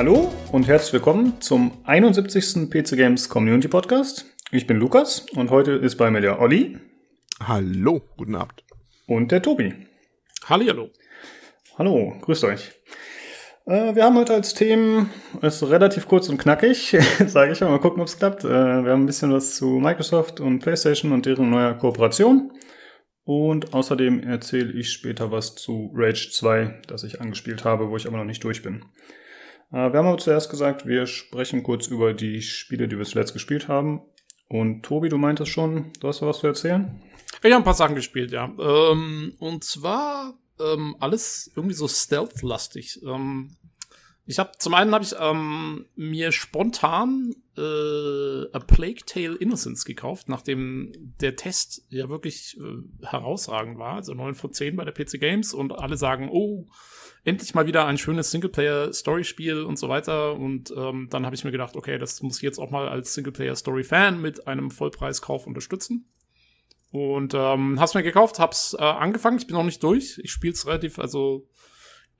Hallo und herzlich willkommen zum 71. PC Games Community Podcast. Ich bin Lukas und heute ist bei mir der Olli. Hallo, guten Abend. Und der Tobi. Hallihallo. Hallo, grüßt euch. Äh, wir haben heute als Themen, ist relativ kurz und knackig, sage ich mal, mal gucken, ob es klappt. Äh, wir haben ein bisschen was zu Microsoft und PlayStation und deren neuer Kooperation. Und außerdem erzähle ich später was zu Rage 2, das ich angespielt habe, wo ich aber noch nicht durch bin. Äh, wir haben aber zuerst gesagt, wir sprechen kurz über die Spiele, die wir zuletzt gespielt haben. Und Tobi, du meintest schon, du hast was zu erzählen? Ich habe ein paar Sachen gespielt, ja. Ähm, und zwar ähm, alles irgendwie so stealth-lastig. Ähm, ich habe zum einen habe ich mir spontan äh, A Plague Tale Innocence gekauft, nachdem der Test ja wirklich äh, herausragend war, also 9 von 10 bei der PC Games und alle sagen, oh, endlich mal wieder ein schönes Singleplayer-Story-Spiel und so weiter. Und ähm, dann habe ich mir gedacht, okay, das muss ich jetzt auch mal als Singleplayer-Story-Fan mit einem Vollpreiskauf unterstützen. Und ähm, hab's mir gekauft, hab's äh, angefangen, ich bin noch nicht durch. Ich spiel's relativ, also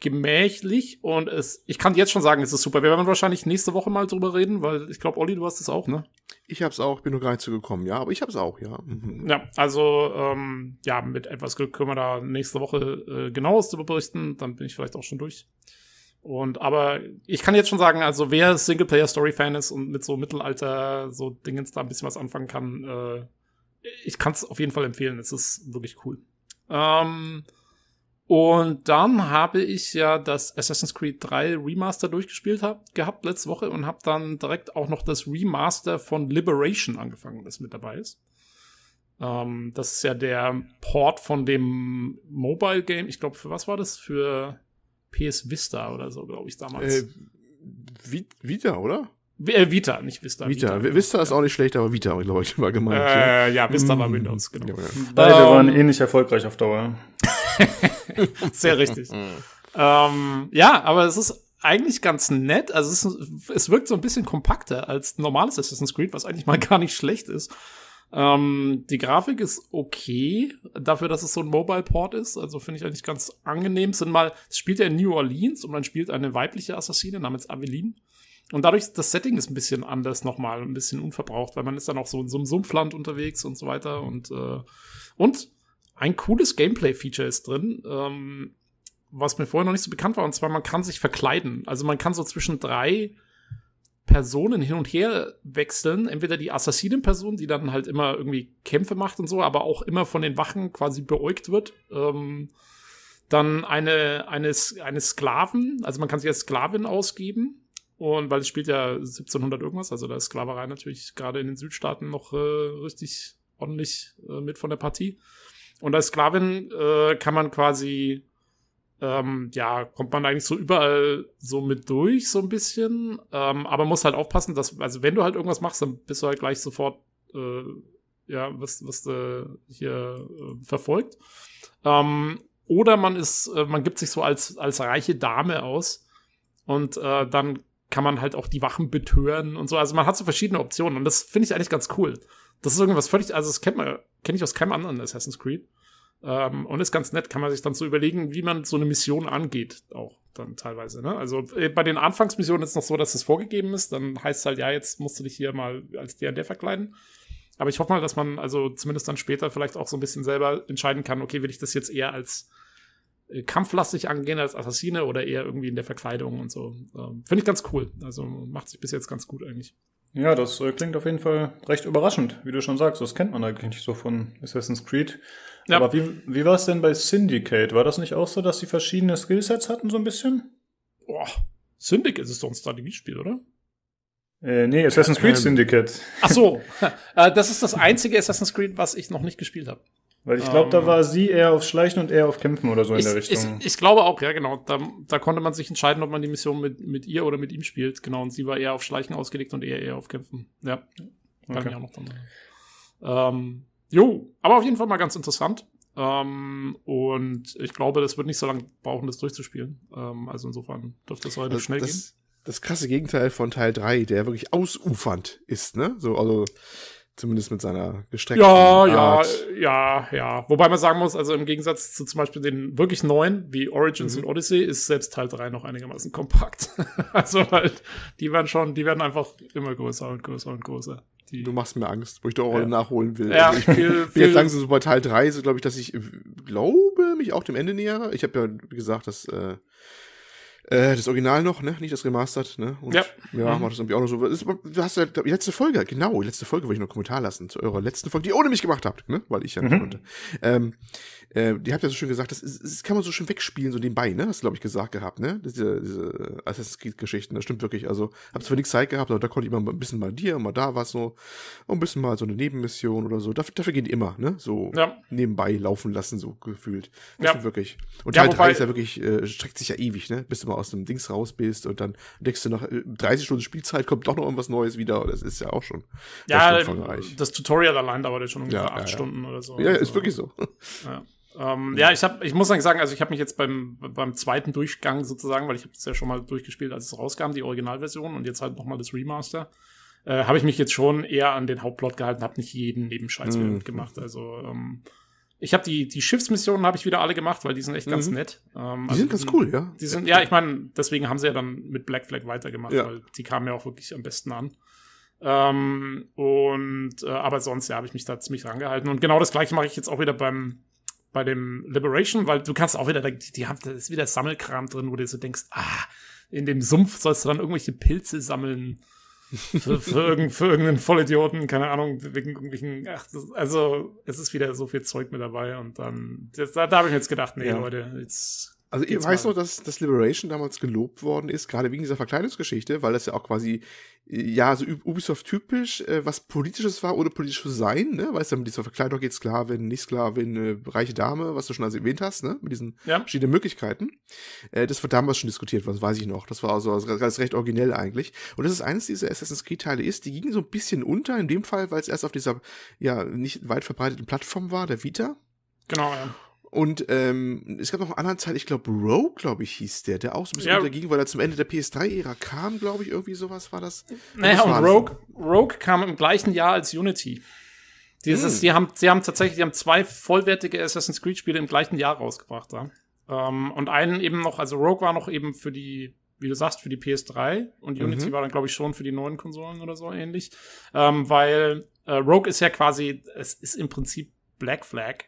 gemächlich und es, ich kann jetzt schon sagen, es ist super. Wir werden wahrscheinlich nächste Woche mal drüber reden, weil ich glaube, Olli, du hast es auch, ne? Ich hab's auch, bin nur gar nicht zugekommen, ja, aber ich hab's auch, ja. Mhm. Ja, also ähm, ja, mit etwas Glück können wir da nächste Woche äh, genaues darüber berichten, dann bin ich vielleicht auch schon durch. Und aber ich kann jetzt schon sagen, also wer Singleplayer-Story-Fan ist und mit so Mittelalter so Dingens da ein bisschen was anfangen kann, äh, ich kann es auf jeden Fall empfehlen. Es ist wirklich cool. Ähm, und dann habe ich ja das Assassin's Creed 3 Remaster durchgespielt hab, gehabt letzte Woche und habe dann direkt auch noch das Remaster von Liberation angefangen, das mit dabei ist. Ähm, das ist ja der Port von dem Mobile Game. Ich glaube, für was war das? Für PS Vista oder so, glaube ich, damals. Äh, Vita, oder? Äh, Vita, nicht Vista. Vita. Vita, Vista ist auch nicht schlecht, aber Vita, glaube ich, war gemeint. Äh, ja, Vista war mm. Windows, genau. Beide um, waren ähnlich erfolgreich auf Dauer. Sehr richtig. ähm, ja, aber es ist eigentlich ganz nett. Also es, ist, es wirkt so ein bisschen kompakter als normales Assassin's Creed, was eigentlich mal gar nicht schlecht ist. Ähm, die Grafik ist okay, dafür, dass es so ein Mobile Port ist. Also finde ich eigentlich ganz angenehm. Es sind mal, es spielt ja in New Orleans und man spielt eine weibliche Assassine namens Aveline. Und dadurch, das Setting ist ein bisschen anders nochmal, ein bisschen unverbraucht, weil man ist dann auch so in so einem Sumpfland unterwegs und so weiter. Und, äh, und ein cooles Gameplay-Feature ist drin, ähm, was mir vorher noch nicht so bekannt war, und zwar man kann sich verkleiden. Also man kann so zwischen drei Personen hin und her wechseln. Entweder die Assassinen-Person, die dann halt immer irgendwie Kämpfe macht und so, aber auch immer von den Wachen quasi beäugt wird. Ähm, dann eine, eine, eine Sklaven, also man kann sich als Sklavin ausgeben und weil es spielt ja 1700 irgendwas, also da ist Sklaverei natürlich gerade in den Südstaaten noch äh, richtig ordentlich äh, mit von der Partie. Und als Sklavin äh, kann man quasi, ähm, ja, kommt man eigentlich so überall so mit durch, so ein bisschen. Ähm, aber muss halt aufpassen, dass, also wenn du halt irgendwas machst, dann bist du halt gleich sofort, äh, ja, was, was äh, hier äh, verfolgt. Ähm, oder man ist, äh, man gibt sich so als, als reiche Dame aus und äh, dann kann man halt auch die Wachen betören und so. Also man hat so verschiedene Optionen und das finde ich eigentlich ganz cool. Das ist irgendwas völlig, also das kennt man, kenne ich aus keinem anderen Assassin's Creed. Ähm, und ist ganz nett, kann man sich dann so überlegen, wie man so eine Mission angeht, auch dann teilweise. Ne? Also äh, bei den Anfangsmissionen ist es noch so, dass es vorgegeben ist. Dann heißt es halt, ja, jetzt musst du dich hier mal als der und der verkleiden. Aber ich hoffe mal, dass man also zumindest dann später vielleicht auch so ein bisschen selber entscheiden kann, okay, will ich das jetzt eher als äh, kampflastig angehen als Assassine oder eher irgendwie in der Verkleidung und so. Ähm, Finde ich ganz cool. Also macht sich bis jetzt ganz gut eigentlich. Ja, das äh, klingt auf jeden Fall recht überraschend, wie du schon sagst. Das kennt man eigentlich nicht so von Assassin's Creed. Ja. Aber wie, wie war es denn bei Syndicate? War das nicht auch so, dass die verschiedene Skillsets hatten, so ein bisschen? Boah, Syndicate ist doch ein Strategiespiel, oder? Äh, nee, Assassin's Creed ähm. Syndicate. Ach so, äh, das ist das einzige Assassin's Creed, was ich noch nicht gespielt habe. Weil ich glaube, um, da ähm. war sie eher auf Schleichen und er auf Kämpfen oder so in der Richtung. Ich, ich, glaube auch, ja, genau. Da, da konnte man sich entscheiden, ob man die Mission mit, mit ihr oder mit ihm spielt. Genau, und sie war eher auf Schleichen ausgelegt und er eher auf Kämpfen. Ja, kann okay. ich auch noch dann. Ähm, jo, aber auf jeden Fall mal ganz interessant. Ähm, und ich glaube, das wird nicht so lange brauchen, das durchzuspielen. Ähm, also insofern dürfte es relativ schnell das, gehen. Das krasse Gegenteil von Teil 3, der wirklich ausufernd ist, ne? So, also Zumindest mit seiner gestreckten Ja, ja, Art. ja, ja. Wobei man sagen muss, also im Gegensatz zu zum Beispiel den wirklich neuen, wie Origins Mhm. und Odyssey, ist selbst Teil 3 noch einigermaßen kompakt. also halt, die werden schon, die werden einfach immer größer und größer und größer. Die, Du machst mir Angst, wo ich doch auch Ja. nachholen will. Ja, Also ich viel- bin viel- jetzt langsam so bei Teil 3, so glaube ich, dass ich äh, glaube, mich auch dem Ende nähere. Ich habe ja, gesagt, das, äh, äh, das Original noch, ne? Nicht das Remastered, ne? Und Ja. ja, Mhm. macht das irgendwie auch noch so. Das, du hast ja, glaub, die letzte Folge, genau, die letzte Folge wollte ich noch einen Kommentar lassen zu eurer letzten Folge, die ihr ohne mich gemacht habt, ne? Weil ich ja nicht Mhm. konnte. Ähm, äh, die habt ja so schön gesagt, das, ist, das kann man so schön wegspielen, so nebenbei, ne? Hast du, glaube ich, gesagt gehabt, ne? Diese, diese Assassin's Creed-Geschichten, das stimmt wirklich. Also, hab zwar nichts Zeit gehabt, aber da konnte ich immer ein bisschen mal dir, mal da was so, und ein bisschen mal so eine Nebenmission oder so. Dafür, dafür gehen die immer, ne? So Ja. nebenbei laufen lassen, so gefühlt. Das Ja. stimmt wirklich. Und Ja, Teil 3 wobei- ist ja wirklich, äh, streckt sich ja ewig, ne? Bis du mal aus dem Dings raus bist und dann denkst du nach äh, 30 Stunden Spielzeit kommt doch noch irgendwas Neues wieder. Das ist ja auch schon ja, das Tutorial allein dauert jetzt schon ungefähr Ja, acht ja, ja. Stunden oder so. Ja, Also, ist wirklich so. Ja. Ähm, ja, ich habe, ich muss eigentlich sagen, also ich habe mich jetzt beim beim zweiten Durchgang sozusagen, weil ich habe das ja schon mal durchgespielt, als es rauskam, die Originalversion und jetzt halt noch mal das Remaster, äh, habe ich mich jetzt schon eher an den Hauptplot gehalten, habe nicht jeden Nebenscheiß Mhm. mitgemacht. Also ähm, ich habe die die Schiffsmissionen habe ich wieder alle gemacht, weil die sind echt ganz Mhm. nett. Ähm, Die also sind ganz cool, ja. Die sind, ja, ich meine, deswegen haben sie ja dann mit Black Flag weitergemacht, Ja. weil die kamen ja auch wirklich am besten an. Ähm, und äh, aber sonst ja, habe ich mich da ziemlich rangehalten. Und genau das gleiche mache ich jetzt auch wieder beim bei dem Liberation, weil du kannst auch wieder, die, die haben, da ist wieder Sammelkram drin, wo du so denkst, ah, in dem Sumpf sollst du dann irgendwelche Pilze sammeln. Für, für, irgend, für irgendeinen Vollidioten, keine Ahnung, wegen irgendwelchen, ach, das, also es ist wieder so viel Zeug mit dabei und dann, das, da, da habe ich mir jetzt gedacht, nee, Ja. Leute, jetzt Also ich Geht's weiß mal. noch, dass das Liberation damals gelobt worden ist, gerade wegen dieser Verkleidungsgeschichte, weil das ja auch quasi, ja, so Ub- Ubisoft-typisch, äh, was Politisches war, ohne politisch zu sein, ne? Weißt du, mit dieser Verkleidung geht Sklavin, nicht Sklavin, äh, reiche Dame, was du schon also erwähnt hast, ne? Mit diesen Ja. verschiedenen Möglichkeiten. Äh, das war damals schon diskutiert, was weiß ich noch. Das war also ganz recht originell eigentlich. Und das ist eines dieser Assassin's Creed-Teile ist, die gingen so ein bisschen unter, in dem Fall, weil es erst auf dieser, ja, nicht weit verbreiteten Plattform war, der Vita. Genau, ja. Und ähm, es gab noch einen anderen Teil, ich glaube Rogue, glaube ich, hieß der, der auch so ein bisschen Ja. unterging, weil er zum Ende der PS3-Ära kam, glaube ich, irgendwie sowas war das. Naja, und war's. Rogue, Rogue kam im gleichen Jahr als Unity. Dieses, Hm. die haben, sie haben tatsächlich, die haben zwei vollwertige Assassin's Creed Spiele im gleichen Jahr rausgebracht, ja. Ähm, und einen eben noch, also Rogue war noch eben für die, wie du sagst, für die PS3 und Unity Mhm. war dann, glaube ich, schon für die neuen Konsolen oder so ähnlich. Ähm, weil äh, Rogue ist ja quasi, es ist im Prinzip Black Flag.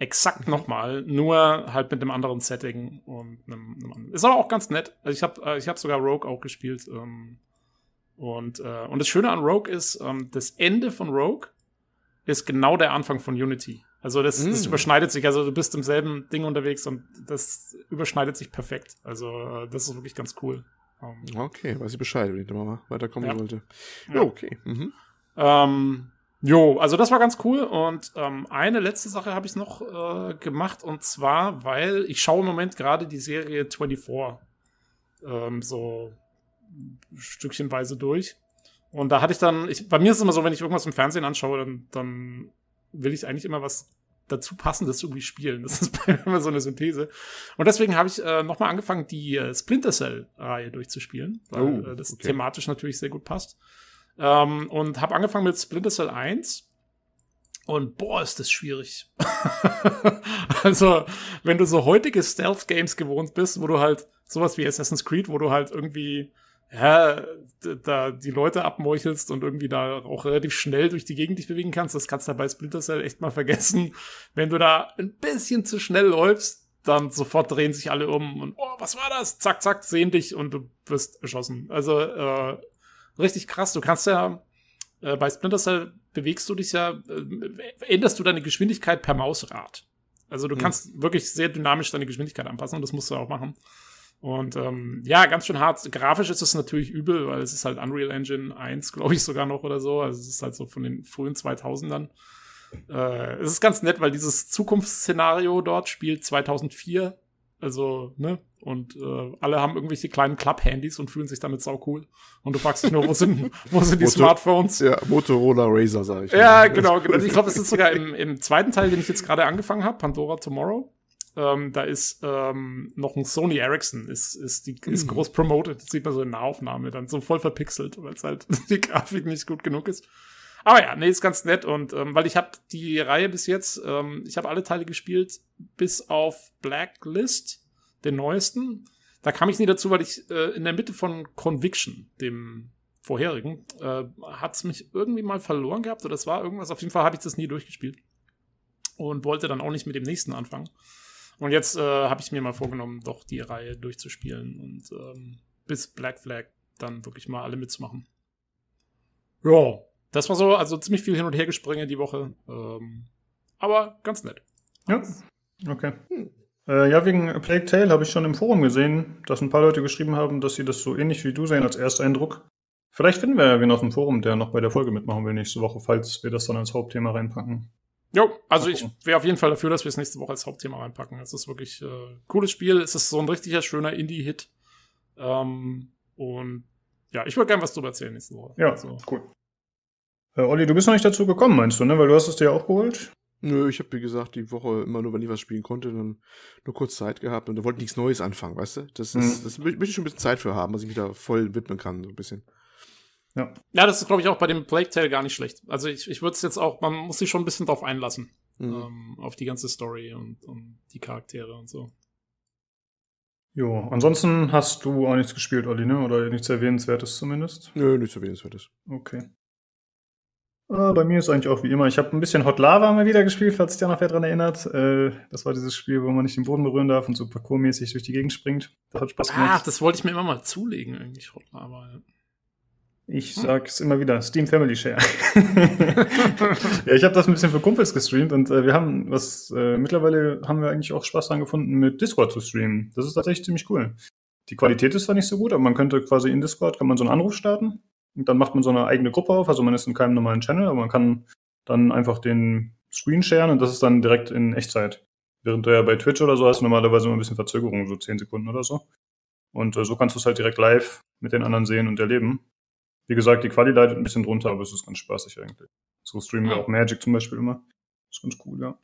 Exakt Mhm. nochmal, nur halt mit einem anderen Setting und einem, einem anderen. Ist aber auch ganz nett. Also ich habe äh, ich hab sogar Rogue auch gespielt. Ähm, und, äh, und das Schöne an Rogue ist, ähm, das Ende von Rogue ist genau der Anfang von Unity. Also das, das Mm. überschneidet sich, also du bist im selben Ding unterwegs und das überschneidet sich perfekt. Also äh, das ist wirklich ganz cool. Ähm, Okay, weiß ich Bescheid, wenn ich da mal weiterkommen Ja. sollte. Ja. Ja, okay. Mhm. Jo, also das war ganz cool. Und ähm, eine letzte Sache habe ich noch äh, gemacht. Und zwar, weil ich schaue im Moment gerade die Serie 24 ähm, so stückchenweise durch. Und da hatte ich dann, ich, bei mir ist es immer so, wenn ich irgendwas im Fernsehen anschaue, dann, dann will ich eigentlich immer was dazu passendes irgendwie spielen. Das ist bei mir immer so eine Synthese. Und deswegen habe ich äh, nochmal angefangen, die äh, Splinter Cell-Reihe durchzuspielen, weil Oh, äh, das okay. thematisch natürlich sehr gut passt. Ähm, und habe angefangen mit Splinter Cell 1. Und boah, ist das schwierig. also, wenn du so heutige Stealth-Games gewohnt bist, wo du halt sowas wie Assassin's Creed, wo du halt irgendwie ja, da die Leute abmeuchelst und irgendwie da auch relativ schnell durch die Gegend dich bewegen kannst, das kannst du bei Splinter Cell echt mal vergessen. Wenn du da ein bisschen zu schnell läufst, dann sofort drehen sich alle um und oh, was war das? Zack, zack, sehen dich und du wirst erschossen. Also äh, richtig krass. Du kannst ja äh, bei Splinter Cell bewegst du dich ja, äh, änderst du deine Geschwindigkeit per Mausrad. Also du Hm. kannst wirklich sehr dynamisch deine Geschwindigkeit anpassen und das musst du auch machen. Und ähm, ja, ganz schön hart. Grafisch ist es natürlich übel, weil es ist halt Unreal Engine 1, glaube ich, sogar noch oder so. Also es ist halt so von den frühen 2000ern. Äh, es ist ganz nett, weil dieses Zukunftsszenario dort spielt 2004. Also, ne? Und äh, alle haben irgendwelche kleinen Club-Handys und fühlen sich damit sau cool. Und du fragst dich nur, wo sind, wo sind die Motor- Smartphones? Ja, Motorola Razer, sage ich. Ja, mal. genau. genau. Ich glaube, es ist sogar im, im zweiten Teil, den ich jetzt gerade angefangen habe, Pandora Tomorrow. Ähm, da ist ähm, noch ein Sony Ericsson, ist, ist, die, ist Mhm. groß promoted. Das sieht man so in Nahaufnahme dann so voll verpixelt, weil es halt die Grafik nicht gut genug ist. Aber ja, nee, ist ganz nett und ähm, weil ich habe die Reihe bis jetzt, ähm, ich habe alle Teile gespielt, bis auf Blacklist, den neuesten. Da kam ich nie dazu, weil ich äh, in der Mitte von Conviction, dem vorherigen, äh, hat es mich irgendwie mal verloren gehabt oder es war irgendwas. Auf jeden Fall habe ich das nie durchgespielt und wollte dann auch nicht mit dem nächsten anfangen. Und jetzt äh, habe ich mir mal vorgenommen, doch die Reihe durchzuspielen und ähm, bis Black Flag dann wirklich mal alle mitzumachen. Ja, das war so, also ziemlich viel hin und her gespringen die Woche. Ähm, aber ganz nett. Ja, okay. Äh, ja, wegen Plague Tale habe ich schon im Forum gesehen, dass ein paar Leute geschrieben haben, dass sie das so ähnlich wie du sehen als Ersteindruck. Vielleicht finden wir ja wen aus dem Forum, der noch bei der Folge mitmachen will nächste Woche, falls wir das dann als Hauptthema reinpacken. Jo, also ich wäre auf jeden Fall dafür, dass wir es nächste Woche als Hauptthema reinpacken. Es ist wirklich äh, cooles Spiel. Es ist so ein richtiger schöner Indie-Hit. Ähm, und ja, ich würde gerne was drüber erzählen nächste Woche. Ja, also, cool. Äh, Olli, du bist noch nicht dazu gekommen, meinst du, ne? Weil du hast es dir ja auch geholt. Nö, ich habe, wie gesagt, die Woche immer nur, wenn ich was spielen konnte, dann nur kurz Zeit gehabt und da wollte nichts Neues anfangen, weißt du? Das, ist, Mhm. das möchte ich schon ein bisschen Zeit für haben, dass ich mich da voll widmen kann, so ein bisschen. Ja. Ja, das ist, glaube ich, auch bei dem Plague Tale gar nicht schlecht. Also ich, ich würde es jetzt auch, man muss sich schon ein bisschen drauf einlassen. Mhm. Ähm, auf die ganze Story und, und die Charaktere und so. Jo, ansonsten hast du auch nichts gespielt, Olli, ne? Oder nichts Erwähnenswertes zumindest. Nö, nichts erwähnenswertes. Okay. Äh, bei mir ist eigentlich auch wie immer. Ich habe ein bisschen Hot Lava mal wieder gespielt, falls sich da noch wer dran erinnert. Äh, das war dieses Spiel, wo man nicht den Boden berühren darf und so parkourmäßig durch die Gegend springt. Das hat Spaß Ah, gemacht. das wollte ich mir immer mal zulegen, eigentlich, aber ja. Ich sag's immer wieder, Steam Family Share. ja, ich habe das ein bisschen für Kumpels gestreamt und äh, wir haben was, äh, mittlerweile haben wir eigentlich auch Spaß dran gefunden, mit Discord zu streamen. Das ist tatsächlich ziemlich cool. Die Qualität ist zwar nicht so gut, aber man könnte quasi in Discord, kann man so einen Anruf starten und dann macht man so eine eigene Gruppe auf, also man ist in keinem normalen Channel, aber man kann dann einfach den Screen sharen und das ist dann direkt in Echtzeit. Während du ja bei Twitch oder so hast normalerweise immer ein bisschen Verzögerung, so 10 Sekunden oder so. Und äh, so kannst du es halt direkt live mit den anderen sehen und erleben. Wie gesagt, die Quali leidet ein bisschen drunter, aber es ist ganz spaßig eigentlich. So streamen wir auch Magic zum Beispiel immer. Das ist ganz cool, ja.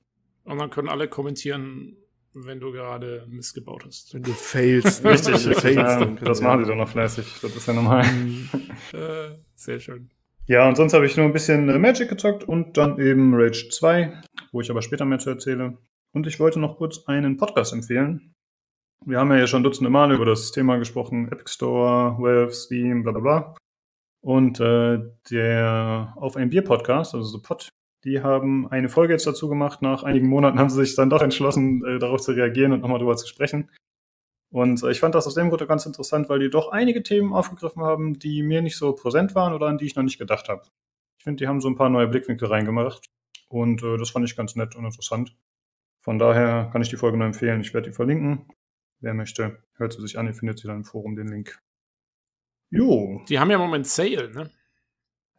Und dann können alle kommentieren, wenn du gerade Mist gebaut hast. Wenn du failst. Richtig, wenn du richtig. failst, Ja, das machen die doch noch fleißig. Das ist ja normal. Äh, sehr schön. Ja, und sonst habe ich nur ein bisschen Magic gezockt und dann eben Rage 2, wo ich aber später mehr zu erzähle. Und ich wollte noch kurz einen Podcast empfehlen. Wir haben ja schon dutzende Male über das Thema gesprochen, Epic Store, Valve, Steam, bla bla bla. Und äh, der Auf ein Bier Podcast, also The Pod, die haben eine Folge jetzt dazu gemacht. Nach einigen Monaten haben sie sich dann doch entschlossen, äh, darauf zu reagieren und nochmal drüber zu sprechen. Und äh, ich fand das aus dem Grunde ganz interessant, weil die doch einige Themen aufgegriffen haben, die mir nicht so präsent waren oder an die ich noch nicht gedacht habe. Ich finde, die haben so ein paar neue Blickwinkel reingemacht. Und äh, das fand ich ganz nett und interessant. Von daher kann ich die Folge nur empfehlen. Ich werde die verlinken. Wer möchte, hört sie sich an. Ihr findet sie dann im Forum, den Link. Jo. Die haben ja im Moment Sale, ne?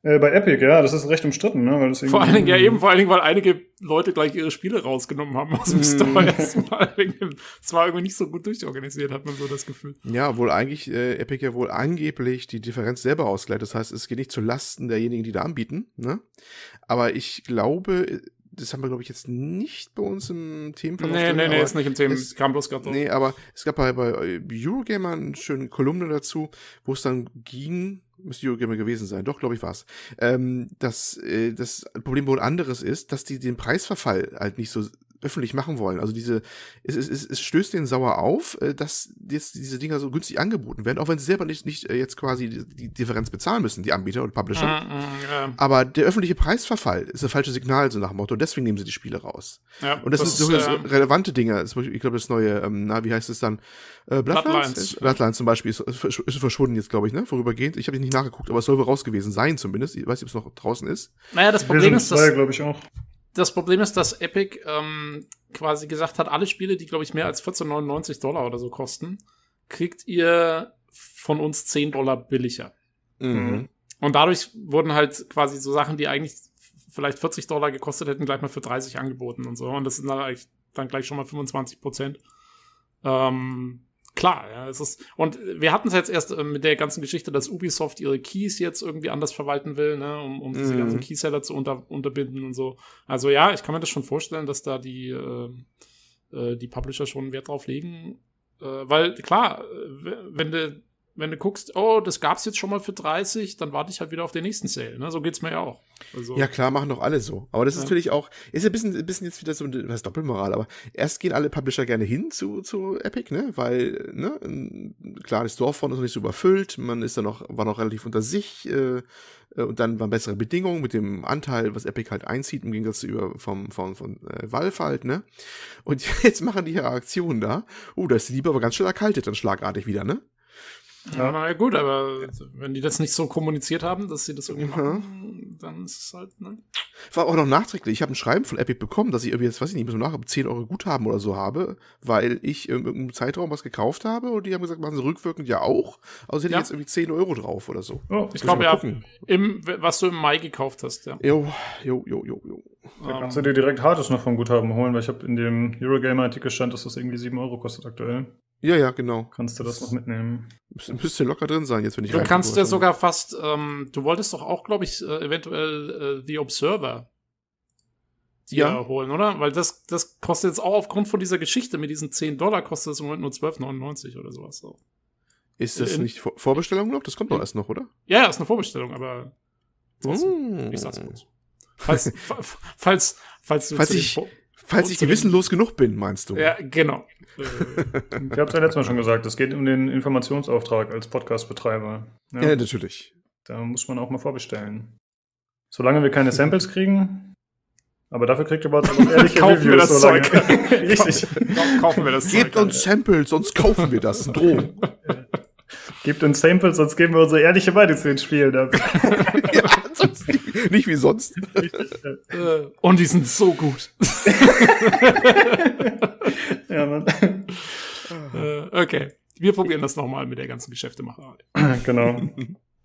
Äh, bei Epic, ja, das ist recht umstritten, ne? Weil das Vor allen Dingen, ja eben, vor allen Dingen, weil einige Leute gleich ihre Spiele rausgenommen haben aus dem Mm. Store erstmal. Es war irgendwie nicht so gut durchorganisiert, hat man so das Gefühl. Ja, wohl eigentlich äh, Epic ja wohl angeblich die Differenz selber ausgleicht. Das heißt, es geht nicht zu Lasten derjenigen, die da anbieten. Ne? Aber ich glaube, das haben wir, glaube ich, jetzt nicht bei uns im Themenverlauf. Nee, drin, nee, nee, ist nicht im Thema. es- Es kam bloß gerade. Nee, aber es gab bei, bei Eurogamer eine schöne Kolumne dazu, wo es dann ging, müsste Eurogamer gewesen sein, doch, glaube ich, war es, ähm, dass äh, das Problem wohl anderes ist, dass die den Preisverfall halt nicht so öffentlich machen wollen. Also diese, es, es, es, es stößt denen sauer auf, äh, dass jetzt diese Dinger so günstig angeboten werden, auch wenn sie selber nicht, nicht äh, jetzt quasi die, die Differenz bezahlen müssen, die Anbieter oder Publisher. Mm, mm, ja. Aber der öffentliche Preisverfall ist das falsche Signal, so nach dem Motto, und deswegen nehmen sie die Spiele raus. Ja, Und das, sind ist, durchaus äh, relevante Dinge. Zum Beispiel, Ich glaube, das neue, ähm, na, wie heißt es dann? Äh, Bloodlines? Bloodlines, Äh, Bloodlines zum Beispiel ist, ist versch- ist verschwunden jetzt, glaube ich, ne? Vorübergehend. Ich habe nicht nachgeguckt, aber es soll wohl raus gewesen sein zumindest. Ich weiß nicht, ob es noch draußen ist. Naja, das Problem Vision ist, 2, dass, glaube ich, auch. Das Problem ist, dass Epic ähm, quasi gesagt hat, alle Spiele, die, glaube ich, mehr als 14,99 Dollar oder so kosten, kriegt ihr von uns 10 Dollar billiger. Mhm. Und dadurch wurden halt quasi so Sachen, die eigentlich vielleicht 40 Dollar gekostet hätten, gleich mal für 30 angeboten und so. Und das sind dann, dann gleich schon mal 25 Prozent. Ähm, klar, ja, es ist. Und wir hatten es jetzt erst äh, mit der ganzen Geschichte, dass Ubisoft ihre Keys jetzt irgendwie anders verwalten will, ne, um, um diese Mhm. ganzen Keyseller zu unter, unterbinden und so. Also ja, ich kann mir das schon vorstellen, dass da die, äh, äh, die Publisher schon Wert drauf legen. Äh, weil, klar, äh, wenn du wenn du guckst, oh, das gab's jetzt schon mal für 30, dann warte ich halt wieder auf den nächsten Sale. Ne? So geht's mir ja auch. Also, Ja, klar, machen doch alle so. Aber das ist Ja. natürlich auch, ist ein bisschen, ein bisschen jetzt wieder so was Doppelmoral, aber erst gehen alle Publisher gerne hin zu, zu Epic, ne, weil, ne, klar, das Dorf vorne ist noch nicht so überfüllt, man ist da noch, war noch relativ unter sich, äh, und dann waren bessere Bedingungen mit dem Anteil, was Epic halt einzieht, im Gegensatz zu über, vom, von, von, äh, Valve halt, ne. Und jetzt machen die ihre Aktion da. Oh, da ist die Liebe aber ganz schnell erkaltet, dann schlagartig wieder, ne? Ja, na ja, gut, aber wenn die das nicht so kommuniziert haben, dass sie das irgendwie Mhm. machen, dann ist es halt, ne? War auch noch nachträglich. Ich habe ein Schreiben von Epic bekommen, dass ich irgendwie jetzt, weiß ich nicht, so nach 10 Euro Guthaben oder so habe, weil ich in irgendeinem Zeitraum was gekauft habe und die haben gesagt, machen sie rückwirkend ja auch. Also hätte Ja. ich jetzt irgendwie 10 Euro drauf oder so. Oh, Ich glaube ja, gucken. im, was du im Mai gekauft hast, ja. Jo, jo, jo, jo, jo. da Ähm, kannst du dir direkt Hardest noch vom Guthaben holen, weil ich habe in dem Eurogamer-Artikel stand, dass das irgendwie 7 Euro kostet aktuell. Ja, ja, genau. Kannst du das noch mitnehmen? Müsste, müsste locker drin sein, jetzt wenn ich Du kannst ja sogar fast, ähm, du wolltest doch auch, glaube ich, äh, eventuell äh, The Observer dir Ja. holen, oder? Weil das, das kostet jetzt auch aufgrund von dieser Geschichte mit diesen 10 Dollar, kostet es im Moment nur 12,99 oder sowas. So. Ist das in- nicht Vor Vorbestellung noch? Das kommt doch erst noch, oder? Ja, ja, ist eine Vorbestellung, aber Oh. ich sag's kurz. Falls, fa- falls, falls du Falls den ich- Falls ich gewissenlos genug bin, meinst du? Ja, genau. Ich habe es ja letztes Mal schon gesagt, es geht um den Informationsauftrag als Podcast-Betreiber. Ja, Ja, natürlich. Da muss man auch mal vorbestellen. Solange wir keine Samples kriegen, aber dafür kriegt ihr bald auch ehrliche Kaufen wir Reviews. das solange- Zeug. Richtig. kaufen wir das Gebt Zeug, uns Samples, sonst kaufen wir das. Drohung. Gebt uns Samples, sonst geben wir unsere ehrliche Meinung zu den Spielen. ab. ja, sonst nicht, wie sonst. Und die sind so gut. ja, Mann. Äh, okay. Wir probieren das nochmal mit der ganzen Geschäftemacherei. genau.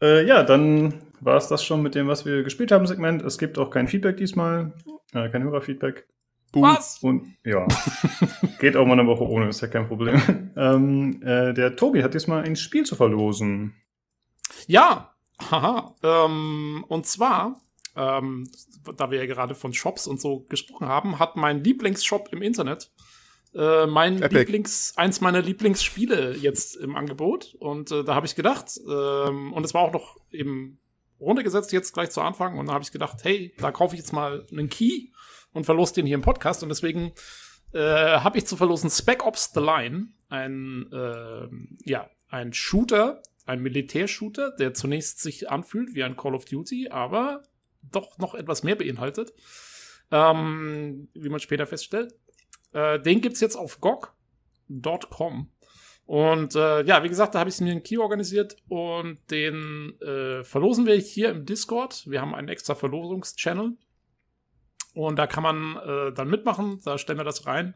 äh, ja, dann war es das schon mit dem, was wir gespielt haben, Segment. Es gibt auch kein Feedback diesmal. Äh, kein Hörerfeedback. Was? Und ja, geht auch mal eine Woche ohne, ist ja kein Problem. ähm, äh, der Tobi hat diesmal ein Spiel zu verlosen. Ja, haha. Ähm, und zwar, ähm, da wir ja gerade von Shops und so gesprochen haben, hat mein Lieblingsshop im Internet äh, mein Epic. Lieblings, eins meiner Lieblingsspiele jetzt im Angebot. Und äh, da habe ich gedacht, ähm, und es war auch noch eben runtergesetzt jetzt gleich zu Anfang. Und da habe ich gedacht, hey, da kaufe ich jetzt mal einen Key und verlose den hier im Podcast. Und deswegen äh, habe ich zu verlosen Spec Ops The Line, ein, äh, ja, ein Shooter, ein Militärshooter, der zunächst sich anfühlt wie ein Call of Duty, aber doch noch etwas mehr beinhaltet, ähm, wie man später feststellt. Äh, den gibt's jetzt auf GOG.com. Und äh, ja, wie gesagt, da habe ich mir einen Key organisiert und den äh, verlosen wir hier im Discord. Wir haben einen extra Verlosungschannel. Und da kann man äh, dann mitmachen, da stellen wir das rein.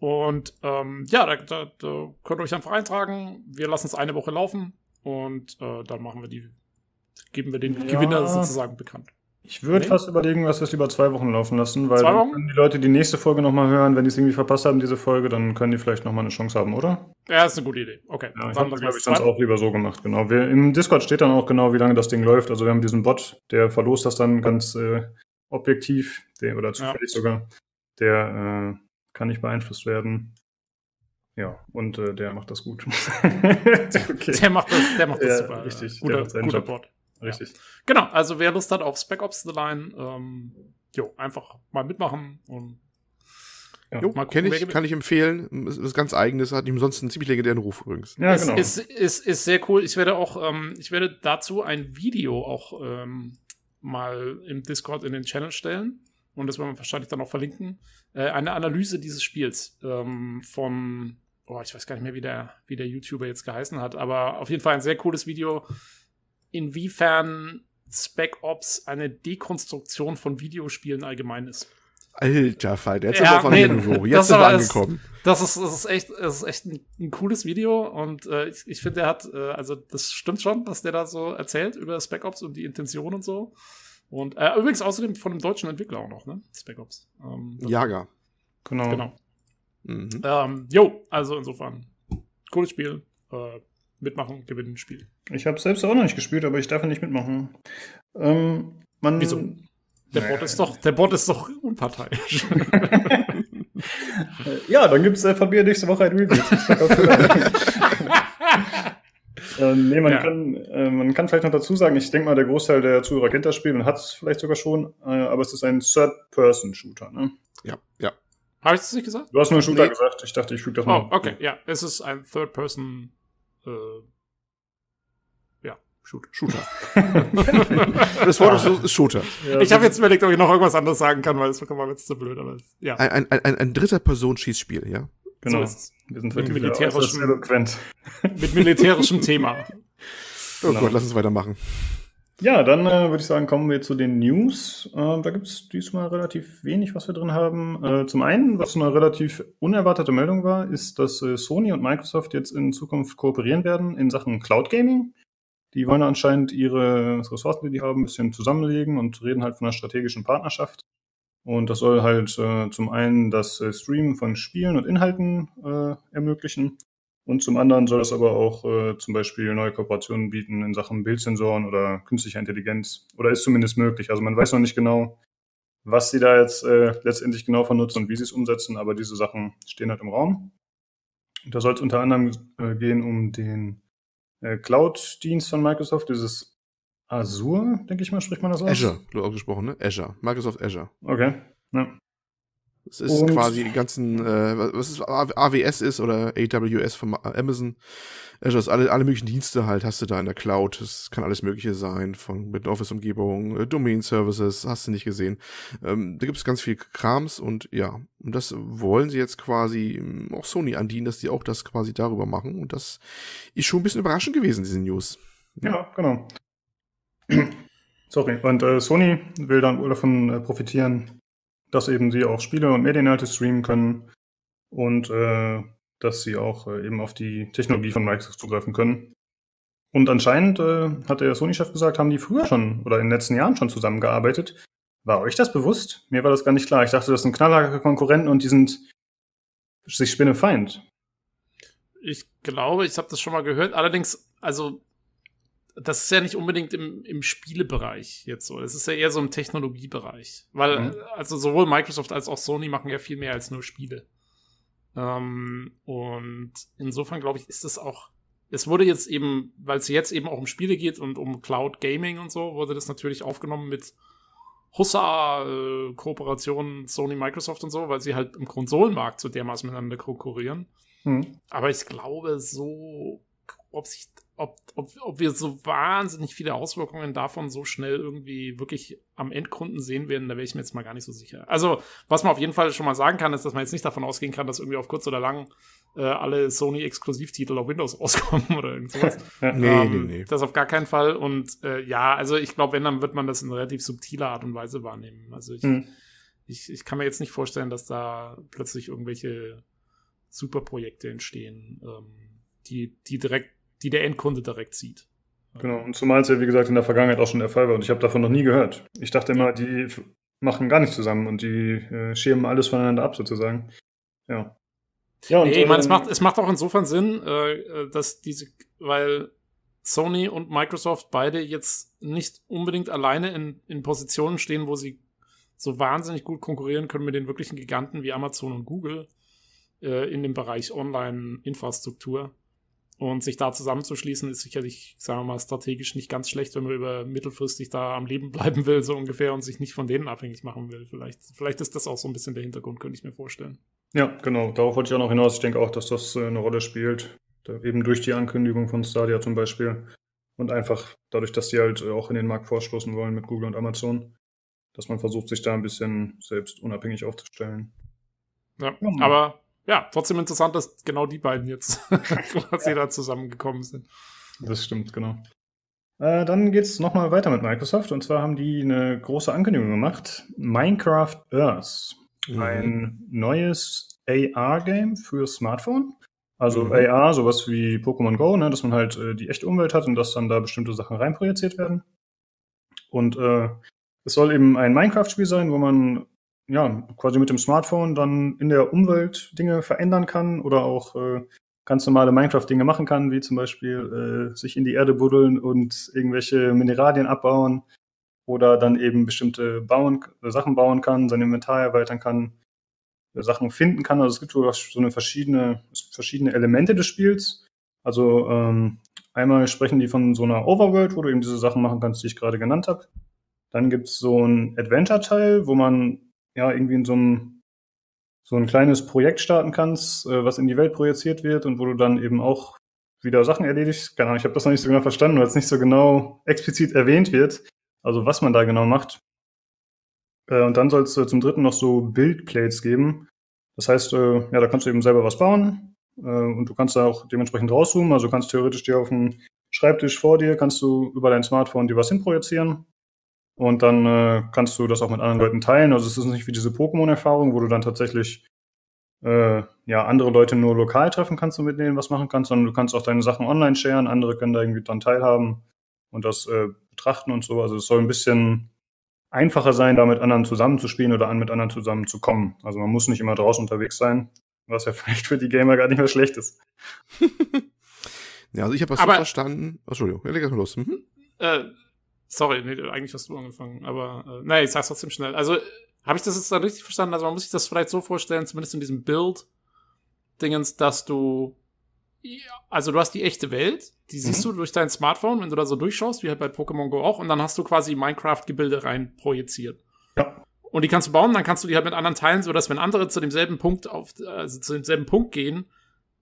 Und ähm, ja, da, da, da könnt ihr euch einfach eintragen. Wir lassen es eine Woche laufen und äh, dann machen wir die, geben wir den Ja. Gewinner sozusagen bekannt. Ich würde Nee. fast überlegen, dass wir es lieber zwei Wochen laufen lassen, weil dann können die Leute die nächste Folge nochmal hören. Wenn die es irgendwie verpasst haben, diese Folge, dann können die vielleicht nochmal eine Chance haben, oder? Ja, ist eine gute Idee. Okay, Ja, ich dann habe, wir glaube es ich, sonst auch lieber so gemacht, genau. Wir, Im Discord steht dann auch genau, wie lange das Ding läuft. Also wir haben diesen Bot, der verlost das dann ganz äh, objektiv, der, oder zufällig sogar. Der äh, kann nicht beeinflusst werden. Ja, und äh, der macht das gut. okay. Der macht das, der macht das Ja, super. richtig, der Guter, macht seinen guter Job. Bot. Richtig. Genau, also wer Lust hat auf Spec Ops The Line, ähm, jo, einfach mal mitmachen und Ja. Jo, Mal gucken, ich, kann ich empfehlen. Ist ganz eigenes, hat ihm sonst einen ziemlich legendären Ruf übrigens. Ja, ist, genau. ist, ist, ist sehr cool. Ich werde auch, ähm, ich werde dazu ein Video auch ähm, mal im Discord in den Channel stellen. Und das werden wir wahrscheinlich dann auch verlinken. Äh, eine Analyse dieses Spiels ähm, von, oh, ich weiß gar nicht mehr, wie der, wie der YouTuber jetzt geheißen hat, aber auf jeden Fall ein sehr cooles Video, inwiefern Spec Ops eine Dekonstruktion von Videospielen allgemein ist. Alter Fall, jetzt Ja, sind wir auf nee, Niveau. Jetzt sind wir angekommen. Das ist, das ist echt, das ist echt ein, ein cooles Video und äh, ich, ich finde, er hat, äh, also das stimmt schon, was der da so erzählt über Spec Ops und die Intention und so. Und äh, übrigens außerdem von einem deutschen Entwickler auch noch, ne? Spec Ops. Ähm, Jager. genau. Genau. Mhm. Ähm, jo, also insofern, cooles Spiel. Äh, mitmachen, gewinnen, Spiel. Ich habe selbst auch noch nicht gespielt, aber ich darf ja nicht mitmachen. Ähm, man, Wieso? Der Naja. Bot ist doch, der Bot ist doch unparteiisch. Ja, dann gibt es äh, von mir nächste Woche ein Review. äh, nee, man, ja. kann, äh, man kann vielleicht noch dazu sagen, ich denke mal, der Großteil der Zuhörer kennt das Spiel und hat es vielleicht sogar schon, äh, aber es ist ein Third-Person-Shooter, ne? Ja, ja. Habe ich das nicht gesagt? Du hast nur Shooter nee. gesagt. Ich dachte, ich füge das mal. Oh, okay, ja. Es ist ein Third-Person äh, Shooter. Shooter. das Wort ist Shooter. Ja, ich habe jetzt überlegt, ob ich noch irgendwas anderes sagen kann, weil es war jetzt zu blöd. Aber ja. Ein, ein, ein, ein dritter Person-Schießspiel, ja. Genau. So Wir sind mit militärischem, mit militärischem Thema. Oh genau. Gott, lass uns weitermachen. Ja, dann äh, würde ich sagen, kommen wir zu den News. Äh, da gibt es diesmal relativ wenig, was wir drin haben. Äh, zum einen, was eine relativ unerwartete Meldung war, ist, dass äh, Sony und Microsoft jetzt in Zukunft kooperieren werden in Sachen Cloud Gaming. Die wollen anscheinend ihre Ressourcen, die die haben, ein bisschen zusammenlegen und reden halt von einer strategischen Partnerschaft. Und das soll halt äh, zum einen das äh, Streamen von Spielen und Inhalten äh, ermöglichen. Und zum anderen soll es aber auch äh, zum Beispiel neue Kooperationen bieten in Sachen Bildsensoren oder künstlicher Intelligenz. Oder ist zumindest möglich. Also man weiß noch nicht genau, was sie da jetzt äh, letztendlich genau von nutzen und wie sie es umsetzen, aber diese Sachen stehen halt im Raum. Da soll es unter anderem äh, gehen um den Cloud-Dienst von Microsoft, dieses Azure, denke ich mal, spricht man das aus? Azure, du auch gesprochen, ne? Azure, Microsoft Azure. Okay, ja. Es ist und quasi die ganzen, äh, was ist AWS ist oder AWS von Amazon. Azure ist alle, alle möglichen Dienste halt, hast du da in der Cloud. Es kann alles Mögliche sein, von mit Office-Umgebung, äh, Domain-Services, hast du nicht gesehen. Ähm, da gibt es ganz viel Krams und ja, und das wollen sie jetzt quasi ähm, auch Sony andienen, dass die auch das quasi darüber machen. Und das ist schon ein bisschen überraschend gewesen, diese News. Ja genau. Sorry. Und äh, Sony will dann wohl davon äh, profitieren, dass eben sie auch Spiele und Medieninhalte streamen können und äh, dass sie auch äh, eben auf die Technologie von Microsoft zugreifen können. Und anscheinend, äh, hat der Sony-Chef gesagt, haben die früher schon oder in den letzten Jahren schon zusammengearbeitet. War euch das bewusst? Mir war das gar nicht klar. Ich dachte, das sind knallharte Konkurrenten und die sind sich spinnefeind. Ich glaube, ich habe das schon mal gehört. Allerdings, also das ist ja nicht unbedingt im, im Spielebereich jetzt so. Es ist ja eher so im Technologiebereich. Weil, mhm. also sowohl Microsoft als auch Sony machen ja viel mehr als nur Spiele. Ähm, und insofern glaube ich, ist es auch. Es wurde jetzt eben, weil es jetzt eben auch um Spiele geht und um Cloud Gaming und so, wurde das natürlich aufgenommen mit Hussa, äh, Sony, Microsoft und so, weil sie halt im Konsolenmarkt so dermaßen miteinander konkurrieren. Mhm. Aber ich glaube, so, ob sich ob, ob, ob wir so wahnsinnig viele Auswirkungen davon so schnell irgendwie wirklich am Endkunden sehen werden, da wäre ich mir jetzt mal gar nicht so sicher. Also, was man auf jeden Fall schon mal sagen kann, ist, dass man jetzt nicht davon ausgehen kann, dass irgendwie auf kurz oder lang äh, alle Sony-Exklusivtitel auf Windows rauskommen oder irgendwas. nee, ähm, nee, nee. Das auf gar keinen Fall. Und äh, ja, also ich glaube, wenn, dann wird man das in relativ subtiler Art und Weise wahrnehmen. Also ich, mhm. ich, ich kann mir jetzt nicht vorstellen, dass da plötzlich irgendwelche Superprojekte entstehen, ähm, die, die direkt die der Endkunde direkt sieht. Genau, und zumal es ja, wie gesagt, in der Vergangenheit auch schon der Fall war und ich habe davon noch nie gehört. Ich dachte immer, die machen gar nichts zusammen und die äh, schirmen alles voneinander ab, sozusagen. Ja. Ja, und, nee, ich meine, es ähm, macht, es macht auch insofern Sinn, äh, äh, dass diese, weil Sony und Microsoft beide jetzt nicht unbedingt alleine in, in Positionen stehen, wo sie so wahnsinnig gut konkurrieren können mit den wirklichen Giganten wie Amazon und Google äh, in dem Bereich Online-Infrastruktur. Und sich da zusammenzuschließen, ist sicherlich, sagen wir mal, strategisch nicht ganz schlecht, wenn man über mittelfristig da am Leben bleiben will, so ungefähr, und sich nicht von denen abhängig machen will. Vielleicht, vielleicht ist das auch so ein bisschen der Hintergrund, könnte ich mir vorstellen. Ja, genau. Darauf wollte ich auch noch hinaus. Ich denke auch, dass das äh, eine Rolle spielt. Da eben durch die Ankündigung von Stadia zum Beispiel. Und einfach dadurch, dass die halt äh, auch in den Markt vorstoßen wollen mit Google und Amazon. Dass man versucht, sich da ein bisschen selbst unabhängig aufzustellen. Ja aber ja, trotzdem interessant, dass genau die beiden jetzt quasi da zusammengekommen sind. Das stimmt, genau. Äh, dann es nochmal weiter mit Microsoft und zwar haben die eine große Ankündigung gemacht. Minecraft Earth. Mhm. Ein neues AR-Game für Smartphone. Also mhm. AR, sowas wie Pokémon Go, ne, dass man halt äh, die echte Umwelt hat und dass dann da bestimmte Sachen reinprojiziert werden. Und äh, es soll eben ein Minecraft-Spiel sein, wo man ja, quasi mit dem Smartphone dann in der Umwelt Dinge verändern kann oder auch äh, ganz normale Minecraft-Dinge machen kann, wie zum Beispiel äh, sich in die Erde buddeln und irgendwelche Mineralien abbauen oder dann eben bestimmte bauen, äh, Sachen bauen kann, sein Inventar erweitern kann, äh, Sachen finden kann. Also es gibt so eine verschiedene, verschiedene Elemente des Spiels. Also ähm, Einmal sprechen die von so einer Overworld, wo du eben diese Sachen machen kannst, die ich gerade genannt habe. Dann gibt's so ein Adventure-Teil, wo man ja irgendwie in so einem so ein kleines Projekt starten kannst, äh, was in die Welt projiziert wird und wo du dann eben auch wieder Sachen erledigst. Keine Ahnung, ich habe das noch nicht so genau verstanden, weil es nicht so genau explizit erwähnt wird, also was man da genau macht. Äh, und dann soll es äh, zum dritten noch so Build-Plates geben. Das heißt, äh, ja, da kannst du eben selber was bauen äh, und du kannst da auch dementsprechend rauszoomen. Also kannst theoretisch dir auf dem Schreibtisch vor dir, kannst du über dein Smartphone dir was hinprojizieren und dann äh, kannst du das auch mit anderen Leuten teilen. Also es ist nicht wie diese Pokémon-Erfahrung, wo du dann tatsächlich äh, ja, andere Leute nur lokal treffen kannst und mit denen was machen kannst, sondern du kannst auch deine Sachen online sharen, andere können da irgendwie dann teilhaben und das äh, betrachten und so. Also es soll ein bisschen einfacher sein, da mit anderen zusammenzuspielen oder an mit anderen zusammenzukommen. Also man muss nicht immer draußen unterwegs sein, was ja vielleicht für die Gamer gar nicht mehr schlecht ist. ja, also ich habe das so verstanden. Entschuldigung, ja, leg mal los. Mhm. Äh, Sorry, nee, eigentlich hast du angefangen, aber äh, nee, ich sag's trotzdem schnell. Also, habe ich das jetzt da richtig verstanden? Also, man muss sich das vielleicht so vorstellen, zumindest in diesem Bild-Dingens, dass du also du hast die echte Welt, die siehst mhm. du durch dein Smartphone, wenn du da so durchschaust, wie halt bei Pokémon Go auch, und dann hast du quasi Minecraft-Gebilde rein projiziert. Ja. Und die kannst du bauen, dann kannst du die halt mit anderen teilen, sodass wenn andere zu demselben Punkt auf, also zu demselben Punkt gehen,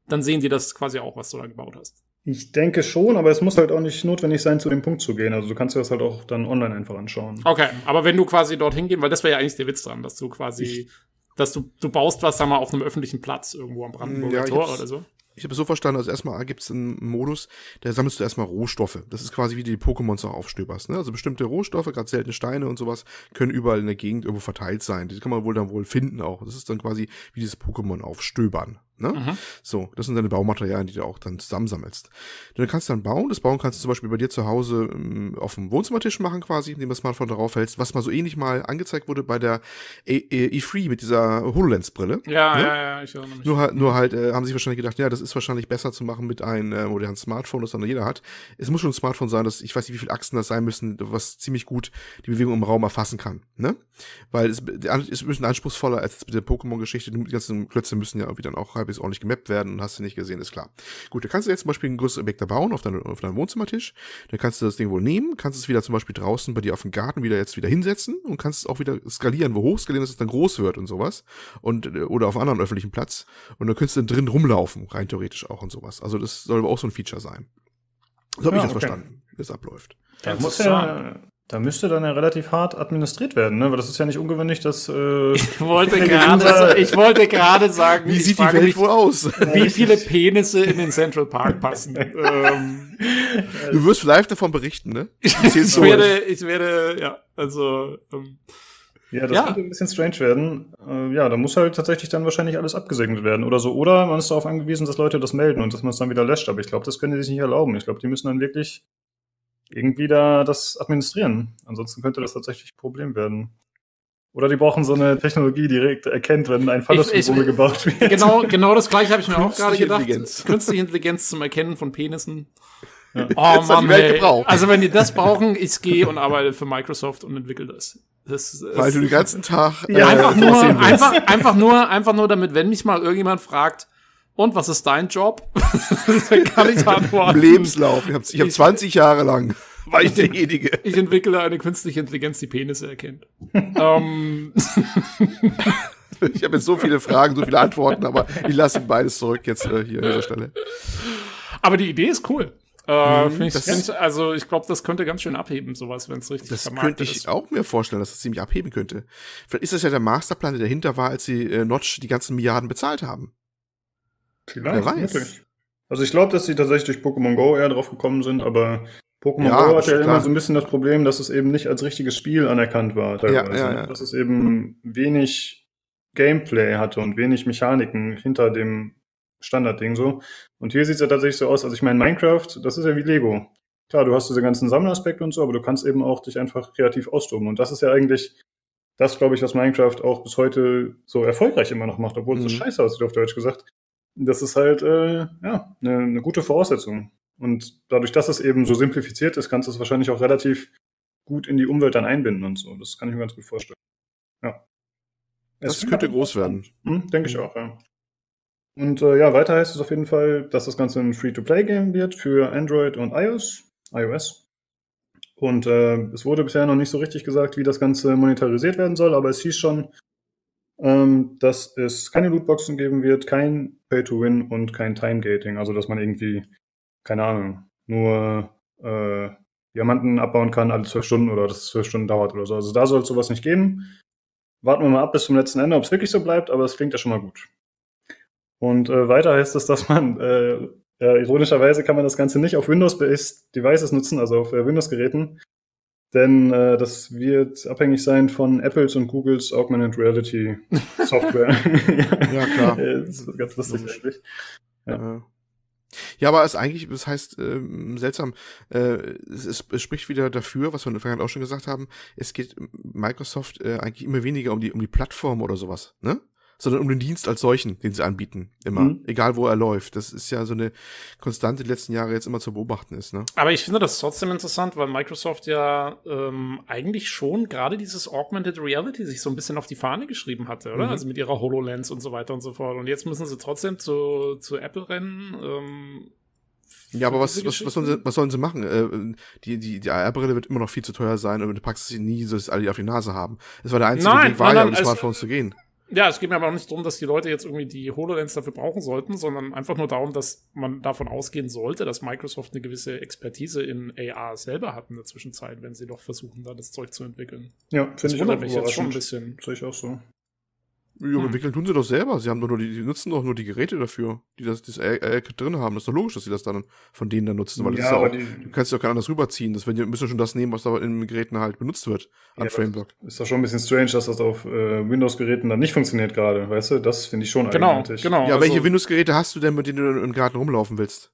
dann sehen die das quasi auch, was du da gebaut hast. Ich denke schon, aber es muss halt auch nicht notwendig sein, zu dem Punkt zu gehen. Also du kannst dir das halt auch dann online einfach anschauen. Okay, aber wenn du quasi dorthin gehen, weil das wäre ja eigentlich der Witz dran, dass du quasi, ich, dass du, du baust was, sag mal, auf einem öffentlichen Platz irgendwo am Brandenburger ja, Tor oder so. Ich habe es so verstanden, also erstmal gibt es einen Modus, da sammelst du erstmal Rohstoffe. Das ist quasi wie du die Pokémons auch aufstöberst. Ne? Also bestimmte Rohstoffe, gerade seltene Steine und sowas, können überall in der Gegend irgendwo verteilt sein. Die kann man wohl dann wohl finden auch. Das ist dann quasi wie dieses Pokémon aufstöbern. Ne? Mhm. So, das sind deine Baumaterialien, die du auch dann zusammensammelst. Du kannst dann bauen. Das Bauen kannst du zum Beispiel bei dir zu Hause ähm, auf dem Wohnzimmertisch machen, quasi, indem du das Smartphone darauf hältst, was mal so ähnlich mal angezeigt wurde bei der E3 mit dieser HoloLens-Brille. Ja, ne? ja, ja, ich erinnere mich. Nur halt, nur halt äh, haben sich wahrscheinlich gedacht, ja, das ist wahrscheinlich besser zu machen mit einem äh, modernen Smartphone, das dann jeder hat. Es muss schon ein Smartphone sein, das, ich weiß nicht, wie viele Achsen das sein müssen, was ziemlich gut die Bewegung im Raum erfassen kann. Ne? Weil es, es ist ein bisschen anspruchsvoller als mit der Pokémon-Geschichte. Die ganzen Klötze müssen ja irgendwie dann auch halbwegs ordentlich gemappt werden und hast du nicht gesehen, ist klar. Gut, da kannst du jetzt zum Beispiel ein größeres Objekt da bauen auf, dein, auf deinem Wohnzimmertisch. Dann kannst du das Ding wohl nehmen, kannst es wieder zum Beispiel draußen bei dir auf dem Garten wieder jetzt wieder hinsetzen und kannst es auch wieder skalieren, wo hoch skalieren, dass es dann groß wird und sowas. Und, äh, oder auf einem anderen öffentlichen Platz. Und dann könntest du dann drin rumlaufen, rein theoretisch auch und sowas. Also das soll aber auch so ein Feature sein. So habe ja, ich das okay. verstanden, wie es abläuft. Da muss ja, da müsste dann ja relativ hart administriert werden, ne? Weil das ist ja nicht ungewöhnlich, dass äh, ich wollte gerade, ich wollte gerade sagen, wie sieht die Welt mich, wohl aus? Wie viele Penisse in den Central Park passen? ähm, du wirst live davon berichten, ne? Ich, ich werde, ich werde, ja, also. Ähm, ja, das ja. könnte ein bisschen strange werden. Äh, ja, da muss halt tatsächlich dann wahrscheinlich alles abgesegnet werden oder so. Oder man ist darauf angewiesen, dass Leute das melden und dass man es dann wieder löscht. Aber ich glaube, das können die sich nicht erlauben. Ich glaube, die müssen dann wirklich irgendwie da das administrieren. Ansonsten könnte das tatsächlich ein Problem werden. Oder die brauchen so eine Technologie, die direkt erkennt, wenn ein Fallossymbol gebaut wird. Genau, genau das gleiche habe ich mir auch gerade gedacht. Intelligenz. Künstliche Intelligenz zum Erkennen von Penissen. Ja. Oh Mann, ey. Also wenn die das brauchen, ich gehe und arbeite für Microsoft und entwickle das. Das, das Weil du den ganzen Tag ja, äh, einfach nur, einfach, einfach nur, einfach nur, damit, wenn mich mal irgendjemand fragt, und was ist dein Job? Dann kann ich antworten. Lebenslauf. Ich habe hab 20 Jahre lang war ich derjenige. Ich entwickle eine künstliche Intelligenz, die Penisse erkennt. um. ich habe jetzt so viele Fragen, so viele Antworten, aber ich lasse beides zurück jetzt äh, hier an dieser Stelle. Aber die Idee ist cool. Äh, mhm, ich, find, also ich glaube, das könnte ganz schön abheben, sowas, wenn es richtig Das könnte ich ist. auch mir vorstellen, dass das ziemlich abheben könnte. Vielleicht ist das ja der Masterplan, der dahinter war, als sie äh, Notch die ganzen Milliarden bezahlt haben. Vielleicht, Wer weiß. Wirklich. Also ich glaube, dass sie tatsächlich durch Pokémon Go eher drauf gekommen sind, aber Pokémon ja, Go hat ja immer so ein bisschen das Problem, dass es eben nicht als richtiges Spiel anerkannt war. Teilweise. Ja, ja, ne? ja. Dass es eben wenig Gameplay hatte und wenig Mechaniken hinter dem Standardding so. Und hier sieht es ja tatsächlich so aus, also ich meine, Minecraft, das ist ja wie Lego. Klar, du hast diese ganzen Sammelaspekte und so, aber du kannst eben auch dich einfach kreativ austoben. Und das ist ja eigentlich das, glaube ich, was Minecraft auch bis heute so erfolgreich immer noch macht, obwohl es mhm. so scheiße aussieht, auf Deutsch gesagt das ist halt äh, ja eine, eine gute Voraussetzung. Und dadurch, dass es eben so simplifiziert ist, kannst du es wahrscheinlich auch relativ gut in die Umwelt dann einbinden und so. Das kann ich mir ganz gut vorstellen. Ja. Das es könnte groß werden. Hm, denke ich auch, ja. Und äh, ja, weiter heißt es auf jeden Fall, dass das Ganze ein Free-to-Play-Game wird für Android und iOS. iOS. Und äh, es wurde bisher noch nicht so richtig gesagt, wie das Ganze monetarisiert werden soll, aber es hieß schon, ähm, dass es keine Lootboxen geben wird, kein Pay-to-Win und kein Time-Gating. Also, dass man irgendwie, keine Ahnung, nur äh, Diamanten abbauen kann alle zwölf Stunden oder dass es zwölf Stunden dauert oder so. Also, da soll es sowas nicht geben. Warten wir mal ab bis zum letzten Ende, ob es wirklich so bleibt, aber es klingt ja schon mal gut. Und äh, weiter heißt es, dass man, äh, äh, ironischerweise kann man das Ganze nicht auf Windows-based Devices nutzen, also auf äh, Windows-Geräten, denn äh, das wird abhängig sein von Apples und Googles Augmented Reality Software. Ja, klar. das ist ganz lustig eigentlich. Ja. Ja, aber es ist eigentlich, das heißt, ähm, seltsam, äh, es, es spricht wieder dafür, was wir in der Vergangenheit auch schon gesagt haben, es geht Microsoft äh, eigentlich immer weniger um die, um die Plattform oder sowas, ne? Sondern um den Dienst als solchen, den sie anbieten. Immer. Mhm. Egal, wo er läuft. Das ist ja so eine Konstante die letzten Jahre jetzt immer zu beobachten ist. Ne? Aber ich finde das trotzdem interessant, weil Microsoft ja ähm, eigentlich schon gerade dieses Augmented Reality sich so ein bisschen auf die Fahne geschrieben hatte, oder? Mhm. Also mit ihrer HoloLens und so weiter und so fort. Und jetzt müssen sie trotzdem zu, zu Apple rennen. Ähm, ja, aber was, was, was, sollen sie, was sollen sie machen? Äh, die, die, die AR-Brille wird immer noch viel zu teuer sein und du packst sie nie, so dass alle die auf die Nase haben. Das war der einzige nein, Weg, war nein, ja, um die Smartphones zu gehen. Ja, es geht mir aber auch nicht darum, dass die Leute jetzt irgendwie die HoloLens dafür brauchen sollten, sondern einfach nur darum, dass man davon ausgehen sollte, dass Microsoft eine gewisse Expertise in AR selber hat in der Zwischenzeit, wenn sie doch versuchen, da das Zeug zu entwickeln. Ja, finde ich wundert mich jetzt schon ein bisschen. Sehe ich auch so. Ja, hm. entwickeln tun sie doch selber. Sie haben doch nur die, die nutzen doch nur die Geräte dafür, die das, das Eck drin haben. Das ist doch logisch, dass sie das dann von denen dann nutzen, weil ja, das ist ja auch, die, du kannst ja auch kein anderes rüberziehen. Das wenn, müssen schon das nehmen, was da in den Geräten halt benutzt wird an ja, Framework. Ist doch schon ein bisschen strange, dass das auf äh, Windows-Geräten dann nicht funktioniert gerade, weißt du? Das finde ich schon genau, eigenartig. Genau, Ja, also, welche Windows-Geräte hast du denn, mit denen du im Garten rumlaufen willst?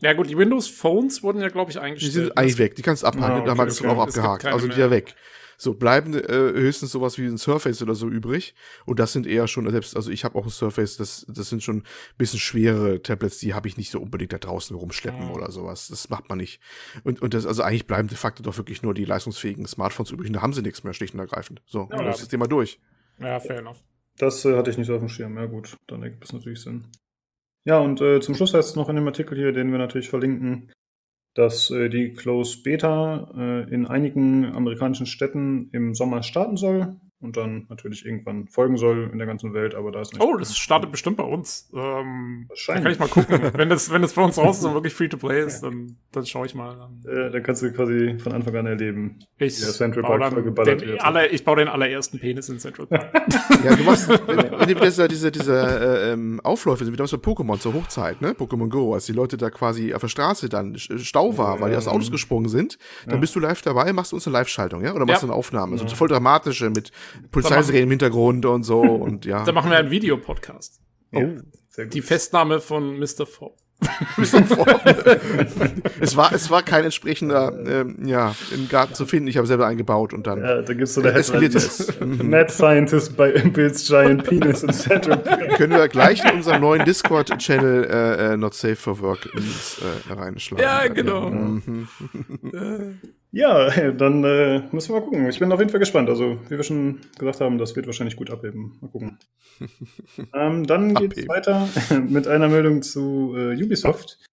Ja gut, die Windows Phones wurden ja, glaube ich, eingestellt. Die sind eigentlich weg, die kannst du abhaken, Ah, okay, da haben wir das okay. auch abgehakt. Also die ja weg. So, bleiben äh, höchstens sowas wie ein Surface oder so übrig. Und das sind eher schon, selbst, also ich habe auch ein Surface, das, das sind schon ein bisschen schwere Tablets, die habe ich nicht so unbedingt da draußen rumschleppen Mhm. oder sowas. Das macht man nicht. Und, und das, also eigentlich bleiben de facto doch wirklich nur die leistungsfähigen Smartphones übrig. Und da haben sie nichts mehr, schlicht und ergreifend. So, Ja, ja, das ist das Thema durch. Ja, fair enough. Das äh, hatte ich nicht so auf dem Schirm. Ja gut, dann ergibt es natürlich Sinn. Ja, und äh, zum Schluss heißt es noch in dem Artikel hier, den wir natürlich verlinken, dass äh, die Close Beta äh, in einigen amerikanischen Städten im Sommer starten soll und dann natürlich irgendwann folgen soll in der ganzen Welt, aber da ist nicht. Oh, das startet bestimmt bei uns. Ähm, da Wahrscheinlich. kann ich mal gucken. wenn, das, wenn das bei uns raus ist und wirklich Free-to-Play ist, dann, dann schaue ich mal. Dann Äh, da kannst du quasi von Anfang an erleben. ich, der Central baue Park dann vollgeballert den, wird. aller, ich baue den allerersten Penis in Central Park. Ja, du machst, wenn, wenn du diese, diese, diese äh, ähm, Aufläufe sind, wie damals bei Pokémon zur Hochzeit, ne? Pokémon Go, als die Leute da quasi auf der Straße dann Sch- Stau war, weil die aus Autos gesprungen sind, dann Ja. bist du live dabei, machst du uns eine Live-Schaltung, ja? Oder machst Ja. du eine Aufnahme? So Ja. voll dramatische mit Polizeisirenen im Hintergrund und so und ja. da machen wir einen Videopodcast. Ja, Oh. sehr gut. Die Festnahme von Mr. Fogg. es war, es war kein entsprechender, ähm, ja, im Garten zu finden. Ich habe selber eingebaut und dann ja, da gibt's so eine Headline. Mhm. Mad Scientist by Bill's Giant Penis in Central. Können wir gleich in unserem neuen Discord-Channel äh, äh, Not Safe for Work Links äh, reinschlagen. Ja, genau. Mhm. Ja, dann äh, müssen wir mal gucken. Ich bin auf jeden Fall gespannt. Also, wie wir schon gesagt haben, das wird wahrscheinlich gut abheben. Mal gucken. ähm, dann geht's Abheben. weiter mit einer Meldung zu äh, Ubisoft.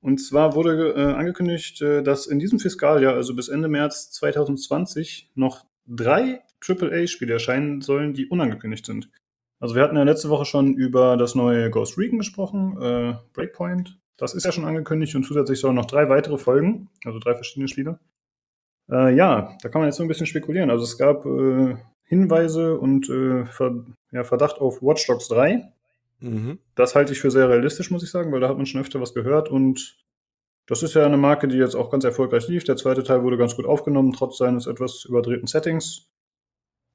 Und zwar wurde äh, angekündigt, äh, dass in diesem Fiskaljahr, also bis Ende März 2020, noch drei AAA-Spiele erscheinen sollen, die unangekündigt sind. Also wir hatten ja letzte Woche schon über das neue Ghost Recon gesprochen, äh, Breakpoint. Das ist ja schon angekündigt und zusätzlich sollen noch drei weitere folgen, also drei verschiedene Spiele. Äh, ja, da kann man jetzt so ein bisschen spekulieren. Also es gab äh, Hinweise und äh, Ver ja, Verdacht auf Watch Dogs 3. Mhm. Das halte ich für sehr realistisch, muss ich sagen, weil da hat man schon öfter was gehört und das ist ja eine Marke, die jetzt auch ganz erfolgreich lief. Der zweite Teil wurde ganz gut aufgenommen, trotz seines etwas überdrehten Settings.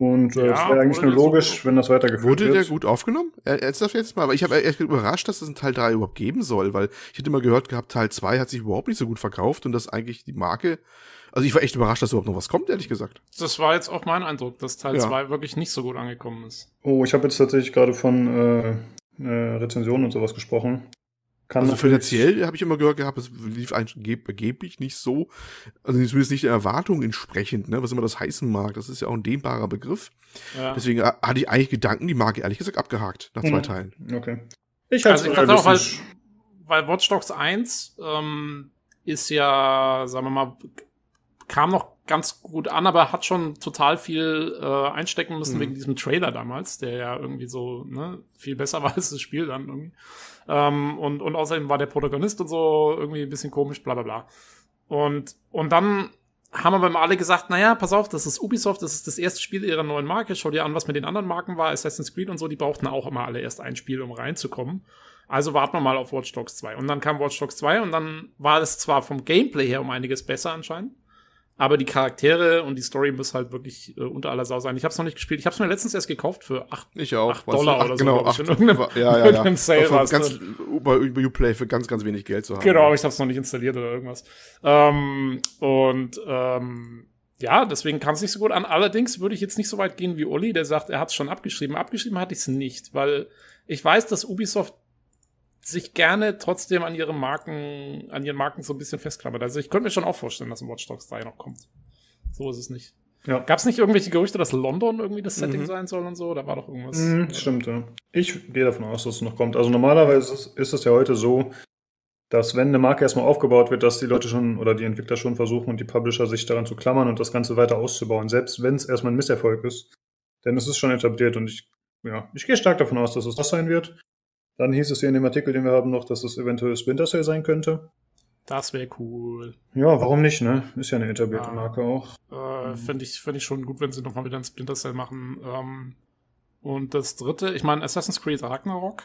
Und äh, Ja, es wäre eigentlich wurde nur so- logisch, wenn das weitergeführt Wurde wird. der gut aufgenommen? Ernsthaft jetzt mal? Aber ich habe ehrlich gesagt überrascht, dass es einen Teil 3 überhaupt geben soll, weil ich hätte immer gehört gehabt, Teil 2 hat sich überhaupt nicht so gut verkauft und dass eigentlich die Marke. Also ich war echt überrascht, dass überhaupt noch was kommt, ehrlich gesagt. Das war jetzt auch mein Eindruck, dass Teil Ja. 2 wirklich nicht so gut angekommen ist. Oh, ich habe jetzt tatsächlich gerade von äh, äh, Rezensionen und sowas gesprochen. Kann Also finanziell habe ich immer gehört gehabt, es lief angeblich nicht so, also zumindest nicht der Erwartung entsprechend, ne, was immer das heißen mag. Das ist ja auch ein dehnbarer Begriff. Ja. Deswegen äh, hatte ich eigentlich Gedanken, die Marke ehrlich gesagt abgehakt nach zwei Mhm. Teilen. Okay. Ich also ich dachte auch, weil, weil Watch Dogs 1 ähm, ist ja, sagen wir mal, kam noch ganz gut an, aber hat schon total viel äh, einstecken müssen mhm. wegen diesem Trailer damals, der ja irgendwie so ne, viel besser war als das Spiel dann irgendwie. Ähm, und, und außerdem war der Protagonist und so irgendwie ein bisschen komisch, bla bla bla. Und, und dann haben aber alle gesagt, naja, pass auf, das ist Ubisoft, das ist das erste Spiel ihrer neuen Marke, schau dir an, was mit den anderen Marken war, Assassin's Creed und so, die brauchten auch immer alle erst ein Spiel, um reinzukommen. Also warten wir mal auf Watch Dogs 2. Und dann kam Watch Dogs 2 und dann war es zwar vom Gameplay her um einiges besser anscheinend, aber die Charaktere und die Story muss halt wirklich äh, unter aller Sau sein. Ich habe es noch nicht gespielt. Ich habe es mir letztens erst gekauft für 8, ich auch. 8 Dollar ach, oder genau, so. Acht, in irgendeinem, ja, ja, irgendeinem Sale war ganz, bei, bei Uplay für ganz, ganz wenig Geld zu haben. Genau, aber ich habe es noch nicht installiert oder irgendwas. Ähm, und ähm, ja, deswegen kam es nicht so gut an. Allerdings würde ich jetzt nicht so weit gehen wie Uli, der sagt, er hat es schon abgeschrieben. Abgeschrieben hatte ich es nicht, weil ich weiß, dass Ubisoft sich gerne trotzdem an ihre Marken, an ihren Marken so ein bisschen festklammert. Also ich könnte mir schon auch vorstellen, dass ein Watch Dogs 3 noch kommt. So ist es nicht. Ja. Gab es nicht irgendwelche Gerüchte, dass London irgendwie das Setting mhm. sein soll und so? Da war doch irgendwas. Mhm, stimmt, ja. Ich gehe davon aus, dass es noch kommt. Also normalerweise ist, ist es ja heute so, dass wenn eine Marke erstmal aufgebaut wird, dass die Leute schon oder die Entwickler schon versuchen und die Publisher sich daran zu klammern und das Ganze weiter auszubauen, selbst wenn es erstmal ein Misserfolg ist. Denn es ist schon etabliert und ich, ja, ich gehe stark davon aus, dass es das sein wird. Dann hieß es hier in dem Artikel, den wir haben, noch, dass es eventuell Splinter Cell sein könnte. Das wäre cool. Ja, warum nicht, ne? Ist ja eine etablierte ja. Marke auch. Äh, Fände ich, fänd ich schon gut, wenn sie nochmal wieder ein Splinter Cell machen. Ähm, und das dritte, ich meine, Assassin's Creed Ragnarok,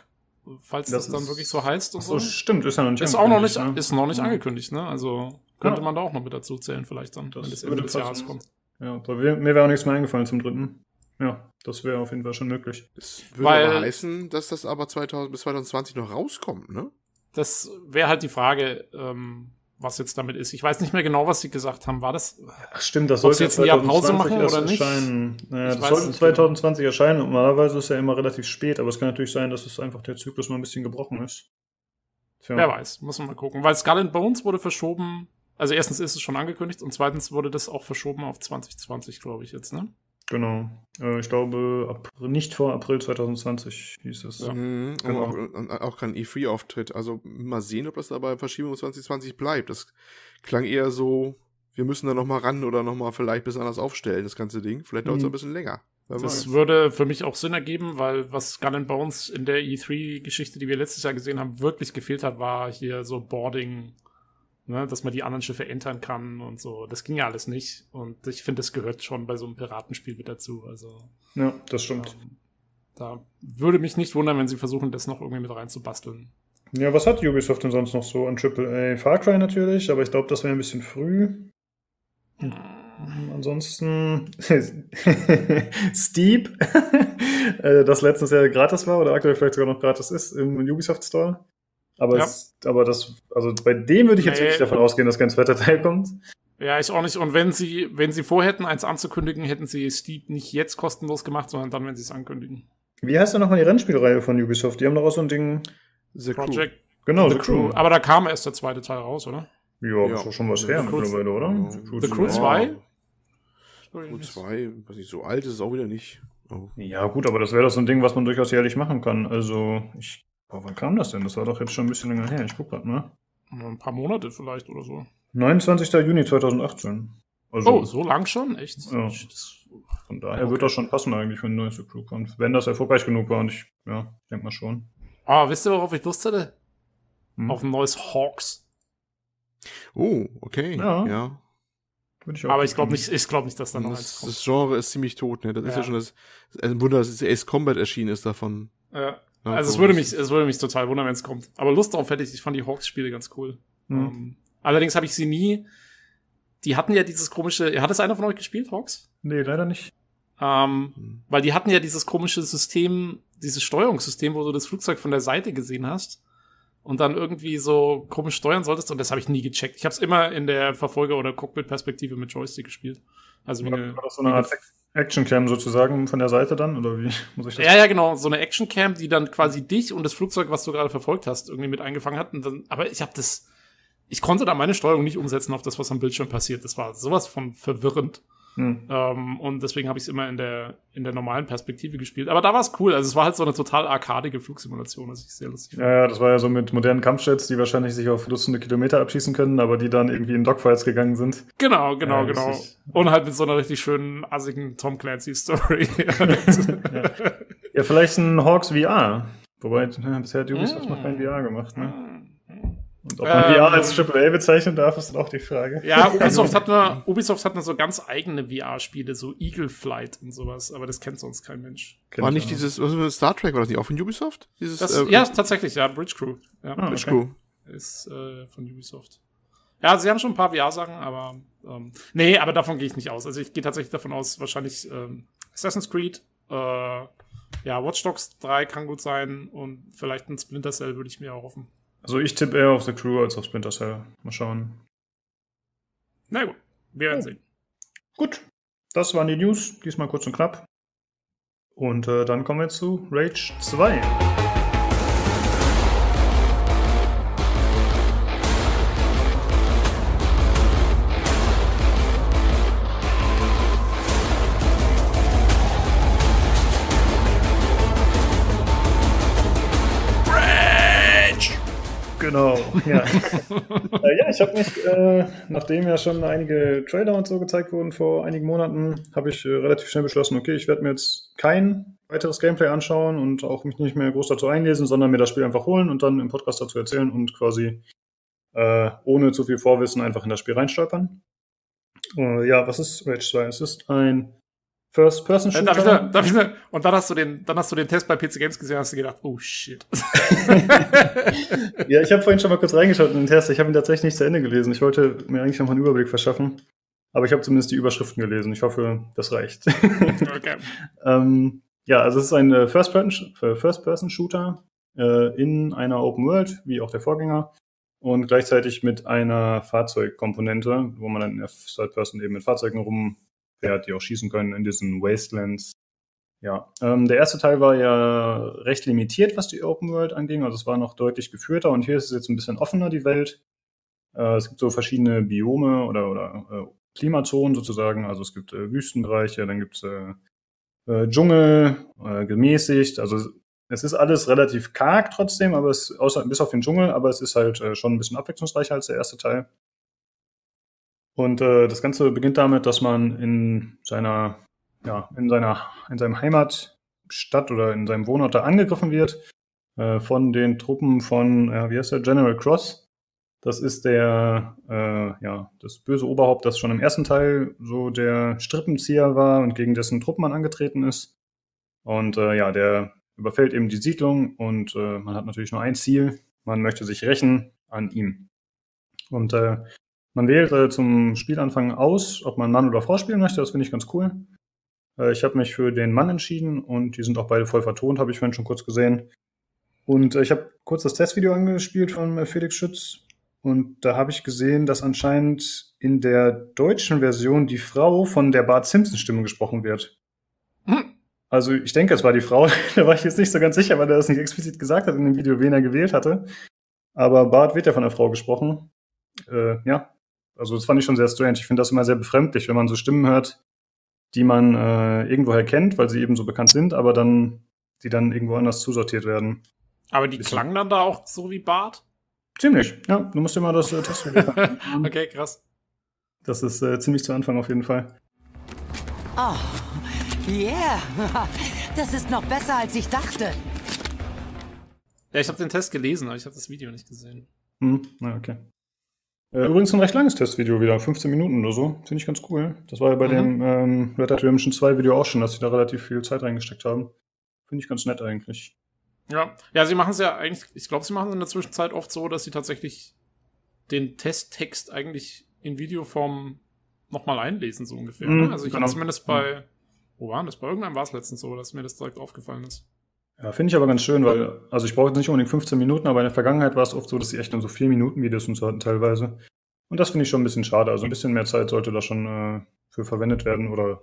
falls das, das dann wirklich so heißt und so. Stimmt, ist ja noch nicht ist auch noch nicht, ne? Ist noch nicht angekündigt, ne? Also könnte ja. man da auch noch mit dazu zählen, vielleicht dann, das wenn das Ende des Jahres kommt. Ja, mir wäre auch nichts mehr eingefallen zum dritten. Ja, das wäre auf jeden Fall schon möglich. Das würde Weil, aber heißen, dass das aber 2000, bis 2020 noch rauskommt, ne? Das wäre halt die Frage, ähm, was jetzt damit ist. Ich weiß nicht mehr genau, was sie gesagt haben. War das? Ach stimmt, das sollte jetzt ein Jahr Pause machen oder nicht? Erscheinen. Naja, das sollte 2020 genau. erscheinen. Normalerweise ist ja immer relativ spät, aber es kann natürlich sein, dass es einfach der Zyklus mal ein bisschen gebrochen ist. Tja. Wer weiß, muss man mal gucken. Weil Skull and Bones wurde verschoben. Also erstens ist es schon angekündigt und zweitens wurde das auch verschoben auf 2020, glaube ich jetzt, ne? Genau. Äh, ich glaube, nicht vor April 2020 hieß es. Ja. Mhm. Genau. Und auch, auch kein E3-Auftritt. Also mal sehen, ob das dabei Verschiebung 2020 bleibt. Das klang eher so, wir müssen da nochmal ran oder nochmal vielleicht ein bisschen anders aufstellen, das ganze Ding. Vielleicht dauert es mhm. ein bisschen länger. das weiß. würde für mich auch Sinn ergeben, weil was Gun and Bones in der E3-Geschichte, die wir letztes Jahr gesehen haben, wirklich gefehlt hat, war hier so Boarding ne, dass man die anderen Schiffe entern kann und so. Das ging ja alles nicht. Und ich finde, das gehört schon bei so einem Piratenspiel mit dazu. Also, ja, das stimmt. Ähm, da würde mich nicht wundern, wenn sie versuchen, das noch irgendwie mit reinzubasteln. Ja, was hat Ubisoft denn sonst noch so an AAA? Far Cry natürlich, aber ich glaube, das wäre ein bisschen früh. Hm. Ansonsten Steep, äh, das letztes Jahr gratis war oder aktuell vielleicht sogar noch gratis ist im Ubisoft Store. Aber, ja. es, aber das, also bei dem würde ich jetzt nee. wirklich davon ausgehen, dass kein zweiter Teil kommt. Ja, ich auch nicht. Und wenn sie, wenn sie vorhätten, eins anzukündigen, hätten sie Steep nicht jetzt kostenlos gemacht, sondern dann, wenn sie es ankündigen. Wie heißt denn nochmal die Rennspielreihe von Ubisoft? Die haben doch auch so ein Ding. The Project. Crew. Genau, The, The Crew. Crew. Aber da kam erst der zweite Teil raus, oder? Ja, ja. ist schon was her mittlerweile, oder? Ja. The Crew, The Crew 2? Crew 2, was nicht so alt ist, ist auch wieder nicht. Oh. Ja, gut, aber das wäre doch so ein Ding, was man durchaus jährlich machen kann. Also, ich Boah, wann kam das denn? Das war doch jetzt schon ein bisschen länger her. Ich guck grad mal. Ein paar Monate vielleicht oder so. 29. Juni 2018. Also, oh, so lang schon? Echt? Ja. Von daher okay. wird das schon passen eigentlich, wenn ein neues Crew kommt. Wenn das erfolgreich genug war und ich, ja, denke mal schon. Ah, wisst ihr, worauf ich Lust hätte? Hm? Auf ein neues Hawks. Oh, okay. Ja. ja. Ich Aber ich glaube nicht, ich glaube nicht, dass da noch das, kommt. Das Genre ist ziemlich tot, ne? Das ja. ist ja schon das, ein Wunder, dass Ace Combat erschienen ist davon. Ja. Ja, also es würde mich, es würde mich total wundern, wenn es kommt. Aber Lust drauf hätte ich. Ich fand die Hawks-Spiele ganz cool. Mhm. Um, ähm, allerdings habe ich sie nie. Die hatten ja dieses komische. Hat es einer von euch gespielt, Hawks? Nee, leider nicht. Ähm, mhm. Weil die hatten ja dieses komische System, dieses Steuerungssystem, wo du das Flugzeug von der Seite gesehen hast und dann irgendwie so komisch steuern solltest. Und das habe ich nie gecheckt. Ich habe es immer in der Verfolger- oder Cockpit-Perspektive mit Joystick gespielt. Also wie war, eine, war das so eine Art Actioncam sozusagen von der Seite dann? Oder wie muss ich das? Ja, ja, genau. So eine Actioncam, die dann quasi dich und das Flugzeug, was du gerade verfolgt hast, irgendwie mit eingefangen hat. Dann, aber ich habe das. Ich konnte da meine Steuerung nicht umsetzen auf das, was am Bildschirm passiert. Das war sowas von verwirrend. Hm. Ähm, und deswegen habe ich es immer in der, in der normalen Perspektive gespielt. Aber da war es cool. Also es war halt so eine total arkadige Flugsimulation, was ich sehr lustig fand. Ja, ja, das war ja so mit modernen Kampfjets, die wahrscheinlich sich auf Dutzende Kilometer abschießen können, aber die dann irgendwie in Dogfights gegangen sind. Genau, genau, ja, genau. Und halt mit so einer richtig schönen, assigen Tom Clancy-Story. ja. ja. vielleicht ein Hawks VR. Wobei, bisher hat Ubisoft mm. noch kein VR gemacht, ne? Und ob man ähm, VR als AAA bezeichnen darf, ist dann auch die Frage. Ja, Ubisoft hat nur, Ubisoft hat nur so ganz eigene VR-Spiele, so Eagle Flight und sowas, aber das kennt sonst kein Mensch. Kennt war nicht dieses, was war Star Trek, war das nicht auch von Ubisoft? Dieses, das, äh, ja, tatsächlich, ja, Bridge Crew. Ja. Ah, Bridge Crew. Ist äh, von Ubisoft. Ja, sie haben schon ein paar VR-Sachen, aber ähm, nee, aber davon gehe ich nicht aus. Also ich gehe tatsächlich davon aus, wahrscheinlich ähm, Assassin's Creed, äh, ja, Watch Dogs 3 kann gut sein und vielleicht ein Splinter Cell würde ich mir auch hoffen. Also ich tippe eher auf The Crew als auf Splinter Cell. Mal schauen. Na gut, wir werden oh. sehen. Gut, das waren die News. Diesmal kurz und knapp. Und äh, dann kommen wir zu Rage 2. ja. äh, ja, ich habe mich, äh, nachdem ja schon einige Trailer und so gezeigt wurden vor einigen Monaten, habe ich äh, relativ schnell beschlossen, okay, ich werde mir jetzt kein weiteres Gameplay anschauen und auch mich nicht mehr groß dazu einlesen, sondern mir das Spiel einfach holen und dann im Podcast dazu erzählen und quasi äh, ohne zu viel Vorwissen einfach in das Spiel reinstolpern. Äh, ja, was ist Rage 2? Es ist ein First-Person-Shooter. Äh, darf ich, darf ich, und dann hast du den, dann hast du den Test bei PC Games gesehen und hast du gedacht, oh shit. ja, ich habe vorhin schon mal kurz reingeschaut in den Test. Ich habe ihn tatsächlich nicht zu Ende gelesen. Ich wollte mir eigentlich noch mal einen Überblick verschaffen. Aber ich habe zumindest die Überschriften gelesen. Ich hoffe, das reicht. okay. ähm, ja, also es ist ein äh, First-Person-Shooter äh, in einer Open World, wie auch der Vorgänger. Und gleichzeitig mit einer Fahrzeugkomponente, wo man dann in der Third Person eben mit Fahrzeugen rum fährt, die auch schießen können in diesen Wastelands. Ja, ähm, der erste Teil war ja recht limitiert, was die Open World anging. Also es war noch deutlich geführter und hier ist es jetzt ein bisschen offener, die Welt. Äh, es gibt so verschiedene Biome oder, oder äh, Klimazonen sozusagen. Also es gibt äh, Wüstenbereiche, dann gibt es äh, äh, Dschungel, äh, gemäßigt. Also es ist alles relativ karg trotzdem, aber es, außer bis auf den Dschungel, aber es ist halt schon ein bisschen abwechslungsreicher als der erste Teil. Und äh, das Ganze beginnt damit, dass man in seiner, ja, in seiner, in seinem Heimatstadt oder in seinem Wohnort da angegriffen wird äh, von den Truppen von, ja, wie heißt der, General Cross. Das ist der, äh, ja, das böse Oberhaupt, das schon im ersten Teil so der Strippenzieher war und gegen dessen Truppen man angetreten ist. Und äh, ja, der überfällt eben die Siedlung und äh, man hat natürlich nur ein Ziel. Man möchte sich rächen an ihm. Und äh, man wählt äh, zum Spielanfang aus, ob man Mann oder Frau spielen möchte. Das finde ich ganz cool. Äh, ich habe mich für den Mann entschieden und die sind auch beide voll vertont, habe ich vorhin schon kurz gesehen. Und äh, ich habe kurz das Testvideo angespielt von äh, Felix Schütz und da habe ich gesehen, dass anscheinend in der deutschen Version die Frau von der Bart Simpson Stimme gesprochen wird. Hm. Also ich denke, es war die Frau. da war ich jetzt nicht so ganz sicher, weil er das nicht explizit gesagt hat in dem Video, wen er gewählt hatte. Aber Bart wird ja von der Frau gesprochen. Äh, ja, also das fand ich schon sehr strange. Ich finde das immer sehr befremdlich, wenn man so Stimmen hört, die man äh, irgendwoher kennt, weil sie eben so bekannt sind, aber dann die dann irgendwo anders zusortiert werden. Aber die klangen dann da auch so wie Bart? Ziemlich, ja. Du musst dir mal das äh, testen. okay, krass. Das ist äh, ziemlich zu Anfang auf jeden Fall. Oh, yeah. Das ist noch besser, als ich dachte. Ja, ich habe den Test gelesen, aber ich habe das Video nicht gesehen. Hm, na, okay. Äh, übrigens ein recht langes Testvideo wieder, 15 Minuten oder so. Finde ich ganz cool. Das war ja bei mhm. dem ähm, Red Dead Redemption 2 Video auch schon, dass sie da relativ viel Zeit reingesteckt haben. Finde ich ganz nett eigentlich. Ja, ja, sie machen es ja eigentlich, ich glaube, sie machen es in der Zwischenzeit oft so, dass sie tatsächlich den Testtext eigentlich in Videoform nochmal einlesen, so ungefähr. Mhm, also ich genau. zumindest bei, wo waren das? Bei irgendeinem war es letztens so, dass mir das direkt aufgefallen ist. Ja, finde ich aber ganz schön, weil, also ich brauche jetzt nicht unbedingt 15 Minuten, aber in der Vergangenheit war es oft so, dass sie echt nur so 4 Minuten Videos und so hatten teilweise. Und das finde ich schon ein bisschen schade. Also ein bisschen mehr Zeit sollte da schon äh, für verwendet werden oder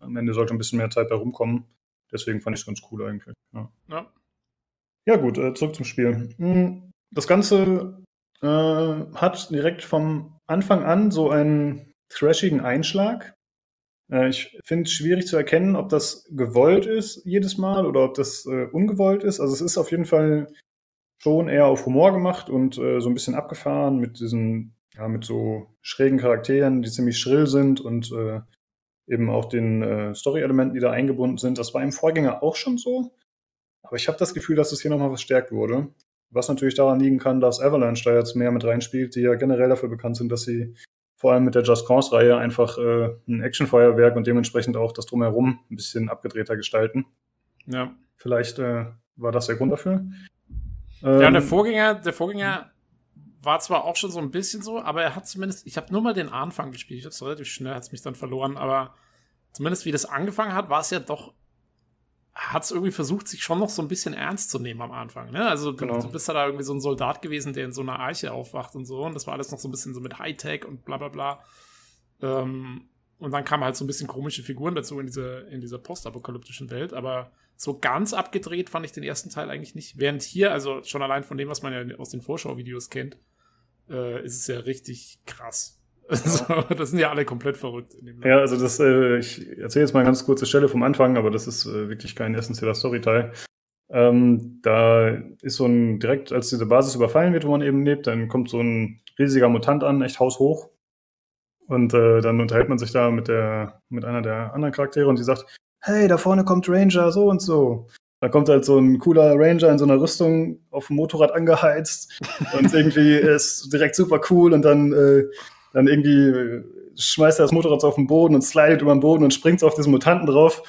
am Ende sollte ein bisschen mehr Zeit bei rumkommen. Deswegen fand ich es ganz cool eigentlich. Ja, ja. ja gut, äh, zurück zum Spiel. Hm, das Ganze äh, hat direkt vom Anfang an so einen thrashigen Einschlag. Äh, ich finde es schwierig zu erkennen, ob das gewollt ist jedes Mal oder ob das äh, ungewollt ist. Also es ist auf jeden Fall schon eher auf Humor gemacht und äh, so ein bisschen abgefahren mit diesen, ja, mit so schrägen Charakteren, die ziemlich schrill sind und äh, eben auch den äh, Story-Elementen, die da eingebunden sind. Das war im Vorgänger auch schon so. Aber ich habe das Gefühl, dass es hier nochmal verstärkt wurde. Was natürlich daran liegen kann, dass Avalanche da jetzt mehr mit reinspielt, die ja generell dafür bekannt sind, dass sie vor allem mit der Just Cause-Reihe einfach äh, ein Actionfeuerwerk und dementsprechend auch das Drumherum ein bisschen abgedrehter gestalten. Ja. Vielleicht äh, war das der Grund dafür. Ähm, ja, der Vorgänger, der Vorgänger war zwar auch schon so ein bisschen so, aber er hat zumindest, ich habe nur mal den Anfang gespielt, ich habe es relativ schnell, hat es mich dann verloren, aber zumindest wie das angefangen hat, war es ja doch hat es irgendwie versucht, sich schon noch so ein bisschen ernst zu nehmen am Anfang. Ne? Also du, genau. du, bist ja da irgendwie so ein Soldat gewesen, der in so einer Eiche aufwacht und so. Und das war alles noch so ein bisschen so mit Hightech und bla bla bla. Ähm, und dann kamen halt so ein bisschen komische Figuren dazu in, diese, in dieser postapokalyptischen Welt. Aber so ganz abgedreht fand ich den ersten Teil eigentlich nicht. Während hier, also schon allein von dem, was man ja aus den Vorschauvideos kennt, äh, ist es ja richtig krass. Also, das sind ja alle komplett verrückt. ja, also das, äh, ich erzähle jetzt mal eine ganz kurze Stelle vom Anfang, aber das ist äh, wirklich kein essentieller Storyteil. Ähm, da ist so ein, direkt als diese Basis überfallen wird, wo man eben lebt, dann kommt so ein riesiger Mutant an, echt haushoch. Und äh, dann unterhält man sich da mit der, mit einer der anderen Charaktere und die sagt, hey, da vorne kommt Ranger, so und so. Da kommt halt so ein cooler Ranger in so einer Rüstung auf dem Motorrad angeheizt und irgendwie ist direkt super cool und dann äh, dann irgendwie schmeißt er das Motorrad auf den Boden und slidet über den Boden und springt auf diesen Mutanten drauf.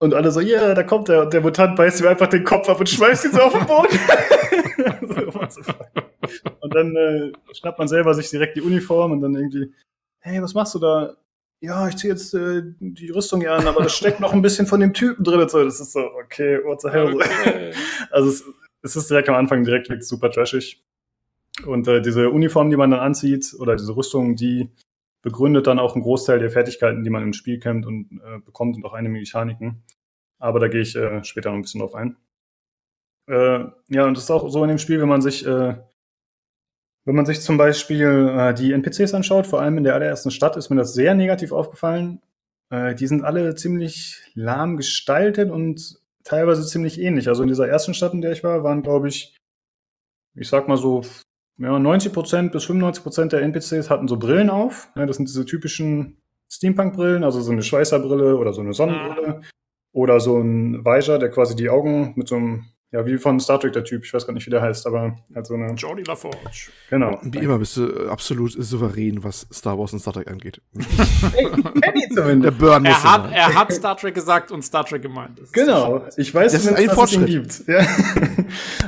Und alle so, ja, yeah, da kommt der. Und der Mutant beißt ihm einfach den Kopf ab und schmeißt ihn so auf den Boden. und dann äh, schnappt man selber sich direkt die Uniform und dann irgendwie, hey, was machst du da? Ja, ich ziehe jetzt äh, die Rüstung hier an, aber das steckt noch ein bisschen von dem Typen drin. Und so. Das ist so, okay, what the hell? Okay. Also es, es ist direkt am Anfang direkt super trashig. Und äh, diese Uniform, die man dann anzieht, oder diese Rüstung, die begründet dann auch einen Großteil der Fertigkeiten, die man im Spiel kennt und äh, bekommt und auch einige Mechaniken. Aber da gehe ich äh, später noch ein bisschen drauf ein. Äh, ja, und das ist auch so in dem Spiel, wenn man sich, äh, wenn man sich zum Beispiel äh, die NPCs anschaut, vor allem in der allerersten Stadt, ist mir das sehr negativ aufgefallen. Äh, die sind alle ziemlich lahm gestaltet und teilweise ziemlich ähnlich. Also in dieser ersten Stadt, in der ich war, waren, glaube ich, ich sag mal so ja, 90% bis 95% der NPCs hatten so Brillen auf. Das sind diese typischen Steampunk-Brillen, also so eine Schweißerbrille oder so eine Sonnenbrille. Oder so ein Weiser, der quasi die Augen mit so einem ja, wie von Star Trek der Typ, ich weiß gar nicht, wie der heißt, aber halt so eine. Jordi LaForge. Genau. Wie immer bist du absolut souverän, was Star Wars und Star Trek angeht. Der Burn er, hat, er hat Star Trek gesagt und Star Trek gemeint. Genau. Ich weiß, das ist ein dass es ihn gibt. Ja.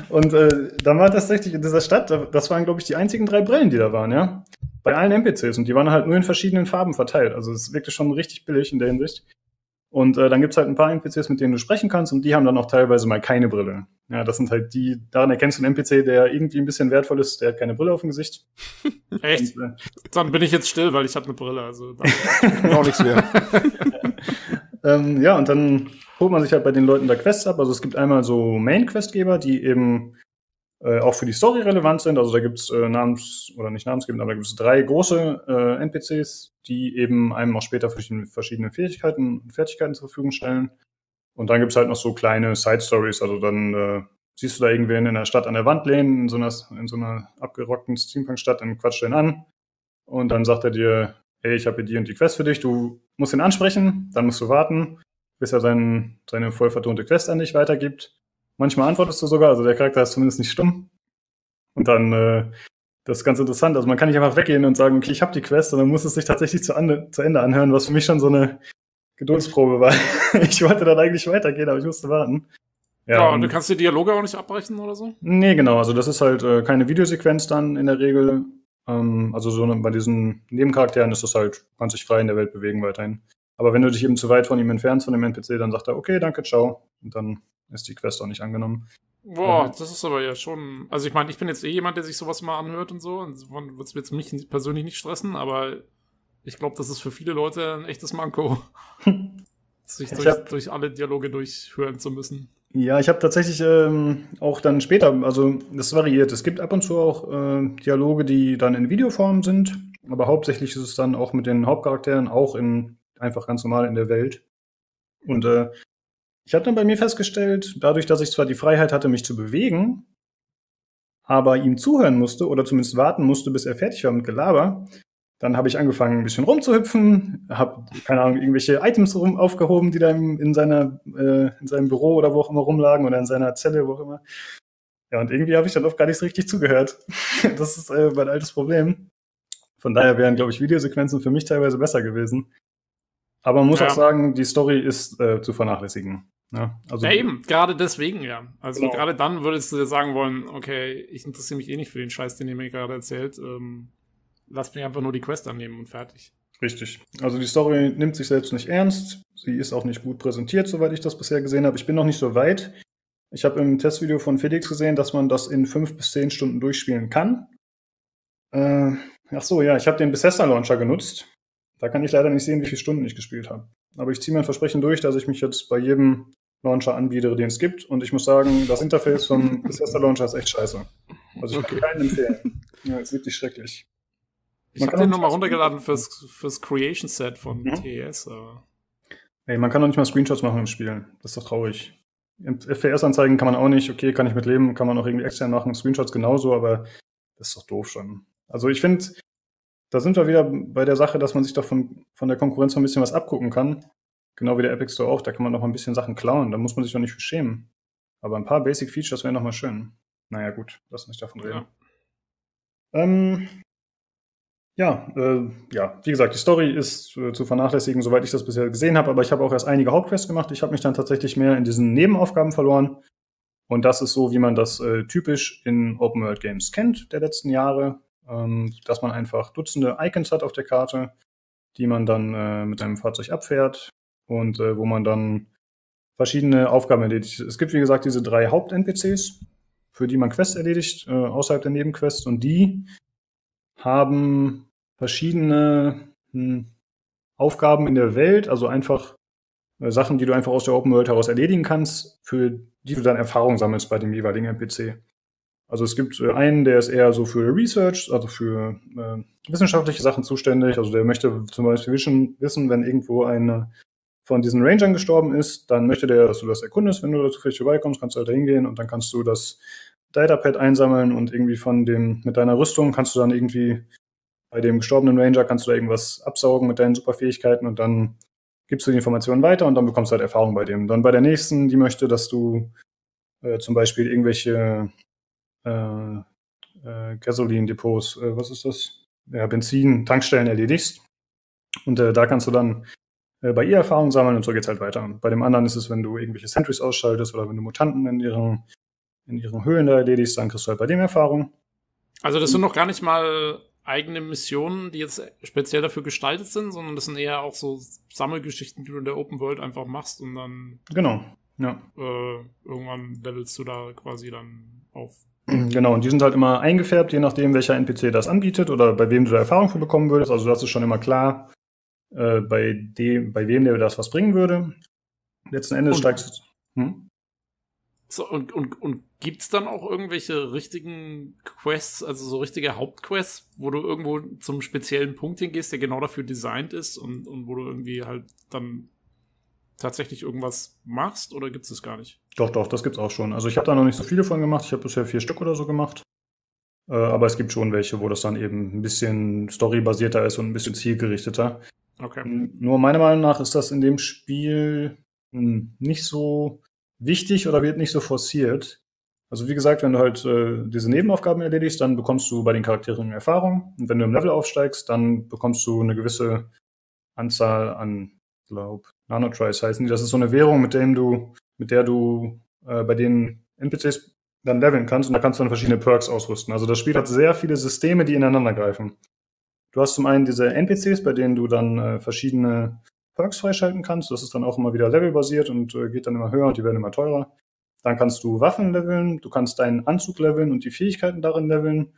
Und äh, da war tatsächlich in dieser Stadt, das waren, glaube ich, die einzigen drei Brillen, die da waren, ja. Bei allen NPCs und die waren halt nur in verschiedenen Farben verteilt. Also es ist wirklich schon richtig billig in der Hinsicht. Und äh, dann gibt's halt ein paar NPCs, mit denen du sprechen kannst und die haben dann auch teilweise mal keine Brille. Ja, das sind halt die, daran erkennst du einen NPC, der irgendwie ein bisschen wertvoll ist, der hat keine Brille auf dem Gesicht. Echt? Und, äh, dann bin ich jetzt still, weil ich habe eine Brille, also auch nichts mehr. ähm, ja, und dann holt man sich halt bei den Leuten da Quests ab. Also es gibt einmal so Main-Questgeber, die eben äh, auch für die Story relevant sind. Also da gibt's äh, Namens- oder nicht namensgebend, aber da gibt's drei große äh, NPCs, die eben einem auch später verschiedene, verschiedene Fähigkeiten und Fertigkeiten zur Verfügung stellen. Und dann gibt's halt noch so kleine Side-Stories. Also dann äh, siehst du da irgendwen in der Stadt an der Wand lehnen, in so einer, in so einer abgerockten Steampunk-Stadt, dann quatscht den an. Und dann sagt er dir, hey, ich habe hier die und die Quest für dich, du musst ihn ansprechen, dann musst du warten, bis er sein, seine voll vertonte Quest an dich weitergibt. Manchmal antwortest du sogar, also der Charakter ist zumindest nicht stumm. Und dann, äh, das ist ganz interessant. Also man kann nicht einfach weggehen und sagen, okay, ich habe die Quest, sondern muss es sich tatsächlich zu, zu Ende anhören, was für mich schon so eine Geduldsprobe war. ich wollte dann eigentlich weitergehen, aber ich musste warten. Ja, ja und du kannst die Dialoge auch nicht abbrechen oder so? Nee, genau. Also das ist halt äh, keine Videosequenz dann in der Regel. Ähm, also so bei diesen Nebencharakteren ist das halt, kannst dich frei in der Welt bewegen weiterhin. Aber wenn du dich eben zu weit von ihm entfernst, von dem NPC, dann sagt er, okay, danke, ciao. Und dann ist die Quest auch nicht angenommen. Boah, ähm, das ist aber ja schon. Also ich meine, ich bin jetzt eh jemand, der sich sowas mal anhört und so. Und wird es jetzt mich persönlich nicht stressen, aber ich glaube, das ist für viele Leute ein echtes Manko. sich durch, hab, durch, alle Dialoge durchhören zu müssen. Ja, ich habe tatsächlich ähm, auch dann später, also das variiert. Es gibt ab und zu auch äh, Dialoge, die dann in Videoform sind, aber hauptsächlich ist es dann auch mit den Hauptcharakteren auch in einfach ganz normal in der Welt. Und äh, ich habe dann bei mir festgestellt, dadurch, dass ich zwar die Freiheit hatte, mich zu bewegen, aber ihm zuhören musste oder zumindest warten musste, bis er fertig war mit Gelaber, dann habe ich angefangen, ein bisschen rumzuhüpfen, habe, keine Ahnung, irgendwelche Items rum aufgehoben, die da in, seiner, äh, in seinem Büro oder wo auch immer rumlagen oder in seiner Zelle, wo auch immer. Ja, und irgendwie habe ich dann oft gar nicht so richtig zugehört. das ist äh, mein altes Problem. Von daher wären, glaube ich, Videosequenzen für mich teilweise besser gewesen. Aber man muss ja. auch sagen, die Story ist äh, zu vernachlässigen. Ja, also ja, eben, gerade deswegen, ja. Also genau. gerade dann würdest du dir sagen wollen, okay, ich interessiere mich eh nicht für den Scheiß, den ihr mir gerade erzählt. Ähm, lass mich einfach nur die Quest annehmen und fertig. Richtig. Also die Story nimmt sich selbst nicht ernst. Sie ist auch nicht gut präsentiert, soweit ich das bisher gesehen habe. Ich bin noch nicht so weit. Ich habe im Testvideo von Felix gesehen, dass man das in fünf bis zehn Stunden durchspielen kann. Äh, ach so, ja, ich habe den Bethesda Launcher genutzt. Da kann ich leider nicht sehen, wie viele Stunden ich gespielt habe. Aber ich ziehe mein Versprechen durch, dass ich mich jetzt bei jedem Launcher anbiete, den es gibt. Und ich muss sagen, das Interface vom Bethesda Launcher ist echt scheiße. Also ich okay. kann keinen empfehlen. Ja, ist wirklich schrecklich. Ich habe den nochmal runtergeladen fürs, fürs Creation Set von mhm. TES. Aber. Ey, man kann doch nicht mal Screenshots machen im Spiel. Das ist doch traurig. FPS-Anzeigen kann man auch nicht. Okay, kann ich mit leben, kann man auch irgendwie extern machen. Screenshots genauso, aber das ist doch doof schon. Also ich finde, da sind wir wieder bei der Sache, dass man sich doch von, von der Konkurrenz noch ein bisschen was abgucken kann. Genau wie der Epic Store auch. Da kann man noch ein bisschen Sachen klauen. Da muss man sich doch nicht für schämen. Aber ein paar Basic Features wären noch mal schön. Naja, gut, lass uns davon reden. Ja. Ähm, ja, äh, ja, wie gesagt, die Story ist äh, zu vernachlässigen, soweit ich das bisher gesehen habe, aber ich habe auch erst einige Hauptquests gemacht. Ich habe mich dann tatsächlich mehr in diesen Nebenaufgaben verloren. Und das ist so, wie man das äh, typisch in Open World Games kennt der letzten Jahre, ähm, dass man einfach Dutzende Icons hat auf der Karte, die man dann äh, mit einem Fahrzeug abfährt und äh, wo man dann verschiedene Aufgaben erledigt. Es gibt, wie gesagt, diese drei Haupt-NPCs, für die man Quests erledigt, äh, außerhalb der Nebenquests. Und die haben verschiedene hm, Aufgaben in der Welt, also einfach äh, Sachen, die du einfach aus der Open World heraus erledigen kannst, für die du dann Erfahrung sammelst bei dem jeweiligen NPC. Also es gibt äh, einen, der ist eher so für Research, also für äh, wissenschaftliche Sachen zuständig. Also der möchte zum Beispiel wissen, wenn irgendwo eine von diesen Rangern gestorben ist, dann möchte der, dass du das erkundest. Wenn du da zufällig vorbeikommst, kannst du halt da hingehen und dann kannst du das Datapad einsammeln und irgendwie von dem, mit deiner Rüstung kannst du dann irgendwie bei dem gestorbenen Ranger kannst du da irgendwas absaugen mit deinen Superfähigkeiten und dann gibst du die Informationen weiter und dann bekommst du halt Erfahrung bei dem. Dann bei der nächsten, die möchte, dass du äh, zum Beispiel irgendwelche äh, äh, Gasoline-Depots, äh, was ist das? Ja, Benzin, Tankstellen erledigst. Und äh, da kannst du dann bei ihr Erfahrung sammeln und so geht's halt weiter. Und bei dem anderen ist es, wenn du irgendwelche Sentries ausschaltest oder wenn du Mutanten in ihren, in ihren Höhlen da erledigst, dann kriegst du halt bei dem Erfahrung. Also das sind noch gar nicht mal eigene Missionen, die jetzt speziell dafür gestaltet sind, sondern das sind eher auch so Sammelgeschichten, die du in der Open World einfach machst und dann. Genau, ja. Äh, irgendwann levelst du da quasi dann auf. Genau, und die sind halt immer eingefärbt, je nachdem, welcher NPC das anbietet oder bei wem du da Erfahrung für bekommen würdest. Also das ist schon immer klar, äh, bei dem, bei wem der das was bringen würde. Letzten Endes und, steigst du. Hm? So, und, und, und gibt's dann auch irgendwelche richtigen Quests, also so richtige Hauptquests, wo du irgendwo zum speziellen Punkt hingehst, der genau dafür designt ist und, und wo du irgendwie halt dann tatsächlich irgendwas machst oder gibt's das gar nicht? Doch, doch, das gibt's auch schon. Also ich habe da noch nicht so viele von gemacht. Ich habe bisher vier Stück oder so gemacht. Äh, aber es gibt schon welche, wo das dann eben ein bisschen storybasierter ist und ein bisschen zielgerichteter. Okay. Nur meiner Meinung nach ist das in dem Spiel hm, nicht so wichtig oder wird nicht so forciert. Also wie gesagt, wenn du halt äh, diese Nebenaufgaben erledigst, dann bekommst du bei den Charakteren Erfahrung. Und wenn du im Level aufsteigst, dann bekommst du eine gewisse Anzahl an, glaube Nanotries heißen die. Das ist so eine Währung, mit dem du, mit der du äh, bei den NPCs dann leveln kannst und da kannst du dann verschiedene Perks ausrüsten. Also das Spiel hat sehr viele Systeme, die ineinander greifen. Du hast zum einen diese NPCs, bei denen du dann äh, verschiedene Perks freischalten kannst. Das ist dann auch immer wieder levelbasiert und äh, geht dann immer höher und die werden immer teurer. Dann kannst du Waffen leveln, du kannst deinen Anzug leveln und die Fähigkeiten darin leveln.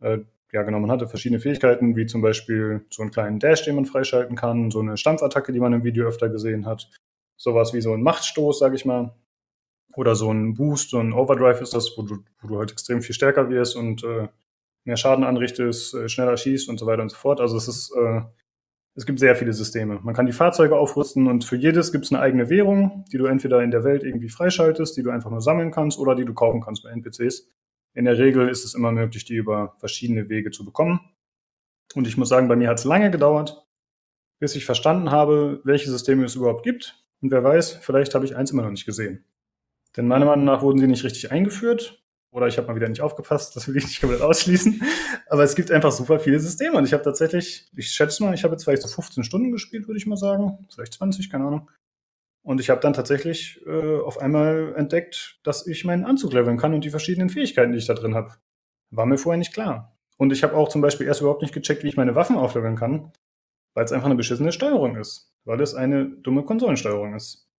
Äh, ja, genau, man hatte verschiedene Fähigkeiten, wie zum Beispiel so einen kleinen Dash, den man freischalten kann, so eine Stampfattacke, die man im Video öfter gesehen hat. Sowas wie so ein Machtstoß, sag ich mal. Oder so ein Boost, so ein Overdrive ist das, wo du, wo du halt extrem viel stärker wirst und äh, mehr Schaden anrichtest, äh, schneller schießt und so weiter und so fort. Also es ist äh, es gibt sehr viele Systeme. Man kann die Fahrzeuge aufrüsten und für jedes gibt es eine eigene Währung, die du entweder in der Welt irgendwie freischaltest, die du einfach nur sammeln kannst oder die du kaufen kannst bei NPCs. In der Regel ist es immer möglich, die über verschiedene Wege zu bekommen. Und ich muss sagen, bei mir hat es lange gedauert, bis ich verstanden habe, welche Systeme es überhaupt gibt. Und wer weiß, vielleicht habe ich eins immer noch nicht gesehen. Denn meiner Meinung nach wurden sie nicht richtig eingeführt. Oder ich habe mal wieder nicht aufgepasst, das will ich nicht komplett ausschließen. Aber es gibt einfach super viele Systeme. Und ich habe tatsächlich, ich schätze mal, ich habe jetzt vielleicht so 15 Stunden gespielt, würde ich mal sagen. Vielleicht 20, keine Ahnung. Und ich habe dann tatsächlich äh, auf einmal entdeckt, dass ich meinen Anzug leveln kann und die verschiedenen Fähigkeiten, die ich da drin habe. War mir vorher nicht klar. Und ich habe auch zum Beispiel erst überhaupt nicht gecheckt, wie ich meine Waffen aufleveln kann, weil es einfach eine beschissene Steuerung ist. Weil es eine dumme Konsolensteuerung ist.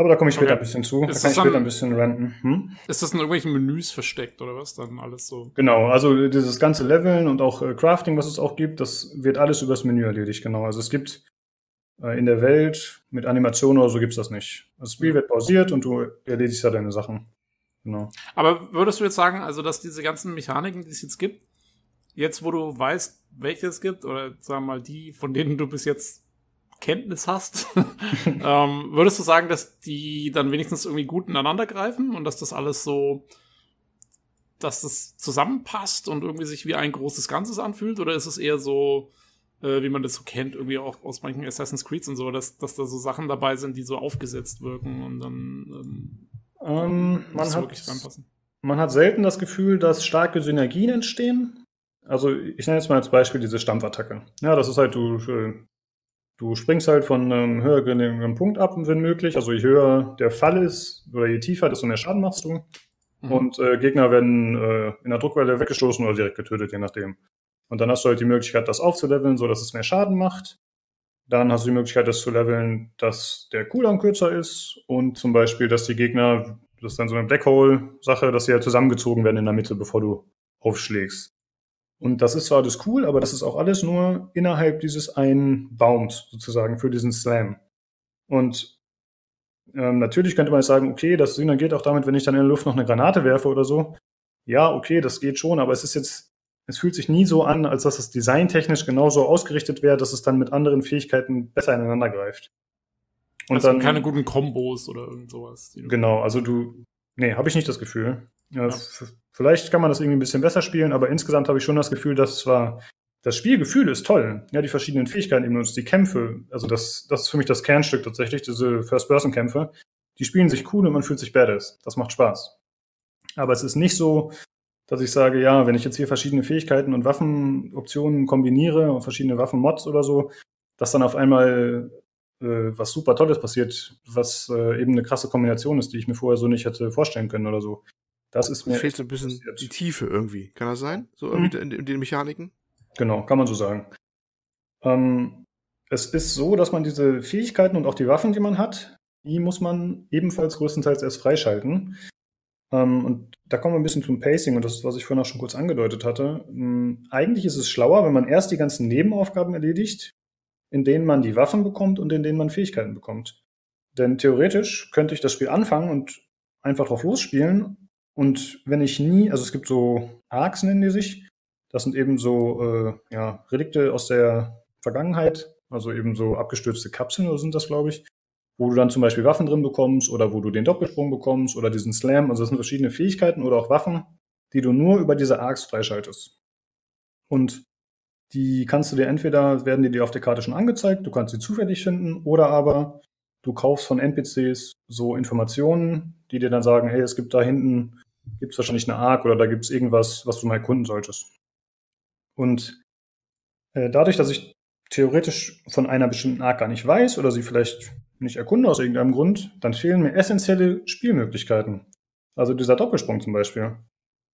Aber da komme ich später okay. ein bisschen zu. Ist da kann ich später ein bisschen ranten. Hm? Ist das in irgendwelchen Menüs versteckt oder was dann alles so? Genau, also dieses ganze Leveln und auch äh, Crafting, was es auch gibt, das wird alles übers Menü erledigt, genau. Also es gibt äh, in der Welt mit Animation oder so gibt es das nicht. Das Spiel wird pausiert und du erledigst ja deine Sachen. Genau. Aber würdest du jetzt sagen, also dass diese ganzen Mechaniken, die es jetzt gibt, jetzt wo du weißt, welche es gibt, oder sagen wir mal die, von denen du bis jetzt Kenntnis hast, ähm, würdest du sagen, dass die dann wenigstens irgendwie gut ineinander greifen und dass das alles so, dass das zusammenpasst und irgendwie sich wie ein großes Ganzes anfühlt? Oder ist es eher so, äh, wie man das so kennt, irgendwie auch aus manchen Assassin's Creeds und so, dass, dass da so Sachen dabei sind, die so aufgesetzt wirken und dann ähm, ähm, man, hat, man hat selten das Gefühl, dass starke Synergien entstehen. Also ich nenne jetzt mal als Beispiel diese Stampfattacke. Ja, das ist halt, du äh, Du springst halt von einem höher gelegenen Punkt ab, wenn möglich. Also je höher der Fall ist oder je tiefer, desto mehr Schaden machst du. Mhm. Und äh, Gegner werden äh, in der Druckwelle weggestoßen oder direkt getötet, je nachdem. Und dann hast du halt die Möglichkeit, das aufzuleveln, so dass es mehr Schaden macht. Dann hast du die Möglichkeit, das zu leveln, dass der Cooldown kürzer ist und zum Beispiel, dass die Gegner, das ist dann so eine Blackhole-Sache, dass sie halt zusammengezogen werden in der Mitte, bevor du aufschlägst. Und das ist zwar alles cool, aber das ist auch alles nur innerhalb dieses einen Baums sozusagen für diesen Slam. Und ähm, natürlich könnte man jetzt sagen, okay, das geht auch damit, wenn ich dann in der Luft noch eine Granate werfe oder so. Ja, okay, das geht schon, aber es ist jetzt, es fühlt sich nie so an, als dass es designtechnisch genauso ausgerichtet wäre, dass es dann mit anderen Fähigkeiten besser ineinander greift. Und also dann keine guten Kombos oder irgend sowas. Genau, also du, nee, habe ich nicht das Gefühl. Ja, ja. Vielleicht kann man das irgendwie ein bisschen besser spielen, aber insgesamt habe ich schon das Gefühl, dass zwar das Spielgefühl ist toll, ja, die verschiedenen Fähigkeiten eben und die Kämpfe, also das, das ist für mich das Kernstück tatsächlich, diese First-Person-Kämpfe, die spielen sich cool und man fühlt sich badass. Das macht Spaß. Aber es ist nicht so, dass ich sage, ja, wenn ich jetzt hier verschiedene Fähigkeiten und Waffenoptionen kombiniere und verschiedene Waffenmods oder so, dass dann auf einmal äh, was super Tolles passiert, was äh, eben eine krasse Kombination ist, die ich mir vorher so nicht hätte vorstellen können oder so. Das ist mir. fehlt so ein bisschen passiert. die Tiefe irgendwie. Kann das sein? So irgendwie mhm. in, in, den Mechaniken? Genau, kann man so sagen. Ähm, es ist so, dass man diese Fähigkeiten und auch die Waffen, die man hat, die muss man ebenfalls größtenteils erst freischalten. Ähm, und da kommen wir ein bisschen zum Pacing und das ist, was ich vorhin auch schon kurz angedeutet hatte. Ähm, eigentlich ist es schlauer, wenn man erst die ganzen Nebenaufgaben erledigt, in denen man die Waffen bekommt und in denen man Fähigkeiten bekommt. Denn theoretisch könnte ich das Spiel anfangen und einfach drauf losspielen und wenn ich nie, also es gibt so Arcs, nennen die sich. Das sind eben so äh, ja, Relikte aus der Vergangenheit, also eben so abgestürzte Kapseln oder sind das, glaube ich, wo du dann zum Beispiel Waffen drin bekommst oder wo du den Doppelsprung bekommst oder diesen Slam. Also das sind verschiedene Fähigkeiten oder auch Waffen, die du nur über diese Arcs freischaltest. Und die kannst du dir entweder, werden die dir auf der Karte schon angezeigt, du kannst sie zufällig finden, oder aber du kaufst von NPCs so Informationen, die dir dann sagen, hey, es gibt da hinten gibt es wahrscheinlich eine Arc oder da gibt es irgendwas, was du mal erkunden solltest. Und äh, dadurch, dass ich theoretisch von einer bestimmten Arc gar nicht weiß oder sie vielleicht nicht erkunde aus irgendeinem Grund, dann fehlen mir essentielle Spielmöglichkeiten. Also dieser Doppelsprung zum Beispiel.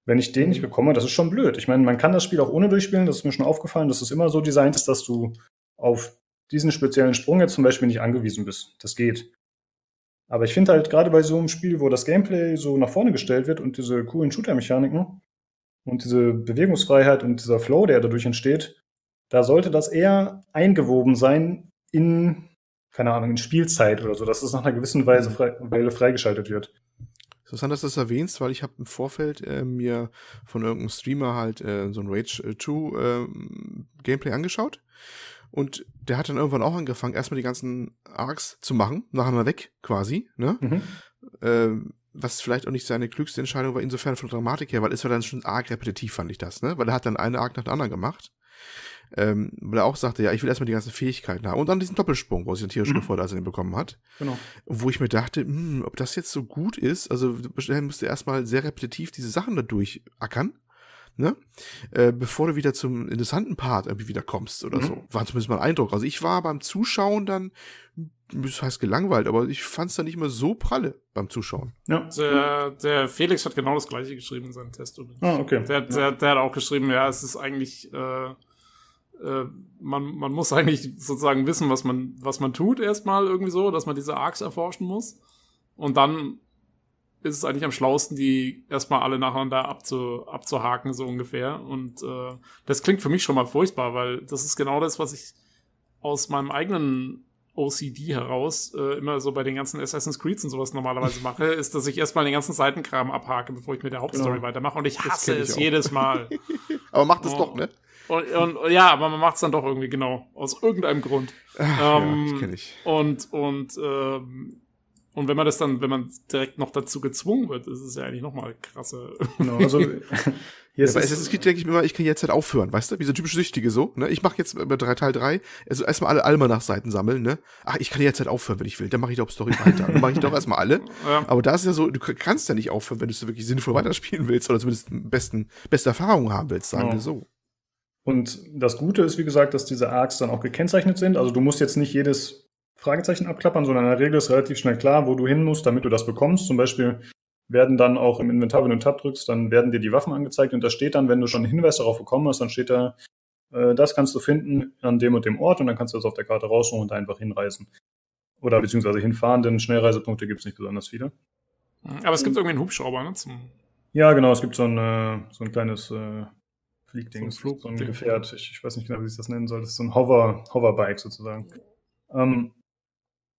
Wenn ich den nicht bekomme, das ist schon blöd. Ich meine, man kann das Spiel auch ohne durchspielen, das ist mir schon aufgefallen, dass es immer so designt ist, dass du auf diesen speziellen Sprung jetzt zum Beispiel nicht angewiesen bist. Das geht. Aber ich finde halt gerade bei so einem Spiel, wo das Gameplay so nach vorne gestellt wird und diese coolen Shooter-Mechaniken und diese Bewegungsfreiheit und dieser Flow, der dadurch entsteht, da sollte das eher eingewoben sein in, keine Ahnung, in Spielzeit oder so, dass es nach einer gewissen Weise frei, Weile freigeschaltet wird. Interessant, dass du das erwähnst, weil ich habe im Vorfeld äh, mir von irgendeinem Streamer halt äh, so ein Rage 2 äh, Gameplay angeschaut Und der hat dann irgendwann auch angefangen, erstmal die ganzen Arcs zu machen, nachher mal weg, quasi, ne? Mhm. Ähm, was vielleicht auch nicht seine klügste Entscheidung war, insofern von Dramatik her, weil es war dann schon arg repetitiv, fand ich das, ne? Weil er hat dann eine Arc nach der anderen gemacht. Ähm, weil er auch sagte, ja, ich will erstmal die ganzen Fähigkeiten haben. Und dann diesen Doppelsprung, wo er sich einen tierischen Mhm. Vorteil bekommen hat. Genau. Wo ich mir dachte, hm, ob das jetzt so gut ist, also er musste erstmal sehr repetitiv diese Sachen da durchackern, ne? Äh, bevor du wieder zum interessanten Part irgendwie wieder kommst oder Mhm. so. War zumindest mein Eindruck. Also ich war beim Zuschauen dann, das heißt gelangweilt, aber ich fand es dann nicht mehr so pralle beim Zuschauen. Ja. Der, der Felix hat genau das gleiche geschrieben in seinem Test. Ah, okay. Der, der, der hat auch geschrieben, ja, es ist eigentlich, äh, äh, man, man muss eigentlich sozusagen wissen, was man, was man tut erstmal irgendwie so, dass man diese Arcs erforschen muss. Und dann ist es eigentlich am schlausten, die erstmal alle nacheinander abzu, abzuhaken, so ungefähr. Und äh, das klingt für mich schon mal furchtbar, weil das ist genau das, was ich aus meinem eigenen OCD heraus äh, immer so bei den ganzen Assassin's Creeds und sowas normalerweise mache, ist, dass ich erstmal den ganzen Seitenkram abhake, bevor ich mit der Hauptstory Genau. weitermache. Und ich hasse ich es auch. jedes Mal. Aber macht es Oh. doch, ne? Und, und ja, aber man macht es dann doch irgendwie genau. Aus irgendeinem Grund. ja, Ähm, kenne ich. Und, und, ähm, und wenn man das dann, wenn man direkt noch dazu gezwungen wird, ist es ja eigentlich nochmal krasser. Genau. Also hier Ja, ist es, Assassin's Creed denke ich mir immer, ich kann jetzt halt aufhören, weißt du? Wie so typisch Süchtige so, ne? Ich mache jetzt bei drei, Teil 3, also erstmal alle Almanach-Seiten sammeln, ne? Ach, ich kann jetzt halt aufhören, wenn ich will. Dann mache ich doch Story weiter. Dann mache ich doch erstmal alle. Ja. Aber da ist ja so, du kannst ja nicht aufhören, wenn du es wirklich sinnvoll weiterspielen willst oder zumindest besten, beste Erfahrungen haben willst, sagen Ja. wir so. Und das Gute ist, wie gesagt, dass diese Arcs dann auch gekennzeichnet sind. Also du musst jetzt nicht jedes Fragezeichen abklappern, sondern in der Regel ist relativ schnell klar, wo du hin musst, damit du das bekommst. Zum Beispiel werden dann auch im Inventar, wenn du einen Tab drückst, dann werden dir die Waffen angezeigt und da steht dann, wenn du schon einen Hinweis darauf bekommen hast, dann steht da, äh, das kannst du finden an dem und dem Ort und dann kannst du das auf der Karte raussuchen und da einfach hinreisen. Oder beziehungsweise hinfahren, denn Schnellreisepunkte gibt es nicht besonders viele. Aber es gibt irgendwie einen Hubschrauber, ne? Zum, Ja, genau, es gibt so ein, äh, so ein kleines äh, Fliegding, So ein so ein. Gefährt. Ich, ich weiß nicht genau, wie ich das nennen soll. Das ist so ein Hover, Hoverbike sozusagen. Ähm,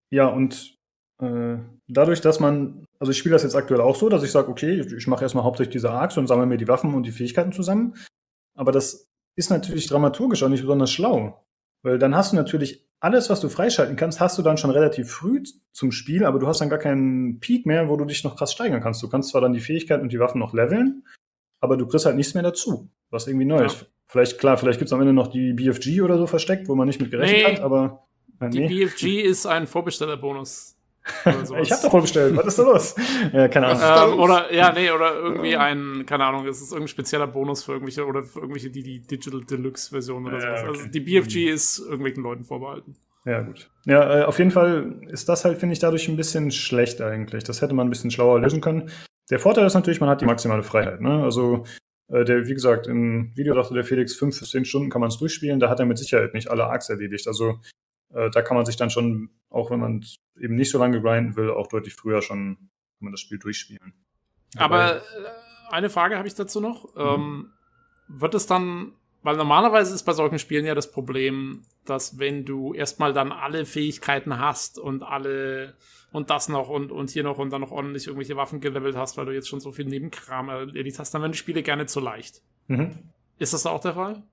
ja, und äh, dadurch, dass man, also ich spiele das jetzt aktuell auch so, dass ich sage, okay, ich, ich mache erstmal hauptsächlich diese Arcs und sammle mir die Waffen und die Fähigkeiten zusammen. Aber das ist natürlich dramaturgisch auch nicht besonders schlau. Weil dann hast du natürlich alles, was du freischalten kannst, hast du dann schon relativ früh zum Spiel, aber du hast dann gar keinen Peak mehr, wo du dich noch krass steigern kannst. Du kannst zwar dann die Fähigkeiten und die Waffen noch leveln, aber du kriegst halt nichts mehr dazu, was irgendwie neu Ja. ist. Vielleicht, klar, vielleicht gibt's am Ende noch die BFG oder so versteckt, wo man nicht mit gerechnet Nee. hat, aber die BFG ist ein Vorbestellerbonus. Ich habe doch vorbestellt, was ist da los? ja, keine Ahnung. Ähm, oder, ja, nee, oder irgendwie ein, keine Ahnung, es ist irgendein spezieller Bonus für irgendwelche, oder für irgendwelche, die die Digital Deluxe Version oder Ja, sowas. okay. Also die BFG ist irgendwelchen Leuten vorbehalten. Ja, gut. Ja, äh, auf jeden Fall ist das halt, finde ich, dadurch ein bisschen schlecht eigentlich. Das hätte man ein bisschen schlauer lösen können. Der Vorteil ist natürlich, man hat die maximale Freiheit. Ne? Also, äh, der, wie gesagt, im Video sagte der Felix, fünf bis zehn Stunden kann man es durchspielen. Da hat er mit Sicherheit nicht alle Arcs erledigt. Also, äh, da kann man sich dann schon, auch wenn man eben nicht so lange grinden will, auch deutlich früher schon, kann man das Spiel durchspielen. Aber äh, eine Frage habe ich dazu noch. Ähm, wird es dann, weil normalerweise ist bei solchen Spielen ja das Problem, dass wenn du erstmal dann alle Fähigkeiten hast und alle und das noch und, und hier noch und dann noch ordentlich irgendwelche Waffen gelevelt hast, weil du jetzt schon so viel Nebenkram erledigt hast, dann werden die Spiele gerne zu leicht. Mhm. Ist das auch der Fall?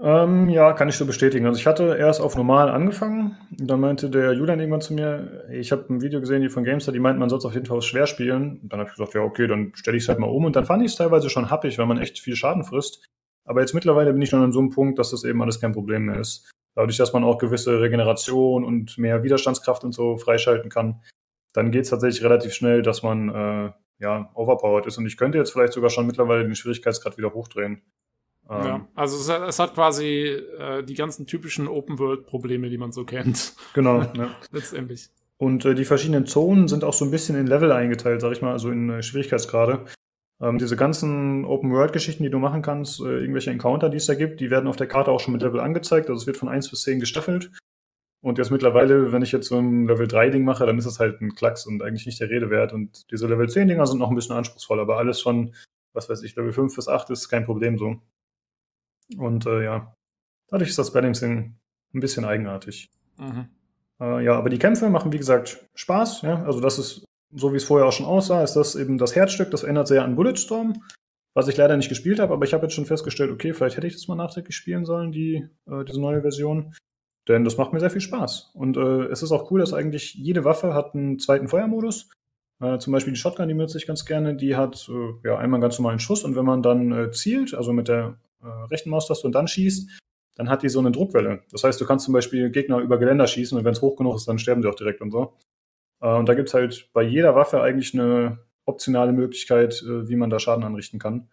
Ähm, ja, kann ich so bestätigen. Also ich hatte erst auf normal angefangen und dann meinte der Julian irgendwann zu mir, ich habe ein Video gesehen, die von GameStar, die meinten, man soll es auf jeden Fall schwer spielen. Und dann habe ich gesagt, ja, okay, dann stelle ich es halt mal um. Und dann fand ich es teilweise schon happig, weil man echt viel Schaden frisst. Aber jetzt mittlerweile bin ich schon an so einem Punkt, dass das eben alles kein Problem mehr ist. Dadurch, dass man auch gewisse Regeneration und mehr Widerstandskraft und so freischalten kann, dann geht es tatsächlich relativ schnell, dass man äh, ja overpowered ist. Und ich könnte jetzt vielleicht sogar schon mittlerweile den Schwierigkeitsgrad wieder hochdrehen. Ähm, ja. Also es, es hat quasi äh, die ganzen typischen Open-World-Probleme, die man so kennt, Genau. ja. letztendlich. Und äh, die verschiedenen Zonen sind auch so ein bisschen in Level eingeteilt, sag ich mal, also in äh, Schwierigkeitsgrade. Ähm, diese ganzen Open-World-Geschichten, die du machen kannst, äh, irgendwelche Encounter, die es da gibt, die werden auf der Karte auch schon mit Level angezeigt. Also es wird von 1 bis 10 gestaffelt. Und jetzt mittlerweile, wenn ich jetzt so ein Level 3-Ding mache, dann ist es halt ein Klacks und eigentlich nicht der Rede wert. Und diese Level 10-Dinger sind noch ein bisschen anspruchsvoll, aber alles von, was weiß ich, Level 5 bis 8 ist kein Problem so. Und äh, ja, dadurch ist das Balancing ein bisschen eigenartig. Mhm. Äh, ja, aber die Kämpfe machen, wie gesagt, Spaß. Ja? Also das ist, so wie es vorher auch schon aussah, ist das eben das Herzstück. Das ändert sehr an Bulletstorm, was ich leider nicht gespielt habe. Aber ich habe jetzt schon festgestellt, okay, vielleicht hätte ich das mal nachträglich spielen sollen, die, äh, diese neue Version. Denn das macht mir sehr viel Spaß. Und äh, es ist auch cool, dass eigentlich jede Waffe hat einen zweiten Feuermodus. Äh, zum Beispiel die Shotgun, die benutze ich ganz gerne, die hat äh, ja einmal einen ganz normalen Schuss und wenn man dann äh, zielt, also mit der äh, rechten Maustaste und dann schießt, dann hat die so eine Druckwelle. Das heißt, du kannst zum Beispiel Gegner über Geländer schießen und wenn es hoch genug ist, dann sterben sie auch direkt und so. Äh, und da gibt es halt bei jeder Waffe eigentlich eine optionale Möglichkeit, äh, wie man da Schaden anrichten kann.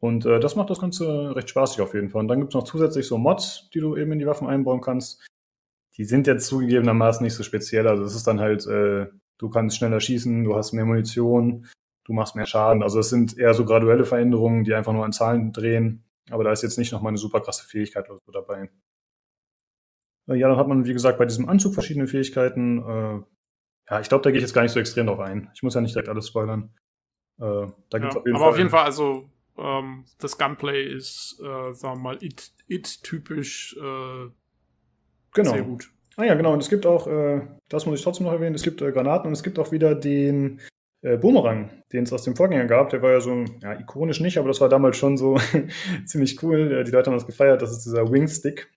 Und äh, das macht das Ganze recht spaßig auf jeden Fall. Und dann gibt es noch zusätzlich so Mods, die du eben in die Waffen einbauen kannst. Die sind jetzt zugegebenermaßen nicht so speziell. Also es ist dann halt, äh, du kannst schneller schießen, du hast mehr Munition, du machst mehr Schaden. Also es sind eher so graduelle Veränderungen, die einfach nur an Zahlen drehen. Aber da ist jetzt nicht nochmal eine super krasse Fähigkeit oder so dabei. Äh, ja, dann hat man, wie gesagt, bei diesem Anzug verschiedene Fähigkeiten. Äh, ja, ich glaube, da gehe ich jetzt gar nicht so extrem drauf ein. Ich muss ja nicht direkt alles spoilern. Äh, da gibt's ja, auf jeden aber Fall auf jeden Fall, also ähm, das Gunplay ist, äh, sagen wir mal, It-typisch äh, genau. sehr gut. Ah ja, genau. Und es gibt auch, äh, das muss ich trotzdem noch erwähnen, es gibt äh, Granaten und es gibt auch wieder den äh, Boomerang, den es aus dem Vorgänger gab. Der war ja so, ja, ikonisch nicht, aber das war damals schon so ziemlich cool. Äh, die Leute haben das gefeiert. Das ist dieser Wingstick.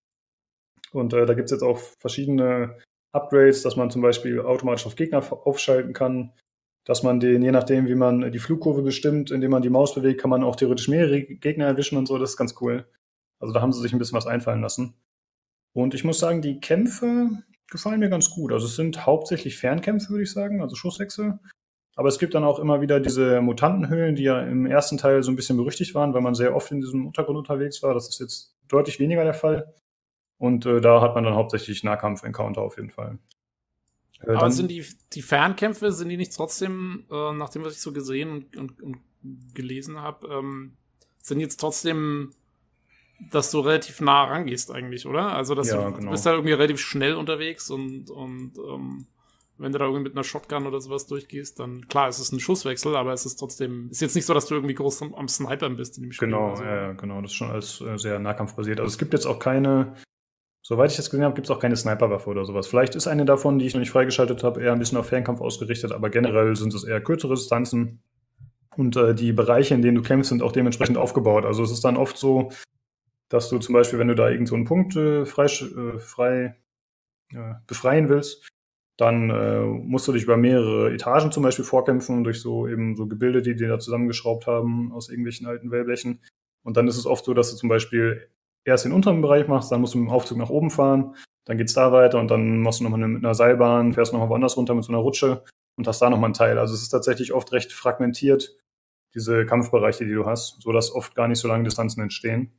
Und äh, da gibt es jetzt auch verschiedene Upgrades, dass man zum Beispiel automatisch auf Gegner aufschalten kann dass man den, je nachdem, wie man die Flugkurve bestimmt, indem man die Maus bewegt, kann man auch theoretisch mehrere Gegner erwischen und so. Das ist ganz cool. Also da haben sie sich ein bisschen was einfallen lassen. Und ich muss sagen, die Kämpfe gefallen mir ganz gut. Also es sind hauptsächlich Fernkämpfe, würde ich sagen, also Schusswechsel. Aber es gibt dann auch immer wieder diese Mutantenhöhlen, die ja im ersten Teil so ein bisschen berüchtigt waren, weil man sehr oft in diesem Untergrund unterwegs war. Das ist jetzt deutlich weniger der Fall. Und äh, da hat man dann hauptsächlich Nahkampf-Encounter auf jeden Fall. Äh, Aber sind die, die Fernkämpfe, sind die nicht trotzdem, äh, nachdem was ich so gesehen und, und, und gelesen habe, ähm, sind jetzt trotzdem, dass du relativ nah rangehst eigentlich, oder? Also dass ja, du genau. bist da irgendwie relativ schnell unterwegs und, und ähm, wenn du da irgendwie mit einer Shotgun oder sowas durchgehst, dann klar, es ist ein Schusswechsel, aber es ist trotzdem, ist jetzt nicht so, dass du irgendwie groß am, am Snipern bist in dem Spiel. Genau, so. ja, genau, das ist schon alles äh, sehr nahkampfbasiert. Also es gibt jetzt auch keine Soweit ich das gesehen habe, gibt es auch keine Sniperwaffe oder sowas. Vielleicht ist eine davon, die ich noch nicht freigeschaltet habe, eher ein bisschen auf Fernkampf ausgerichtet, aber generell sind es eher kürzere Distanzen. Und äh, die Bereiche, in denen du kämpfst, sind auch dementsprechend aufgebaut. Also es ist dann oft so, dass du zum Beispiel, wenn du da irgend so einen Punkt äh, frei, äh, frei äh, befreien willst, dann äh, musst du dich über mehrere Etagen zum Beispiel vorkämpfen, durch so eben so Gebilde, die die da zusammengeschraubt haben aus irgendwelchen alten Wellblechen. Und dann ist es oft so, dass du zum Beispiel erst den unteren Bereich machst, dann musst du mit dem Aufzug nach oben fahren, dann geht's da weiter und dann machst du nochmal mit einer Seilbahn, fährst nochmal woanders runter mit so einer Rutsche und hast da nochmal einen Teil. Also es ist tatsächlich oft recht fragmentiert, diese Kampfbereiche, die du hast, so dass oft gar nicht so lange Distanzen entstehen.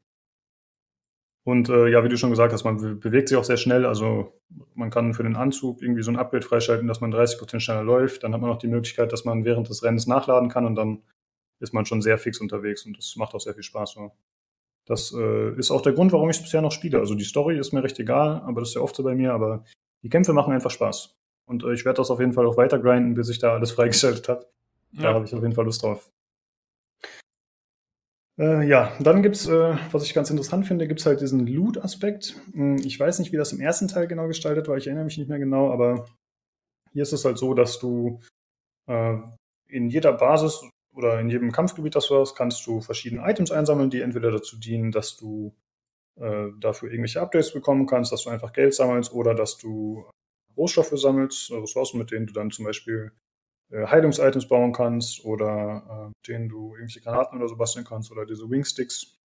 Und äh, ja, wie du schon gesagt hast, man bewegt sich auch sehr schnell. Also man kann für den Anzug irgendwie so ein Upgrade freischalten, dass man 30% schneller läuft. Dann hat man noch die Möglichkeit, dass man während des Rennens nachladen kann und dann ist man schon sehr fix unterwegs und das macht auch sehr viel Spaß. So. Das äh, ist auch der Grund, warum ich es bisher noch spiele. Also die Story ist mir recht egal, aber das ist ja oft so bei mir, aber die Kämpfe machen einfach Spaß. Und äh, ich werde das auf jeden Fall auch weiter grinden, bis ich da alles freigeschaltet habe. Ja. Da habe ich auf jeden Fall Lust drauf. Äh, ja, dann gibt's, äh, was ich ganz interessant finde, gibt's halt diesen Loot-Aspekt. Hm, ich weiß nicht, wie das im ersten Teil genau gestaltet war, ich erinnere mich nicht mehr genau, aber hier ist es halt so, dass du äh, in jeder Basis oder in jedem Kampfgebiet, das du hast, kannst du verschiedene Items einsammeln, die entweder dazu dienen, dass du äh, dafür irgendwelche Updates bekommen kannst, dass du einfach Geld sammelst oder dass du Rohstoffe sammelst, Ressourcen, mit denen du dann zum Beispiel Heilungs-Items bauen kannst oder äh, denen du irgendwelche Granaten oder so basteln kannst oder diese Wingsticks.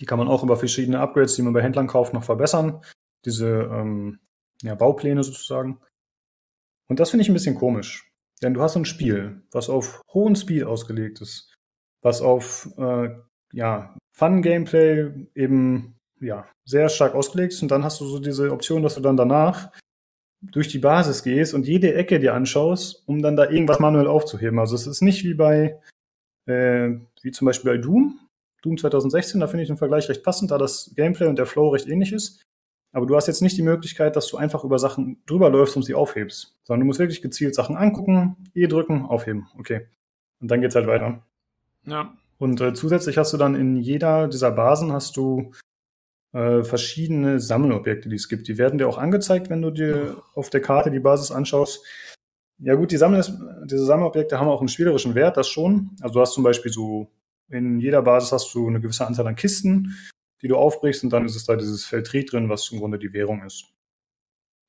Die kann man auch über verschiedene Upgrades, die man bei Händlern kauft, noch verbessern. Diese ähm, ja, Baupläne sozusagen. Und das finde ich ein bisschen komisch. Denn du hast ein Spiel, was auf hohen Speed ausgelegt ist, was auf äh, ja, Fun-Gameplay eben ja, sehr stark ausgelegt ist. Und dann hast du so diese Option, dass du dann danach durch die Basis gehst und jede Ecke dir anschaust, um dann da irgendwas manuell aufzuheben. Also es ist nicht wie bei, äh, wie zum Beispiel bei Doom. Doom 2016, da finde ich den Vergleich recht passend, da das Gameplay und der Flow recht ähnlich ist. Aber du hast jetzt nicht die Möglichkeit, dass du einfach über Sachen drüber läufst und sie aufhebst, sondern du musst wirklich gezielt Sachen angucken, E drücken, aufheben. Okay. Und dann geht's halt weiter. Ja. Und äh, zusätzlich hast du dann in jeder dieser Basen hast du äh, verschiedene Sammelobjekte, die es gibt. Die werden dir auch angezeigt, wenn du dir auf der Karte die Basis anschaust. Ja gut, die Sammel diese Sammelobjekte haben auch einen spielerischen Wert, das schon. Also du hast zum Beispiel so, in jeder Basis hast du eine gewisse Anzahl an Kisten die du aufbrichst und dann ist es da dieses Feld Tri drin, was im Grunde die Währung ist.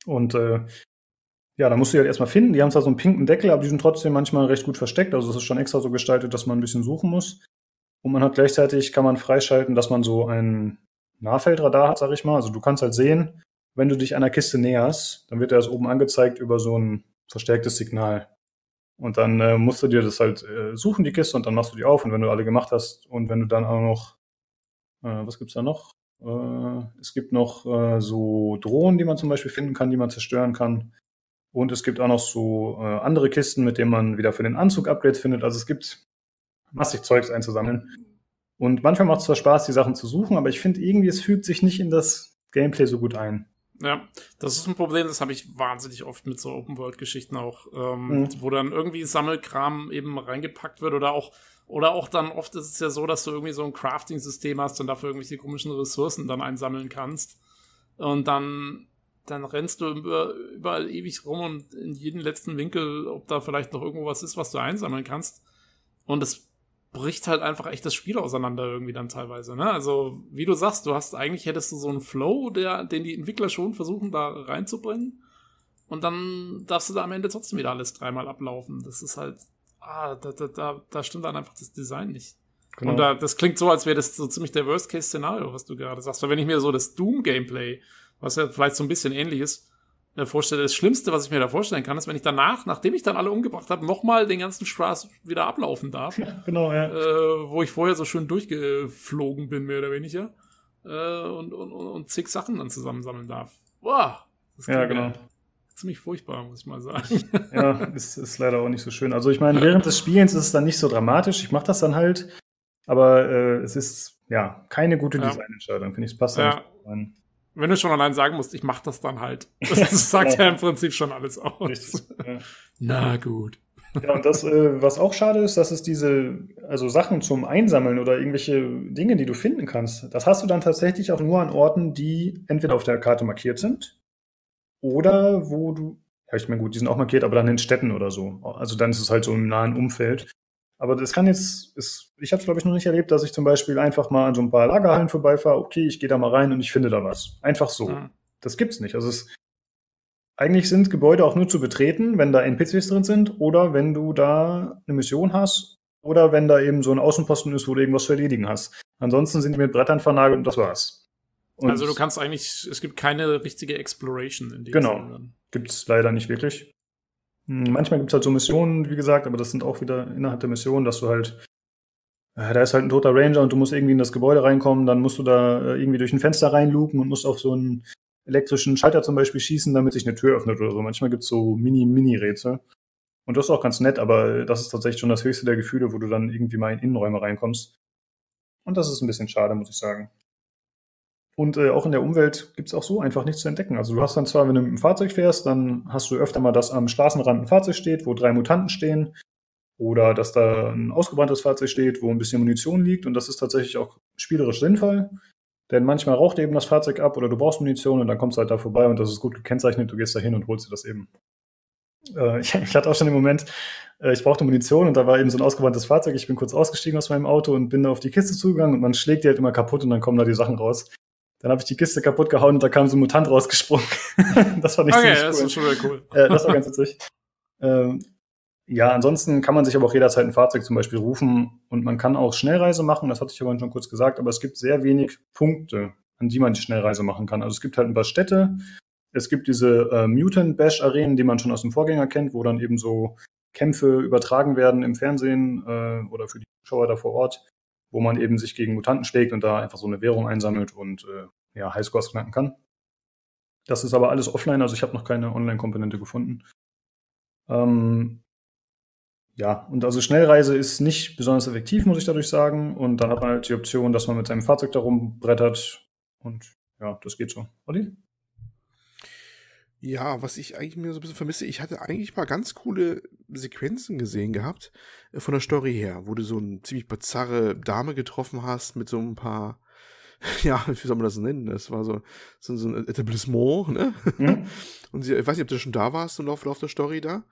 Und äh, ja, da musst du die halt erstmal finden. Die haben zwar so einen pinken Deckel, aber die sind trotzdem manchmal recht gut versteckt. Also es ist schon extra so gestaltet, dass man ein bisschen suchen muss. Und man hat gleichzeitig, kann man freischalten, dass man so ein Nahfeldradar hat, sag ich mal. Also du kannst halt sehen, wenn du dich einer Kiste näherst, dann wird dir das oben angezeigt über so ein verstärktes Signal. Und dann äh, musst du dir das halt äh, suchen, die Kiste, und dann machst du die auf. Und wenn du alle gemacht hast und wenn du dann auch noch, äh, was gibt's da noch? Äh, es gibt noch äh, so Drohnen, die man zum Beispiel finden kann, die man zerstören kann. Und es gibt auch noch so äh, andere Kisten, mit denen man wieder für den Anzug Upgrades findet. Also es gibt massig Zeugs einzusammeln. Und manchmal macht es zwar Spaß, die Sachen zu suchen, aber ich finde irgendwie, es fügt sich nicht in das Gameplay so gut ein. Ja, das ist ein Problem, das habe ich wahnsinnig oft mit so Open-World-Geschichten auch, ähm, mhm. wo dann irgendwie Sammelkram eben reingepackt wird oder auch, oder auch dann oft ist es ja so, dass du irgendwie so ein Crafting-System hast und dafür irgendwelche komischen Ressourcen dann einsammeln kannst. Und dann, dann rennst du über, überall ewig rum und in jeden letzten Winkel, ob da vielleicht noch irgendwo was ist, was du einsammeln kannst. Und es bricht halt einfach echt das Spiel auseinander irgendwie dann teilweise. Ne? Also, wie du sagst, du hast eigentlich hättest du so einen Flow, der, den die Entwickler schon versuchen, da reinzubringen. Und dann darfst du da am Ende trotzdem wieder alles dreimal ablaufen. Das ist halt, ah, da, da, da, da stimmt dann einfach das Design nicht. Genau. Und da, das klingt so, als wäre das so ziemlich der Worst-Case-Szenario, was du gerade sagst. Weil wenn ich mir so das Doom-Gameplay, was ja vielleicht so ein bisschen ähnlich ist, äh, vorstelle. Das Schlimmste, was ich mir da vorstellen kann, ist, wenn ich danach, nachdem ich dann alle umgebracht habe, nochmal den ganzen Spaß wieder ablaufen darf. Ja, genau, ja. Äh, wo ich vorher so schön durchgeflogen bin, mehr oder weniger. Äh, und, und, und zig Sachen dann zusammensammeln darf. Boah! ja, genau. Ziemlich furchtbar, muss ich mal sagen. ja, ist, ist leider auch nicht so schön. Also ich meine, während des Spielens ist es dann nicht so dramatisch. Ich mache das dann halt. Aber äh, es ist ja keine gute ja. Designentscheidung, finde ich. Es passt ja. nicht wenn du schon allein sagen musst, ich mach das dann halt. Das sagt ja im Prinzip schon alles aus. Ja. Na gut. Ja, und das, äh, was auch schade ist, dass es diese, also Sachen zum Einsammeln oder irgendwelche Dinge, die du finden kannst, das hast du dann tatsächlich auch nur an Orten, die entweder auf der Karte markiert sind oder wo du, ja, ich meine, gut, die sind auch markiert, aber dann in Städten oder so. Also dann ist es halt so im nahen Umfeld. Aber das kann jetzt, ist, ich habe es glaube ich noch nicht erlebt, dass ich zum Beispiel einfach mal an so ein paar Lagerhallen vorbeifahre, okay, ich gehe da mal rein und ich finde da was. Einfach so. Mhm. Das gibt's nicht. Also es, eigentlich sind Gebäude auch nur zu betreten, wenn da NPCs drin sind oder wenn du da eine Mission hast oder wenn da eben so ein Außenposten ist, wo du irgendwas zu erledigen hast. Ansonsten sind die mit Brettern vernagelt und das war's. Und also du kannst eigentlich, es gibt keine richtige Exploration in dem Genau. Sinne. Gibt's leider nicht wirklich. Hm, manchmal gibt es halt so Missionen, wie gesagt, aber das sind auch wieder innerhalb der Mission, dass du halt, äh, da ist halt ein toter Ranger und du musst irgendwie in das Gebäude reinkommen, dann musst du da äh, irgendwie durch ein Fenster reinluken und musst auf so einen elektrischen Schalter zum Beispiel schießen, damit sich eine Tür öffnet oder so. Manchmal gibt es so Mini-Mini-Rätsel. Und das ist auch ganz nett, aber das ist tatsächlich schon das höchste der Gefühle, wo du dann irgendwie mal in Innenräume reinkommst. Und das ist ein bisschen schade, muss ich sagen. Und äh, auch in der Umwelt gibt es auch so einfach nichts zu entdecken. Also du hast dann zwar, wenn du mit dem Fahrzeug fährst, dann hast du öfter mal, dass am Straßenrand ein Fahrzeug steht, wo drei Mutanten stehen. Oder dass da ein ausgebranntes Fahrzeug steht, wo ein bisschen Munition liegt. Und das ist tatsächlich auch spielerisch sinnvoll. Denn manchmal raucht eben das Fahrzeug ab oder du brauchst Munition und dann kommst du halt da vorbei und das ist gut gekennzeichnet. Du gehst da hin und holst dir das eben. Äh, ich, ich, hatte auch schon den Moment, äh, ich brauchte Munition und da war eben so ein ausgebranntes Fahrzeug. Ich bin kurz ausgestiegen aus meinem Auto und bin da auf die Kiste zugegangen und man schlägt die halt immer kaputt und dann kommen da die Sachen raus. Dann habe ich die Kiste kaputt gehauen und da kam so ein Mutant rausgesprungen. das fand ich okay, ziemlich cool. das ist schon wieder cool. Äh, das war ganz witzig. Ähm, ja, ansonsten kann man sich aber auch jederzeit ein Fahrzeug zum Beispiel rufen und man kann auch Schnellreise machen, das hatte ich aber schon kurz gesagt, aber es gibt sehr wenig Punkte, an die man die Schnellreise machen kann. Also es gibt halt ein paar Städte, es gibt diese äh, Mutant Bash Arenen, die man schon aus dem Vorgänger kennt, wo dann eben so Kämpfe übertragen werden im Fernsehen äh, oder für die Zuschauer da vor Ort wo man eben sich gegen Mutanten schlägt und da einfach so eine Währung einsammelt und äh, ja, Highscores knacken kann. Das ist aber alles offline, also ich habe noch keine Online-Komponente gefunden. Ähm, ja, und also Schnellreise ist nicht besonders effektiv, muss ich dadurch sagen. Und dann hat man halt die Option, dass man mit seinem Fahrzeug da rumbrettert. Und ja, das geht so. Olli? Ja, was ich eigentlich mir so ein bisschen vermisse, ich hatte eigentlich mal ganz coole Sequenzen gesehen gehabt, äh, von der Story her, wo du so eine ziemlich bizarre Dame getroffen hast mit so ein paar, ja, wie soll man das nennen? Das war so, so, so ein Etablissement, ne? Mhm. Und sie, ich weiß nicht, ob du schon da warst im Laufe, Laufe der Story da.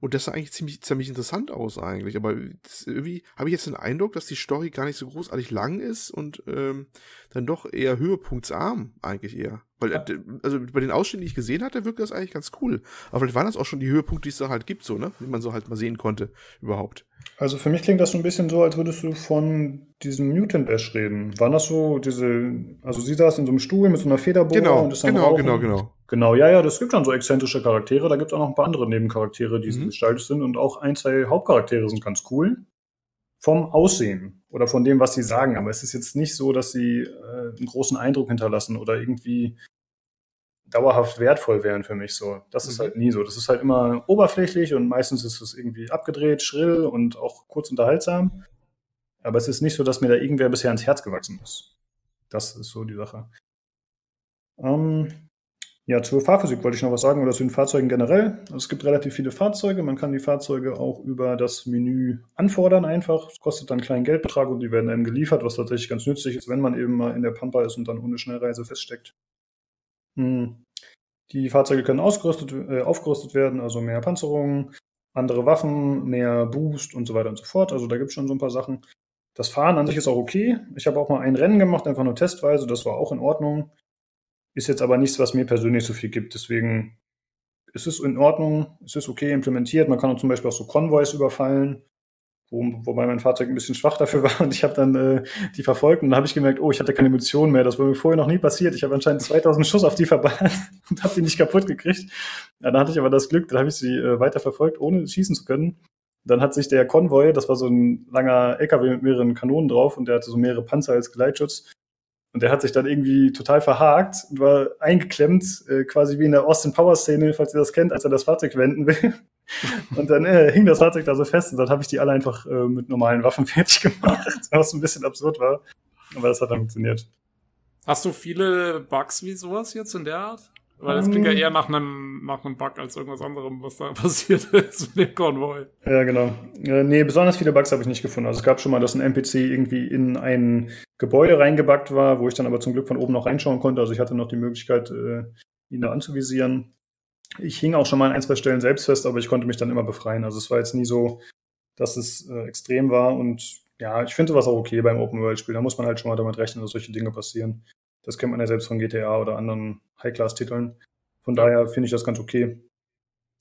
Und das sah eigentlich ziemlich, ziemlich interessant aus eigentlich. Aber das, irgendwie habe ich jetzt den Eindruck, dass die Story gar nicht so großartig lang ist und ähm, dann doch eher höhepunktsarm eigentlich eher. Weil, ja. also bei den Ausschnitten, die ich gesehen hatte, wirkt das eigentlich ganz cool. Aber vielleicht waren das auch schon die Höhepunkte, die es da halt gibt, so, ne? Die man so halt mal sehen konnte, überhaupt. Also für mich klingt das so ein bisschen so, als würdest du von diesem Mutant Bash reden. Waren das so diese, also sie saß in so einem Stuhl mit so einer Federbohrer genau, und ist dann Genau, rauchen. genau, genau. Genau, ja, ja, das gibt dann so exzentrische Charaktere. Da gibt es auch noch ein paar andere Nebencharaktere, die Mhm. so gestaltet sind. Und auch ein, zwei Hauptcharaktere sind ganz cool. Vom Aussehen oder von dem, was sie sagen. Aber es ist jetzt nicht so, dass sie äh, einen großen Eindruck hinterlassen oder irgendwie dauerhaft wertvoll wären für mich so. Das ist Mhm. halt nie so. Das ist halt immer oberflächlich und meistens ist es irgendwie abgedreht, schrill und auch kurz unterhaltsam. Aber es ist nicht so, dass mir da irgendwer bisher ins Herz gewachsen ist. Das ist so die Sache. Ähm, ja, zur Fahrphysik wollte ich noch was sagen oder zu den Fahrzeugen generell. Es gibt relativ viele Fahrzeuge. Man kann die Fahrzeuge auch über das Menü anfordern einfach. Es kostet dann einen kleinen Geldbetrag und die werden einem geliefert, was tatsächlich ganz nützlich ist, wenn man eben mal in der Pampa ist und dann ohne Schnellreise feststeckt. Hm. Die Fahrzeuge können ausgerüstet, äh, aufgerüstet werden, also mehr Panzerung, andere Waffen, mehr Boost und so weiter und so fort. Also da gibt es schon so ein paar Sachen. Das Fahren an sich ist auch okay. Ich habe auch mal ein Rennen gemacht, einfach nur testweise. Das war auch in Ordnung. Ist jetzt aber nichts, was mir persönlich so viel gibt. Deswegen ist es in Ordnung, es ist okay implementiert. Man kann auch zum Beispiel auch so Konvois überfallen, wo, wobei mein Fahrzeug ein bisschen schwach dafür war und ich habe dann äh, die verfolgt und dann habe ich gemerkt, oh, ich hatte keine Munition mehr. Das war mir vorher noch nie passiert. Ich habe anscheinend 2000 Schuss auf die verballert und habe die nicht kaputt gekriegt. Ja, dann hatte ich aber das Glück, dann habe ich sie äh, weiter verfolgt, ohne schießen zu können. Dann hat sich der Konvoi, das war so ein langer LKW mit mehreren Kanonen drauf und der hatte so mehrere Panzer als Geleitschutz. Und der hat sich dann irgendwie total verhakt und war eingeklemmt, äh, quasi wie in der Austin Power Szene, falls ihr das kennt, als er das Fahrzeug wenden will. Und dann äh, hing das Fahrzeug da so fest und dann habe ich die alle einfach äh, mit normalen Waffen fertig gemacht, was ein bisschen absurd war. Aber das hat dann funktioniert. Hast du viele Bugs wie sowas jetzt in der Art? Weil das klingt ja eher nach einem, nach einem Bug als irgendwas anderem, was da passiert ist mit dem Konvoi. Ja, genau. Äh, nee, besonders viele Bugs habe ich nicht gefunden. Also es gab schon mal, dass ein NPC irgendwie in ein Gebäude reingebackt war, wo ich dann aber zum Glück von oben noch reinschauen konnte. Also ich hatte noch die Möglichkeit, äh, ihn da anzuvisieren. Ich hing auch schon mal an ein, zwei Stellen selbst fest, aber ich konnte mich dann immer befreien. Also es war jetzt nie so, dass es äh, extrem war. Und ja, ich finde sowas auch okay beim Open-World-Spiel. Da muss man halt schon mal damit rechnen, dass solche Dinge passieren. Das kennt man ja selbst von GTA oder anderen High-Class-Titeln. Von daher finde ich das ganz okay.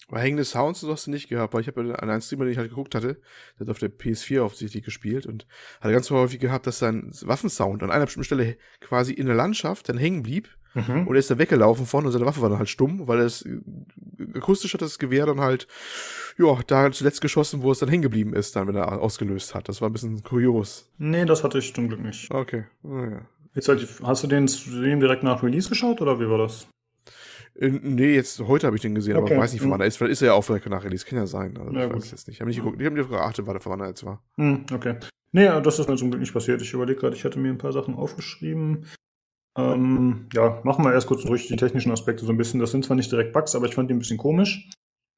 Aber hängende Sounds hast du nicht gehabt, weil ich habe an einen Streamer, den ich halt geguckt hatte, der hat auf der PS4 offensichtlich gespielt und hat ganz häufig gehabt, dass sein Waffensound an einer bestimmten Stelle quasi in der Landschaft dann hängen blieb Mhm. und er ist da weggelaufen von und seine Waffe war dann halt stumm, weil es äh, akustisch hat das Gewehr dann halt, ja, da zuletzt geschossen, wo es dann hängen geblieben ist, dann, wenn er ausgelöst hat. Das war ein bisschen kurios. Nee, das hatte ich zum Glück nicht. Okay, naja. Jetzt halt, hast du den Stream direkt nach Release geschaut oder wie war das? Äh, Nee, jetzt heute habe ich den gesehen, aber Okay. ich weiß nicht, von wann er ist. Vielleicht ist er ja auch vielleicht nach Release, kann ja sein. Also, Ja, ich weiß jetzt nicht. Ich habe nicht geguckt. Ich habe nicht geachtet, wann er jetzt war. Hm, okay. Nee, das ist mir zum Glück nicht passiert. Ich überlege gerade, ich hatte mir ein paar Sachen aufgeschrieben. Ähm, ja, machen wir erst kurz durch die technischen Aspekte so ein bisschen. Das sind zwar nicht direkt Bugs, aber ich fand die ein bisschen komisch.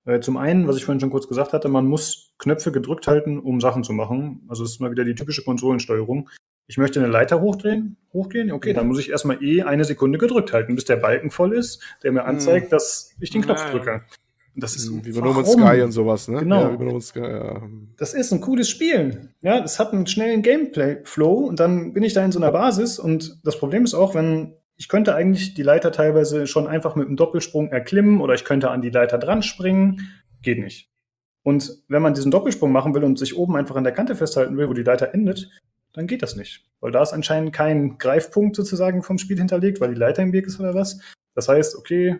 Äh, zum einen, was ich vorhin schon kurz gesagt hatte, man muss Knöpfe gedrückt halten, um Sachen zu machen. Also es ist mal wieder die typische Konsolensteuerung. Ich möchte eine Leiter hochdrehen, hochgehen, okay, dann muss ich erstmal eh eine Sekunde gedrückt halten, bis der Balken voll ist, der mir anzeigt, dass ich den Knopf Ja, drücke. Das ist Hm, Wie bei No Man's? Sky und sowas, ne? Genau. Ja, No Sky, ja. das ist ein cooles Spiel. Ja, es hat einen schnellen Gameplay-Flow und dann bin ich da in so einer Basis und das Problem ist auch, wenn ich könnte eigentlich die Leiter teilweise schon einfach mit einem Doppelsprung erklimmen oder ich könnte an die Leiter dran springen. Geht nicht. Und wenn man diesen Doppelsprung machen will und sich oben einfach an der Kante festhalten will, wo die Leiter endet, dann geht das nicht. Weil da ist anscheinend kein Greifpunkt sozusagen vom Spiel hinterlegt, weil die Leiter im Weg ist oder was. Das heißt, okay,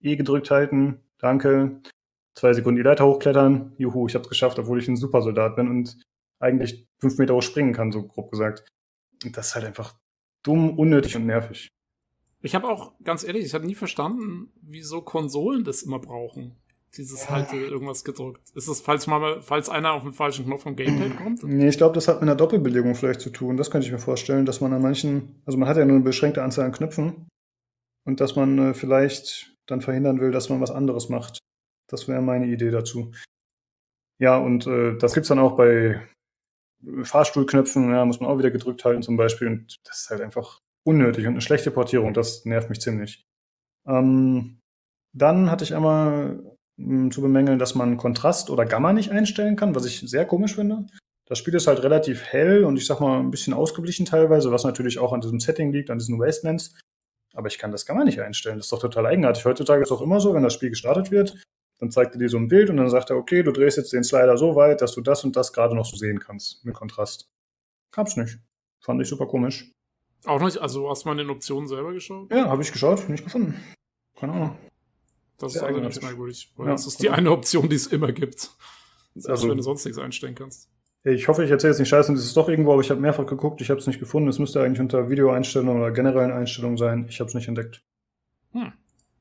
E gedrückt halten, danke, zwei Sekunden die Leiter hochklettern, juhu, ich hab's geschafft, obwohl ich ein Supersoldat bin und eigentlich fünf Meter hoch springen kann, so grob gesagt. Das ist halt einfach dumm, unnötig und nervig. Ich habe auch, ganz ehrlich, ich habe nie verstanden, wieso Konsolen das immer brauchen. Dieses halte irgendwas gedrückt. Ist es, falls mal, falls einer auf den falschen Knopf vom Gamepad kommt? Nee, ich glaube, das hat mit einer Doppelbelegung vielleicht zu tun. Das könnte ich mir vorstellen, dass man an manchen, also man hat ja nur eine beschränkte Anzahl an Knöpfen und dass man äh, vielleicht dann verhindern will, dass man was anderes macht. Das wäre meine Idee dazu. Ja, und äh, das gibt's dann auch bei Fahrstuhlknöpfen, ja, muss man auch wieder gedrückt halten zum Beispiel. Und das ist halt einfach unnötig und eine schlechte Portierung. Das nervt mich ziemlich. Ähm, dann hatte ich einmal zu bemängeln, dass man Kontrast oder Gamma nicht einstellen kann, was ich sehr komisch finde. Das Spiel ist halt relativ hell und ich sag mal ein bisschen ausgeglichen teilweise, was natürlich auch an diesem Setting liegt, an diesen Wastelands. Aber ich kann das Gamma nicht einstellen. Das ist doch total eigenartig. Heutzutage ist es auch immer so, wenn das Spiel gestartet wird, dann zeigt er dir so ein Bild und dann sagt er, okay, du drehst jetzt den Slider so weit, dass du das und das gerade noch so sehen kannst mit Kontrast. Gab's nicht. Fand ich super komisch. Auch nicht, also hast du mal in den Optionen selber geschaut? Ja, habe ich geschaut, nicht gefunden. Keine Ahnung. Das ist also ganz merkwürdig, weil Ja. das ist die eine Option, die es immer gibt. Selbst Also- wenn du sonst nichts einstellen kannst. Ich hoffe, ich erzähle jetzt nicht scheiße und es ist doch irgendwo, aber ich habe mehrfach geguckt, ich habe es nicht gefunden. Es müsste eigentlich unter Videoeinstellungen oder generellen Einstellungen sein. Ich habe es nicht entdeckt. Hm.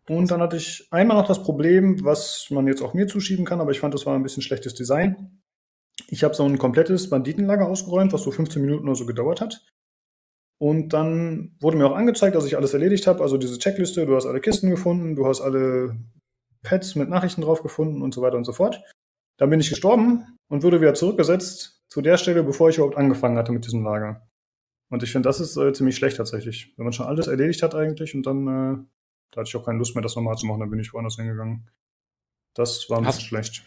Und dann hatte ich einmal noch das Problem, was man jetzt auch mir zuschieben kann, aber ich fand, das war ein bisschen schlechtes Design. Ich habe so ein komplettes Banditenlager ausgeräumt, was so 15 Minuten oder so gedauert hat. Und dann wurde mir auch angezeigt, dass ich alles erledigt habe. Also diese Checkliste, du hast alle Kisten gefunden, du hast alle Pads mit Nachrichten drauf gefunden und so weiter und so fort. Dann bin ich gestorben und wurde wieder zurückgesetzt zu der Stelle, bevor ich überhaupt angefangen hatte mit diesem Lager. Und ich finde, das ist äh, ziemlich schlecht tatsächlich. Wenn man schon alles erledigt hat eigentlich und dann, äh, da hatte ich auch keine Lust mehr, das nochmal zu machen, dann bin ich woanders hingegangen. Das war ein Hast- bisschen schlecht.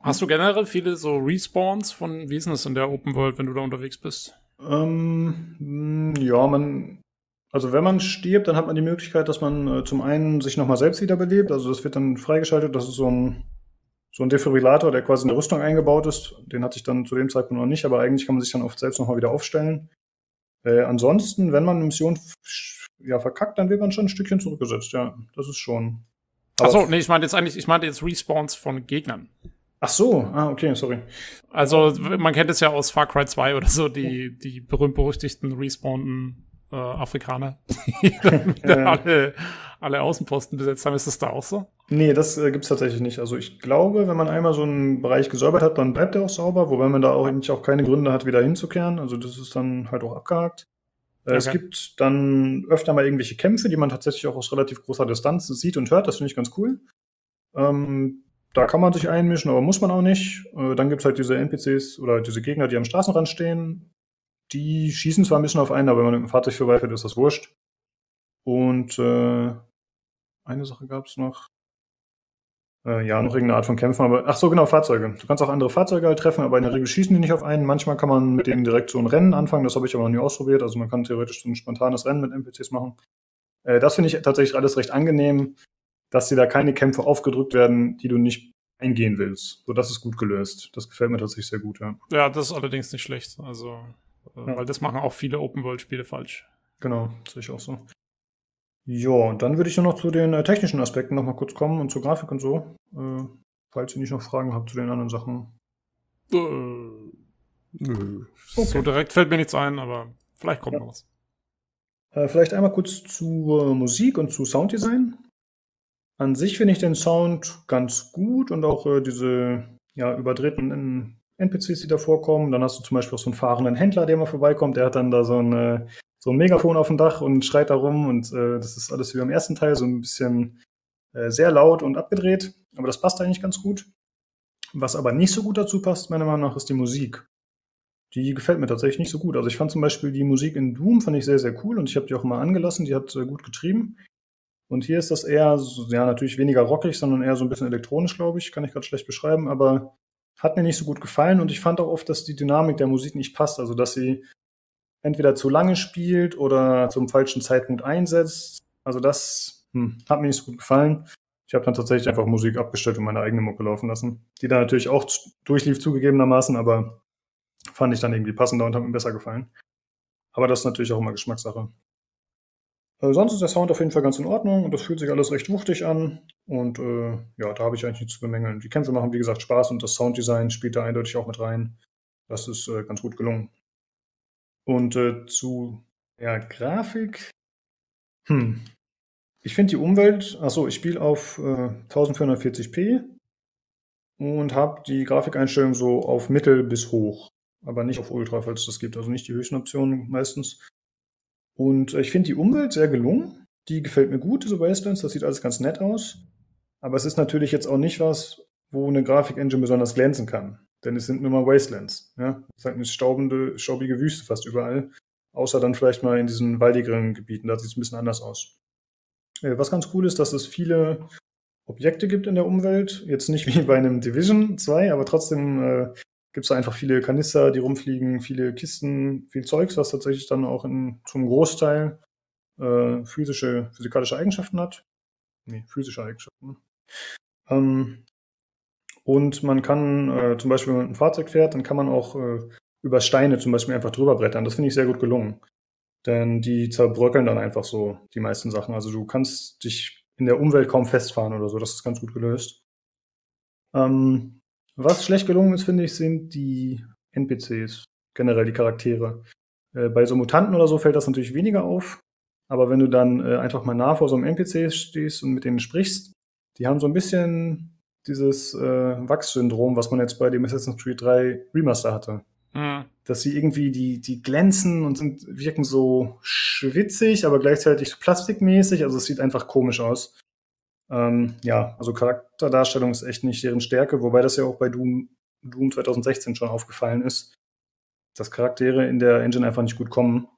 Hast du generell viele so Respawns von, wie ist denn das in der Open World, wenn du da unterwegs bist? Ähm, mh, ja, man, also wenn man stirbt, dann hat man die Möglichkeit, dass man äh, zum einen sich nochmal selbst wiederbelebt. Also das wird dann freigeschaltet. Das ist so ein, so ein Defibrillator, der quasi in der Rüstung eingebaut ist. Den hatte ich dann zu dem Zeitpunkt noch nicht, aber eigentlich kann man sich dann oft selbst nochmal wieder aufstellen. Äh, ansonsten, wenn man eine Mission ja, verkackt, dann wird man schon ein Stückchen zurückgesetzt. Ja, das ist schon. Achso, nee, ich meinte jetzt eigentlich, ich meinte jetzt Respawns von Gegnern. Ach so, ah, okay, sorry. Also, man kennt es ja aus Far Cry 2 oder so, die, die berühmt-berüchtigten respawnten äh, Afrikaner, die dann wieder alle, alle Außenposten besetzt haben. Ist das da auch so? Nee, das äh, gibt's tatsächlich nicht. Also ich glaube, wenn man einmal so einen Bereich gesäubert hat, dann bleibt der auch sauber, wobei man da auch eigentlich auch keine Gründe hat, wieder hinzukehren. Also das ist dann halt auch abgehakt. Äh, Es Okay. gibt dann öfter mal irgendwelche Kämpfe, die man tatsächlich auch aus relativ großer Distanz sieht und hört. Das finde ich ganz cool. Ähm, da kann man sich einmischen, aber muss man auch nicht. Äh, dann gibt's halt diese NPCs oder diese Gegner, die am Straßenrand stehen. Die schießen zwar ein bisschen auf einen, aber wenn man mit dem Fahrzeug vorbeifährt, ist das wurscht. Und äh, eine Sache gab's noch. Äh, ja, noch irgendeine Art von Kämpfen, aber ach so, genau, Fahrzeuge. Du kannst auch andere Fahrzeuge halt treffen, aber in der Regel schießen die nicht auf einen. Manchmal kann man mit denen direkt so ein Rennen anfangen, das habe ich aber noch nie ausprobiert. Also man kann theoretisch so ein spontanes Rennen mit NPCs machen. Äh, das finde ich tatsächlich alles recht angenehm, dass dir da keine Kämpfe aufgedrückt werden, die du nicht eingehen willst. So, das ist gut gelöst. Das gefällt mir tatsächlich sehr gut, ja. Ja, das ist allerdings nicht schlecht. Also, äh, Ja. weil das machen auch viele Open-World-Spiele falsch. Genau, sehe ich auch so. Ja, und dann würde ich nur noch zu den äh, technischen Aspekten noch mal kurz kommen und zur Grafik und so. Äh, falls ihr nicht noch Fragen habt zu den anderen Sachen. Äh, Nö. So direkt fällt mir nichts ein, aber vielleicht kommt noch was. Äh, vielleicht einmal kurz zu Musik und zu Sounddesign. An sich finde ich den Sound ganz gut und auch äh, diese ja, überdrehten NPCs, die da vorkommen. Dann hast du zum Beispiel auch so einen fahrenden Händler, der mal vorbeikommt. Der hat dann da so ein, äh, so ein Megafon auf dem Dach und schreit da rum. Und äh, das ist alles wie beim ersten Teil, so ein bisschen äh, sehr laut und abgedreht. Aber das passt eigentlich ganz gut. Was aber nicht so gut dazu passt, meiner Meinung nach, ist die Musik. Die gefällt mir tatsächlich nicht so gut. Also ich fand zum Beispiel die Musik in Doom fand ich sehr, sehr cool und ich habe die auch mal angelassen, die hat äh, gut getrieben. Und hier ist das eher, ja, natürlich weniger rockig, sondern eher so ein bisschen elektronisch, glaube ich. Kann ich gerade schlecht beschreiben, aber hat mir nicht so gut gefallen und ich fand auch oft, dass die Dynamik der Musik nicht passt. Also, dass sie entweder zu lange spielt oder zum falschen Zeitpunkt einsetzt. Also, das hm, hat mir nicht so gut gefallen. Ich habe dann tatsächlich einfach Musik abgestellt und meine eigene Mucke laufen lassen. Die dann natürlich auch durchlief, zugegebenermaßen, aber fand ich dann irgendwie passender und hat mir besser gefallen. Aber das ist natürlich auch immer Geschmackssache. Äh, sonst ist der Sound auf jeden Fall ganz in Ordnung und das fühlt sich alles recht wuchtig an. Und äh, ja, da habe ich eigentlich nichts zu bemängeln. Die Kämpfe machen, wie gesagt, Spaß und das Sounddesign spielt da eindeutig auch mit rein. Das ist äh, ganz gut gelungen. Und äh, zu ja, Grafik. Hm. Ich finde die Umwelt, achso, ich spiele auf äh, 1440p und habe die Grafikeinstellung so auf mittel bis hoch, aber nicht auf Ultra, falls es das gibt, also nicht die höchsten Optionen meistens. Und äh, ich finde die Umwelt sehr gelungen. Die gefällt mir gut, diese Wastelands. Das sieht alles ganz nett aus. Aber es ist natürlich jetzt auch nicht was, wo eine Grafik-Engine besonders glänzen kann. Denn es sind nur mal Wastelands. Ja? Es ist halt eine staubende, staubige Wüste fast überall. Außer dann vielleicht mal in diesen waldigeren Gebieten. Da sieht es ein bisschen anders aus. Äh, was ganz cool ist, dass es viele Objekte gibt in der Umwelt. Jetzt nicht wie bei einem Division 2, aber trotzdem äh, gibt es einfach viele Kanister, die rumfliegen, viele Kisten, viel Zeugs, was tatsächlich dann auch in, zum Großteil äh, physische, physikalische Eigenschaften hat. Nee, physische Eigenschaften. Ähm, und man kann äh, zum Beispiel, wenn man ein Fahrzeug fährt, dann kann man auch äh, über Steine zum Beispiel einfach drüber brettern. Das finde ich sehr gut gelungen. Denn die zerbröckeln dann einfach so die meisten Sachen. Also du kannst dich in der Umwelt kaum festfahren oder so. Das ist ganz gut gelöst. Ähm, was schlecht gelungen ist, finde ich, sind die NPCs, generell die Charaktere. Äh, bei so Mutanten oder so fällt das natürlich weniger auf. Aber wenn du dann äh, einfach mal nah vor so einem NPC stehst und mit denen sprichst, die haben so ein bisschen dieses äh, Wachs-Syndrom, was man jetzt bei dem Assassin's Creed 3 Remaster hatte. Mhm. Dass sie irgendwie, die, die glänzen und sind, wirken so schwitzig, aber gleichzeitig plastikmäßig. Also es sieht einfach komisch aus. Ähm, ja, also Charakterdarstellung ist echt nicht deren Stärke, wobei das ja auch bei Doom, Doom 2016 schon aufgefallen ist, dass Charaktere in der Engine einfach nicht gut kommen.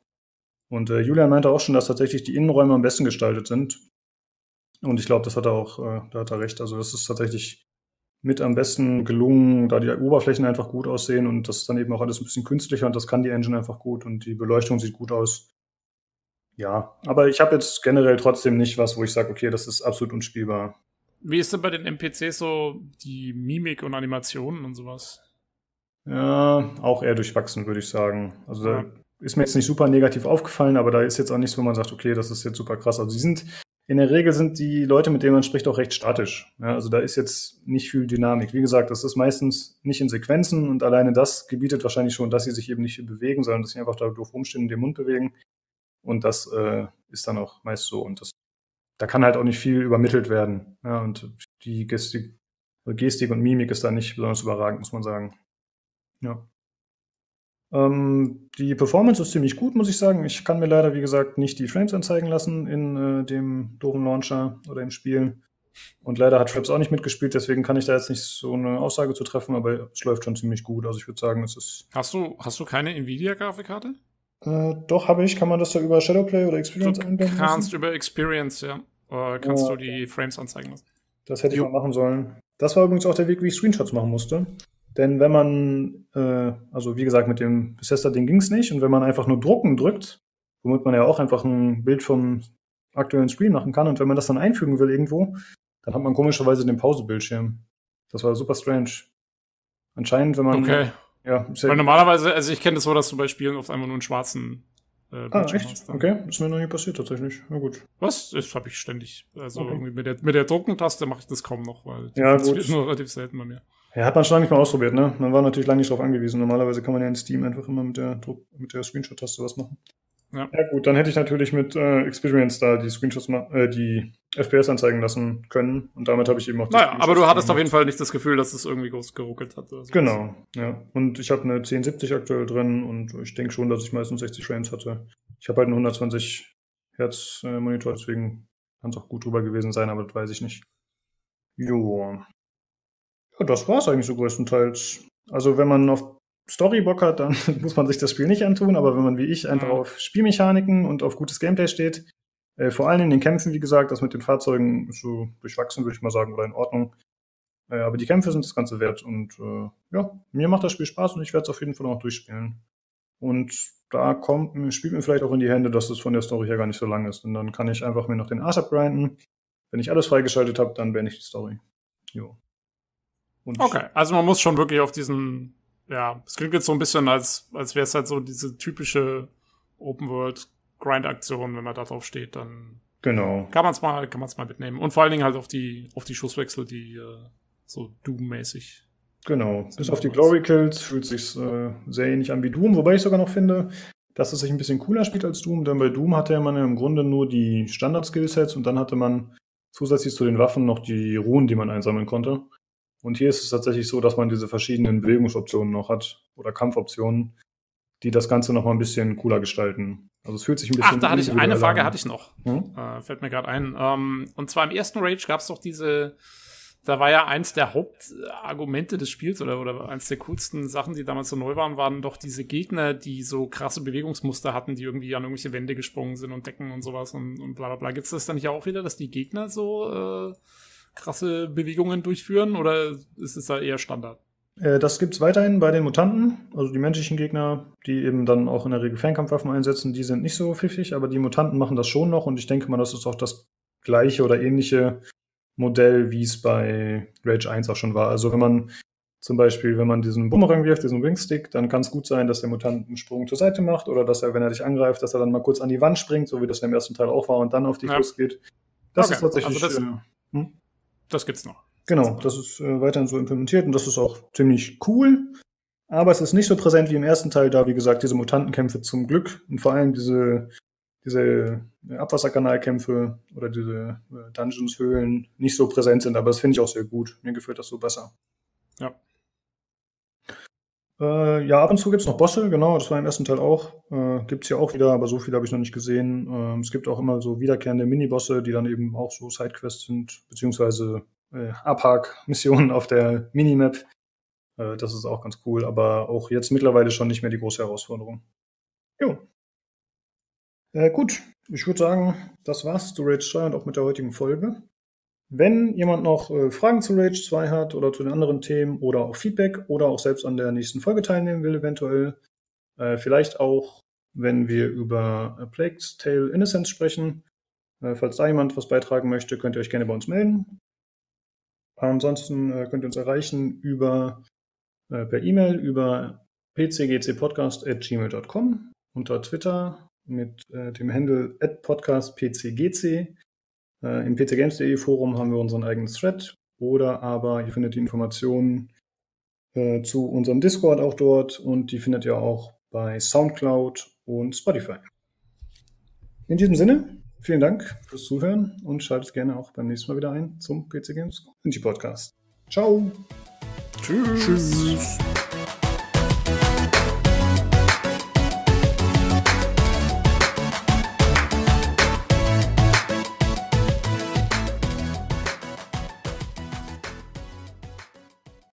Und äh, Julian meinte auch schon, dass tatsächlich die Innenräume am besten gestaltet sind. Und ich glaube, das hat er auch, äh, da hat er recht. Also das ist tatsächlich mit am besten gelungen, da die Oberflächen einfach gut aussehen und das ist dann eben auch alles ein bisschen künstlicher und das kann die Engine einfach gut und die Beleuchtung sieht gut aus. Ja, aber ich habe jetzt generell trotzdem nicht was, wo ich sage, okay, das ist absolut unspielbar. Wie ist denn bei den NPCs so die Mimik und Animationen und sowas? Ja, auch eher durchwachsen, würde ich sagen. Also ja. da ist mir jetzt nicht super negativ aufgefallen, aber da ist jetzt auch nichts, wo man sagt, okay, das ist jetzt super krass. Also sie sind in der Regel sind die Leute, mit denen man spricht, auch recht statisch. Ja, also da ist jetzt nicht viel Dynamik. Wie gesagt, das ist meistens nicht in Sequenzen und alleine das gebietet wahrscheinlich schon, dass sie sich eben nicht viel bewegen, sondern dass sie einfach da doof rumstehen und den Mund bewegen. Und das äh, ist dann auch meist so. Und das, da kann halt auch nicht viel übermittelt werden. Ja, und die Gestik, Gestik und Mimik ist da nicht besonders überragend, muss man sagen. Ja. Ähm, die Performance ist ziemlich gut, muss ich sagen. Ich kann mir leider, wie gesagt, nicht die Frames anzeigen lassen in äh, dem doofen Launcher oder im Spiel. Und leider hat Fraps auch nicht mitgespielt, deswegen kann ich da jetzt nicht so eine Aussage zu treffen, aber es läuft schon ziemlich gut. Also ich würde sagen, es ist. Hast du, hast du keine Nvidia-Grafikkarte? Äh, doch, habe ich. Kann man das da über Shadowplay oder Experience du einblenden? Kannst lassen? über Experience, ja. Oder kannst oh. du die Frames anzeigen lassen. Das hätte ich jo. mal machen sollen. Das war übrigens auch der Weg, wie ich Screenshots machen musste. Denn wenn man, äh, also wie gesagt, mit dem Bethesda-Ding ging es nicht. Und wenn man einfach nur drucken drückt, womit man ja auch einfach ein Bild vom aktuellen Screen machen kann, und wenn man das dann einfügen will irgendwo, dann hat man komischerweise den Pausebildschirm. Das war super strange. Anscheinend, wenn man. Okay. Ja, Weil normalerweise, also ich kenne das so, dass du bei Spielen oft einfach nur einen schwarzen äh, ah, echt? Hast, okay, ist mir noch nie passiert tatsächlich. Na gut. Was? Das habe ich ständig. Also okay. irgendwie mit der, mit der Druckentaste mache ich das kaum noch, weil ja, das wird nur relativ selten bei mir. Ja, hat man schon lange nicht mal ausprobiert, ne? Man war natürlich lange nicht darauf angewiesen. Normalerweise kann man ja in Steam einfach immer mit der Druck, mit der Screenshot-Taste was machen. Ja. ja. gut, dann hätte ich natürlich mit äh, Experience da die Screenshots, äh, die FPS anzeigen lassen können und damit habe ich eben auch die Naja, aber du hattest auf jeden Fall nicht das Gefühl, dass es irgendwie groß geruckelt hat. Oder so. Genau, ja. Und ich habe eine 1070 aktuell drin und ich denke schon, dass ich meistens 60 Frames hatte. Ich habe halt einen 120 Hertz äh, Monitor, deswegen kann es auch gut drüber gewesen sein, aber das weiß ich nicht. Jo. Ja, das war es eigentlich so größtenteils. Also wenn man auf Story Bock hat, dann muss man sich das Spiel nicht antun, aber wenn man wie ich einfach auf Spielmechaniken und auf gutes Gameplay steht, äh, vor allem in den Kämpfen, wie gesagt, das mit den Fahrzeugen ist so durchwachsen, würde ich mal sagen, oder in Ordnung. Äh, aber die Kämpfe sind das Ganze wert und äh, ja, mir macht das Spiel Spaß und ich werde es auf jeden Fall noch durchspielen. Und da kommt, spielt mir vielleicht auch in die Hände, dass es von der Story her gar nicht so lang ist. Und dann kann ich einfach mir noch den Arsch abgrinden. Wenn ich alles freigeschaltet habe, dann beende ich die Story. Jo. Und okay, also man muss schon wirklich auf diesen, ja, es klingt jetzt so ein bisschen, als, als wäre es halt so diese typische Open World Grind-Aktion, wenn man da drauf steht, dann genau. kann man es mal, kann man es mal mitnehmen. Und vor allen Dingen halt auf die, auf die Schusswechsel, die äh, so Doom-mäßig. Genau. Bis auf die Glory Kills fühlt sich äh, sehr ähnlich an wie Doom, wobei ich sogar noch finde, dass es sich ein bisschen cooler spielt als Doom, denn bei Doom hatte man ja im Grunde nur die Standard-Skillsets und dann hatte man zusätzlich zu den Waffen noch die Ruhen, die man einsammeln konnte. Und hier ist es tatsächlich so, dass man diese verschiedenen Bewegungsoptionen noch hat oder Kampfoptionen, die das Ganze noch mal ein bisschen cooler gestalten. Also es fühlt sich ein bisschen. Ach, da hatte ich eine Frage an. hatte ich noch. Hm? Äh, fällt mir gerade ein. Ähm, und zwar im ersten Rage gab es doch diese. Da war ja eins der Hauptargumente des Spiels oder, oder eins der coolsten Sachen, die damals so neu waren, waren doch diese Gegner, die so krasse Bewegungsmuster hatten, die irgendwie an irgendwelche Wände gesprungen sind und Decken und sowas und, und bla bla bla. Gibt es das dann hier auch wieder, dass die Gegner so äh, krasse Bewegungen durchführen oder ist es da eher Standard? Äh, das gibt's weiterhin bei den Mutanten. Also die menschlichen Gegner, die eben dann auch in der Regel Fernkampfwaffen einsetzen, die sind nicht so pfiffig, aber die Mutanten machen das schon noch und ich denke mal, das ist auch das gleiche oder ähnliche Modell, wie es bei Rage 1 auch schon war. Also wenn man zum Beispiel, wenn man diesen Bumerang wirft, diesen Wingstick, dann kann es gut sein, dass der Mutant einen Sprung zur Seite macht oder dass er, wenn er dich angreift, dass er dann mal kurz an die Wand springt, so wie das im ersten Teil auch war und dann auf dich Ja. losgeht. Das Okay, ist tatsächlich. also das- äh, hm? Das gibt's noch. Genau, das ist äh, weiterhin so implementiert und das ist auch ziemlich cool. Aber es ist nicht so präsent wie im ersten Teil, da wie gesagt diese Mutantenkämpfe zum Glück und vor allem diese, diese Abwasserkanalkämpfe oder diese äh, Dungeons-Höhlen nicht so präsent sind. Aber das finde ich auch sehr gut. Mir gefällt das so besser. Ja. Äh, ja, ab und zu gibt es noch Bosse, genau, das war im ersten Teil auch. Äh, gibt es hier auch wieder, aber so viele habe ich noch nicht gesehen. Ähm, es gibt auch immer so wiederkehrende Minibosse, die dann eben auch so Sidequests sind, beziehungsweise äh, Abhak-Missionen auf der Minimap. Äh, das ist auch ganz cool, aber auch jetzt mittlerweile schon nicht mehr die große Herausforderung. Jo. Äh, gut, ich würde sagen, das war's zu Rage 2 und auch mit der heutigen Folge. Wenn jemand noch äh, Fragen zu Rage 2 hat oder zu den anderen Themen oder auch Feedback oder auch selbst an der nächsten Folge teilnehmen will, eventuell, äh, vielleicht auch, wenn wir über A Plague's Tale Innocence sprechen, äh, falls da jemand was beitragen möchte, könnt ihr euch gerne bei uns melden. Ansonsten äh, könnt ihr uns erreichen über äh, per E-Mail über pcgcpodcast.gmail.com, unter Twitter mit äh, dem Handle podcastpcgc. Äh, Im pcgames.de Forum haben wir unseren eigenen Thread oder aber ihr findet die Informationen äh, zu unserem Discord auch dort und die findet ihr auch bei Soundcloud und Spotify. In diesem Sinne, vielen Dank fürs Zuhören und schaltet gerne auch beim nächsten Mal wieder ein zum PC Games Community Podcast. Ciao! Tschüss. Tschüss.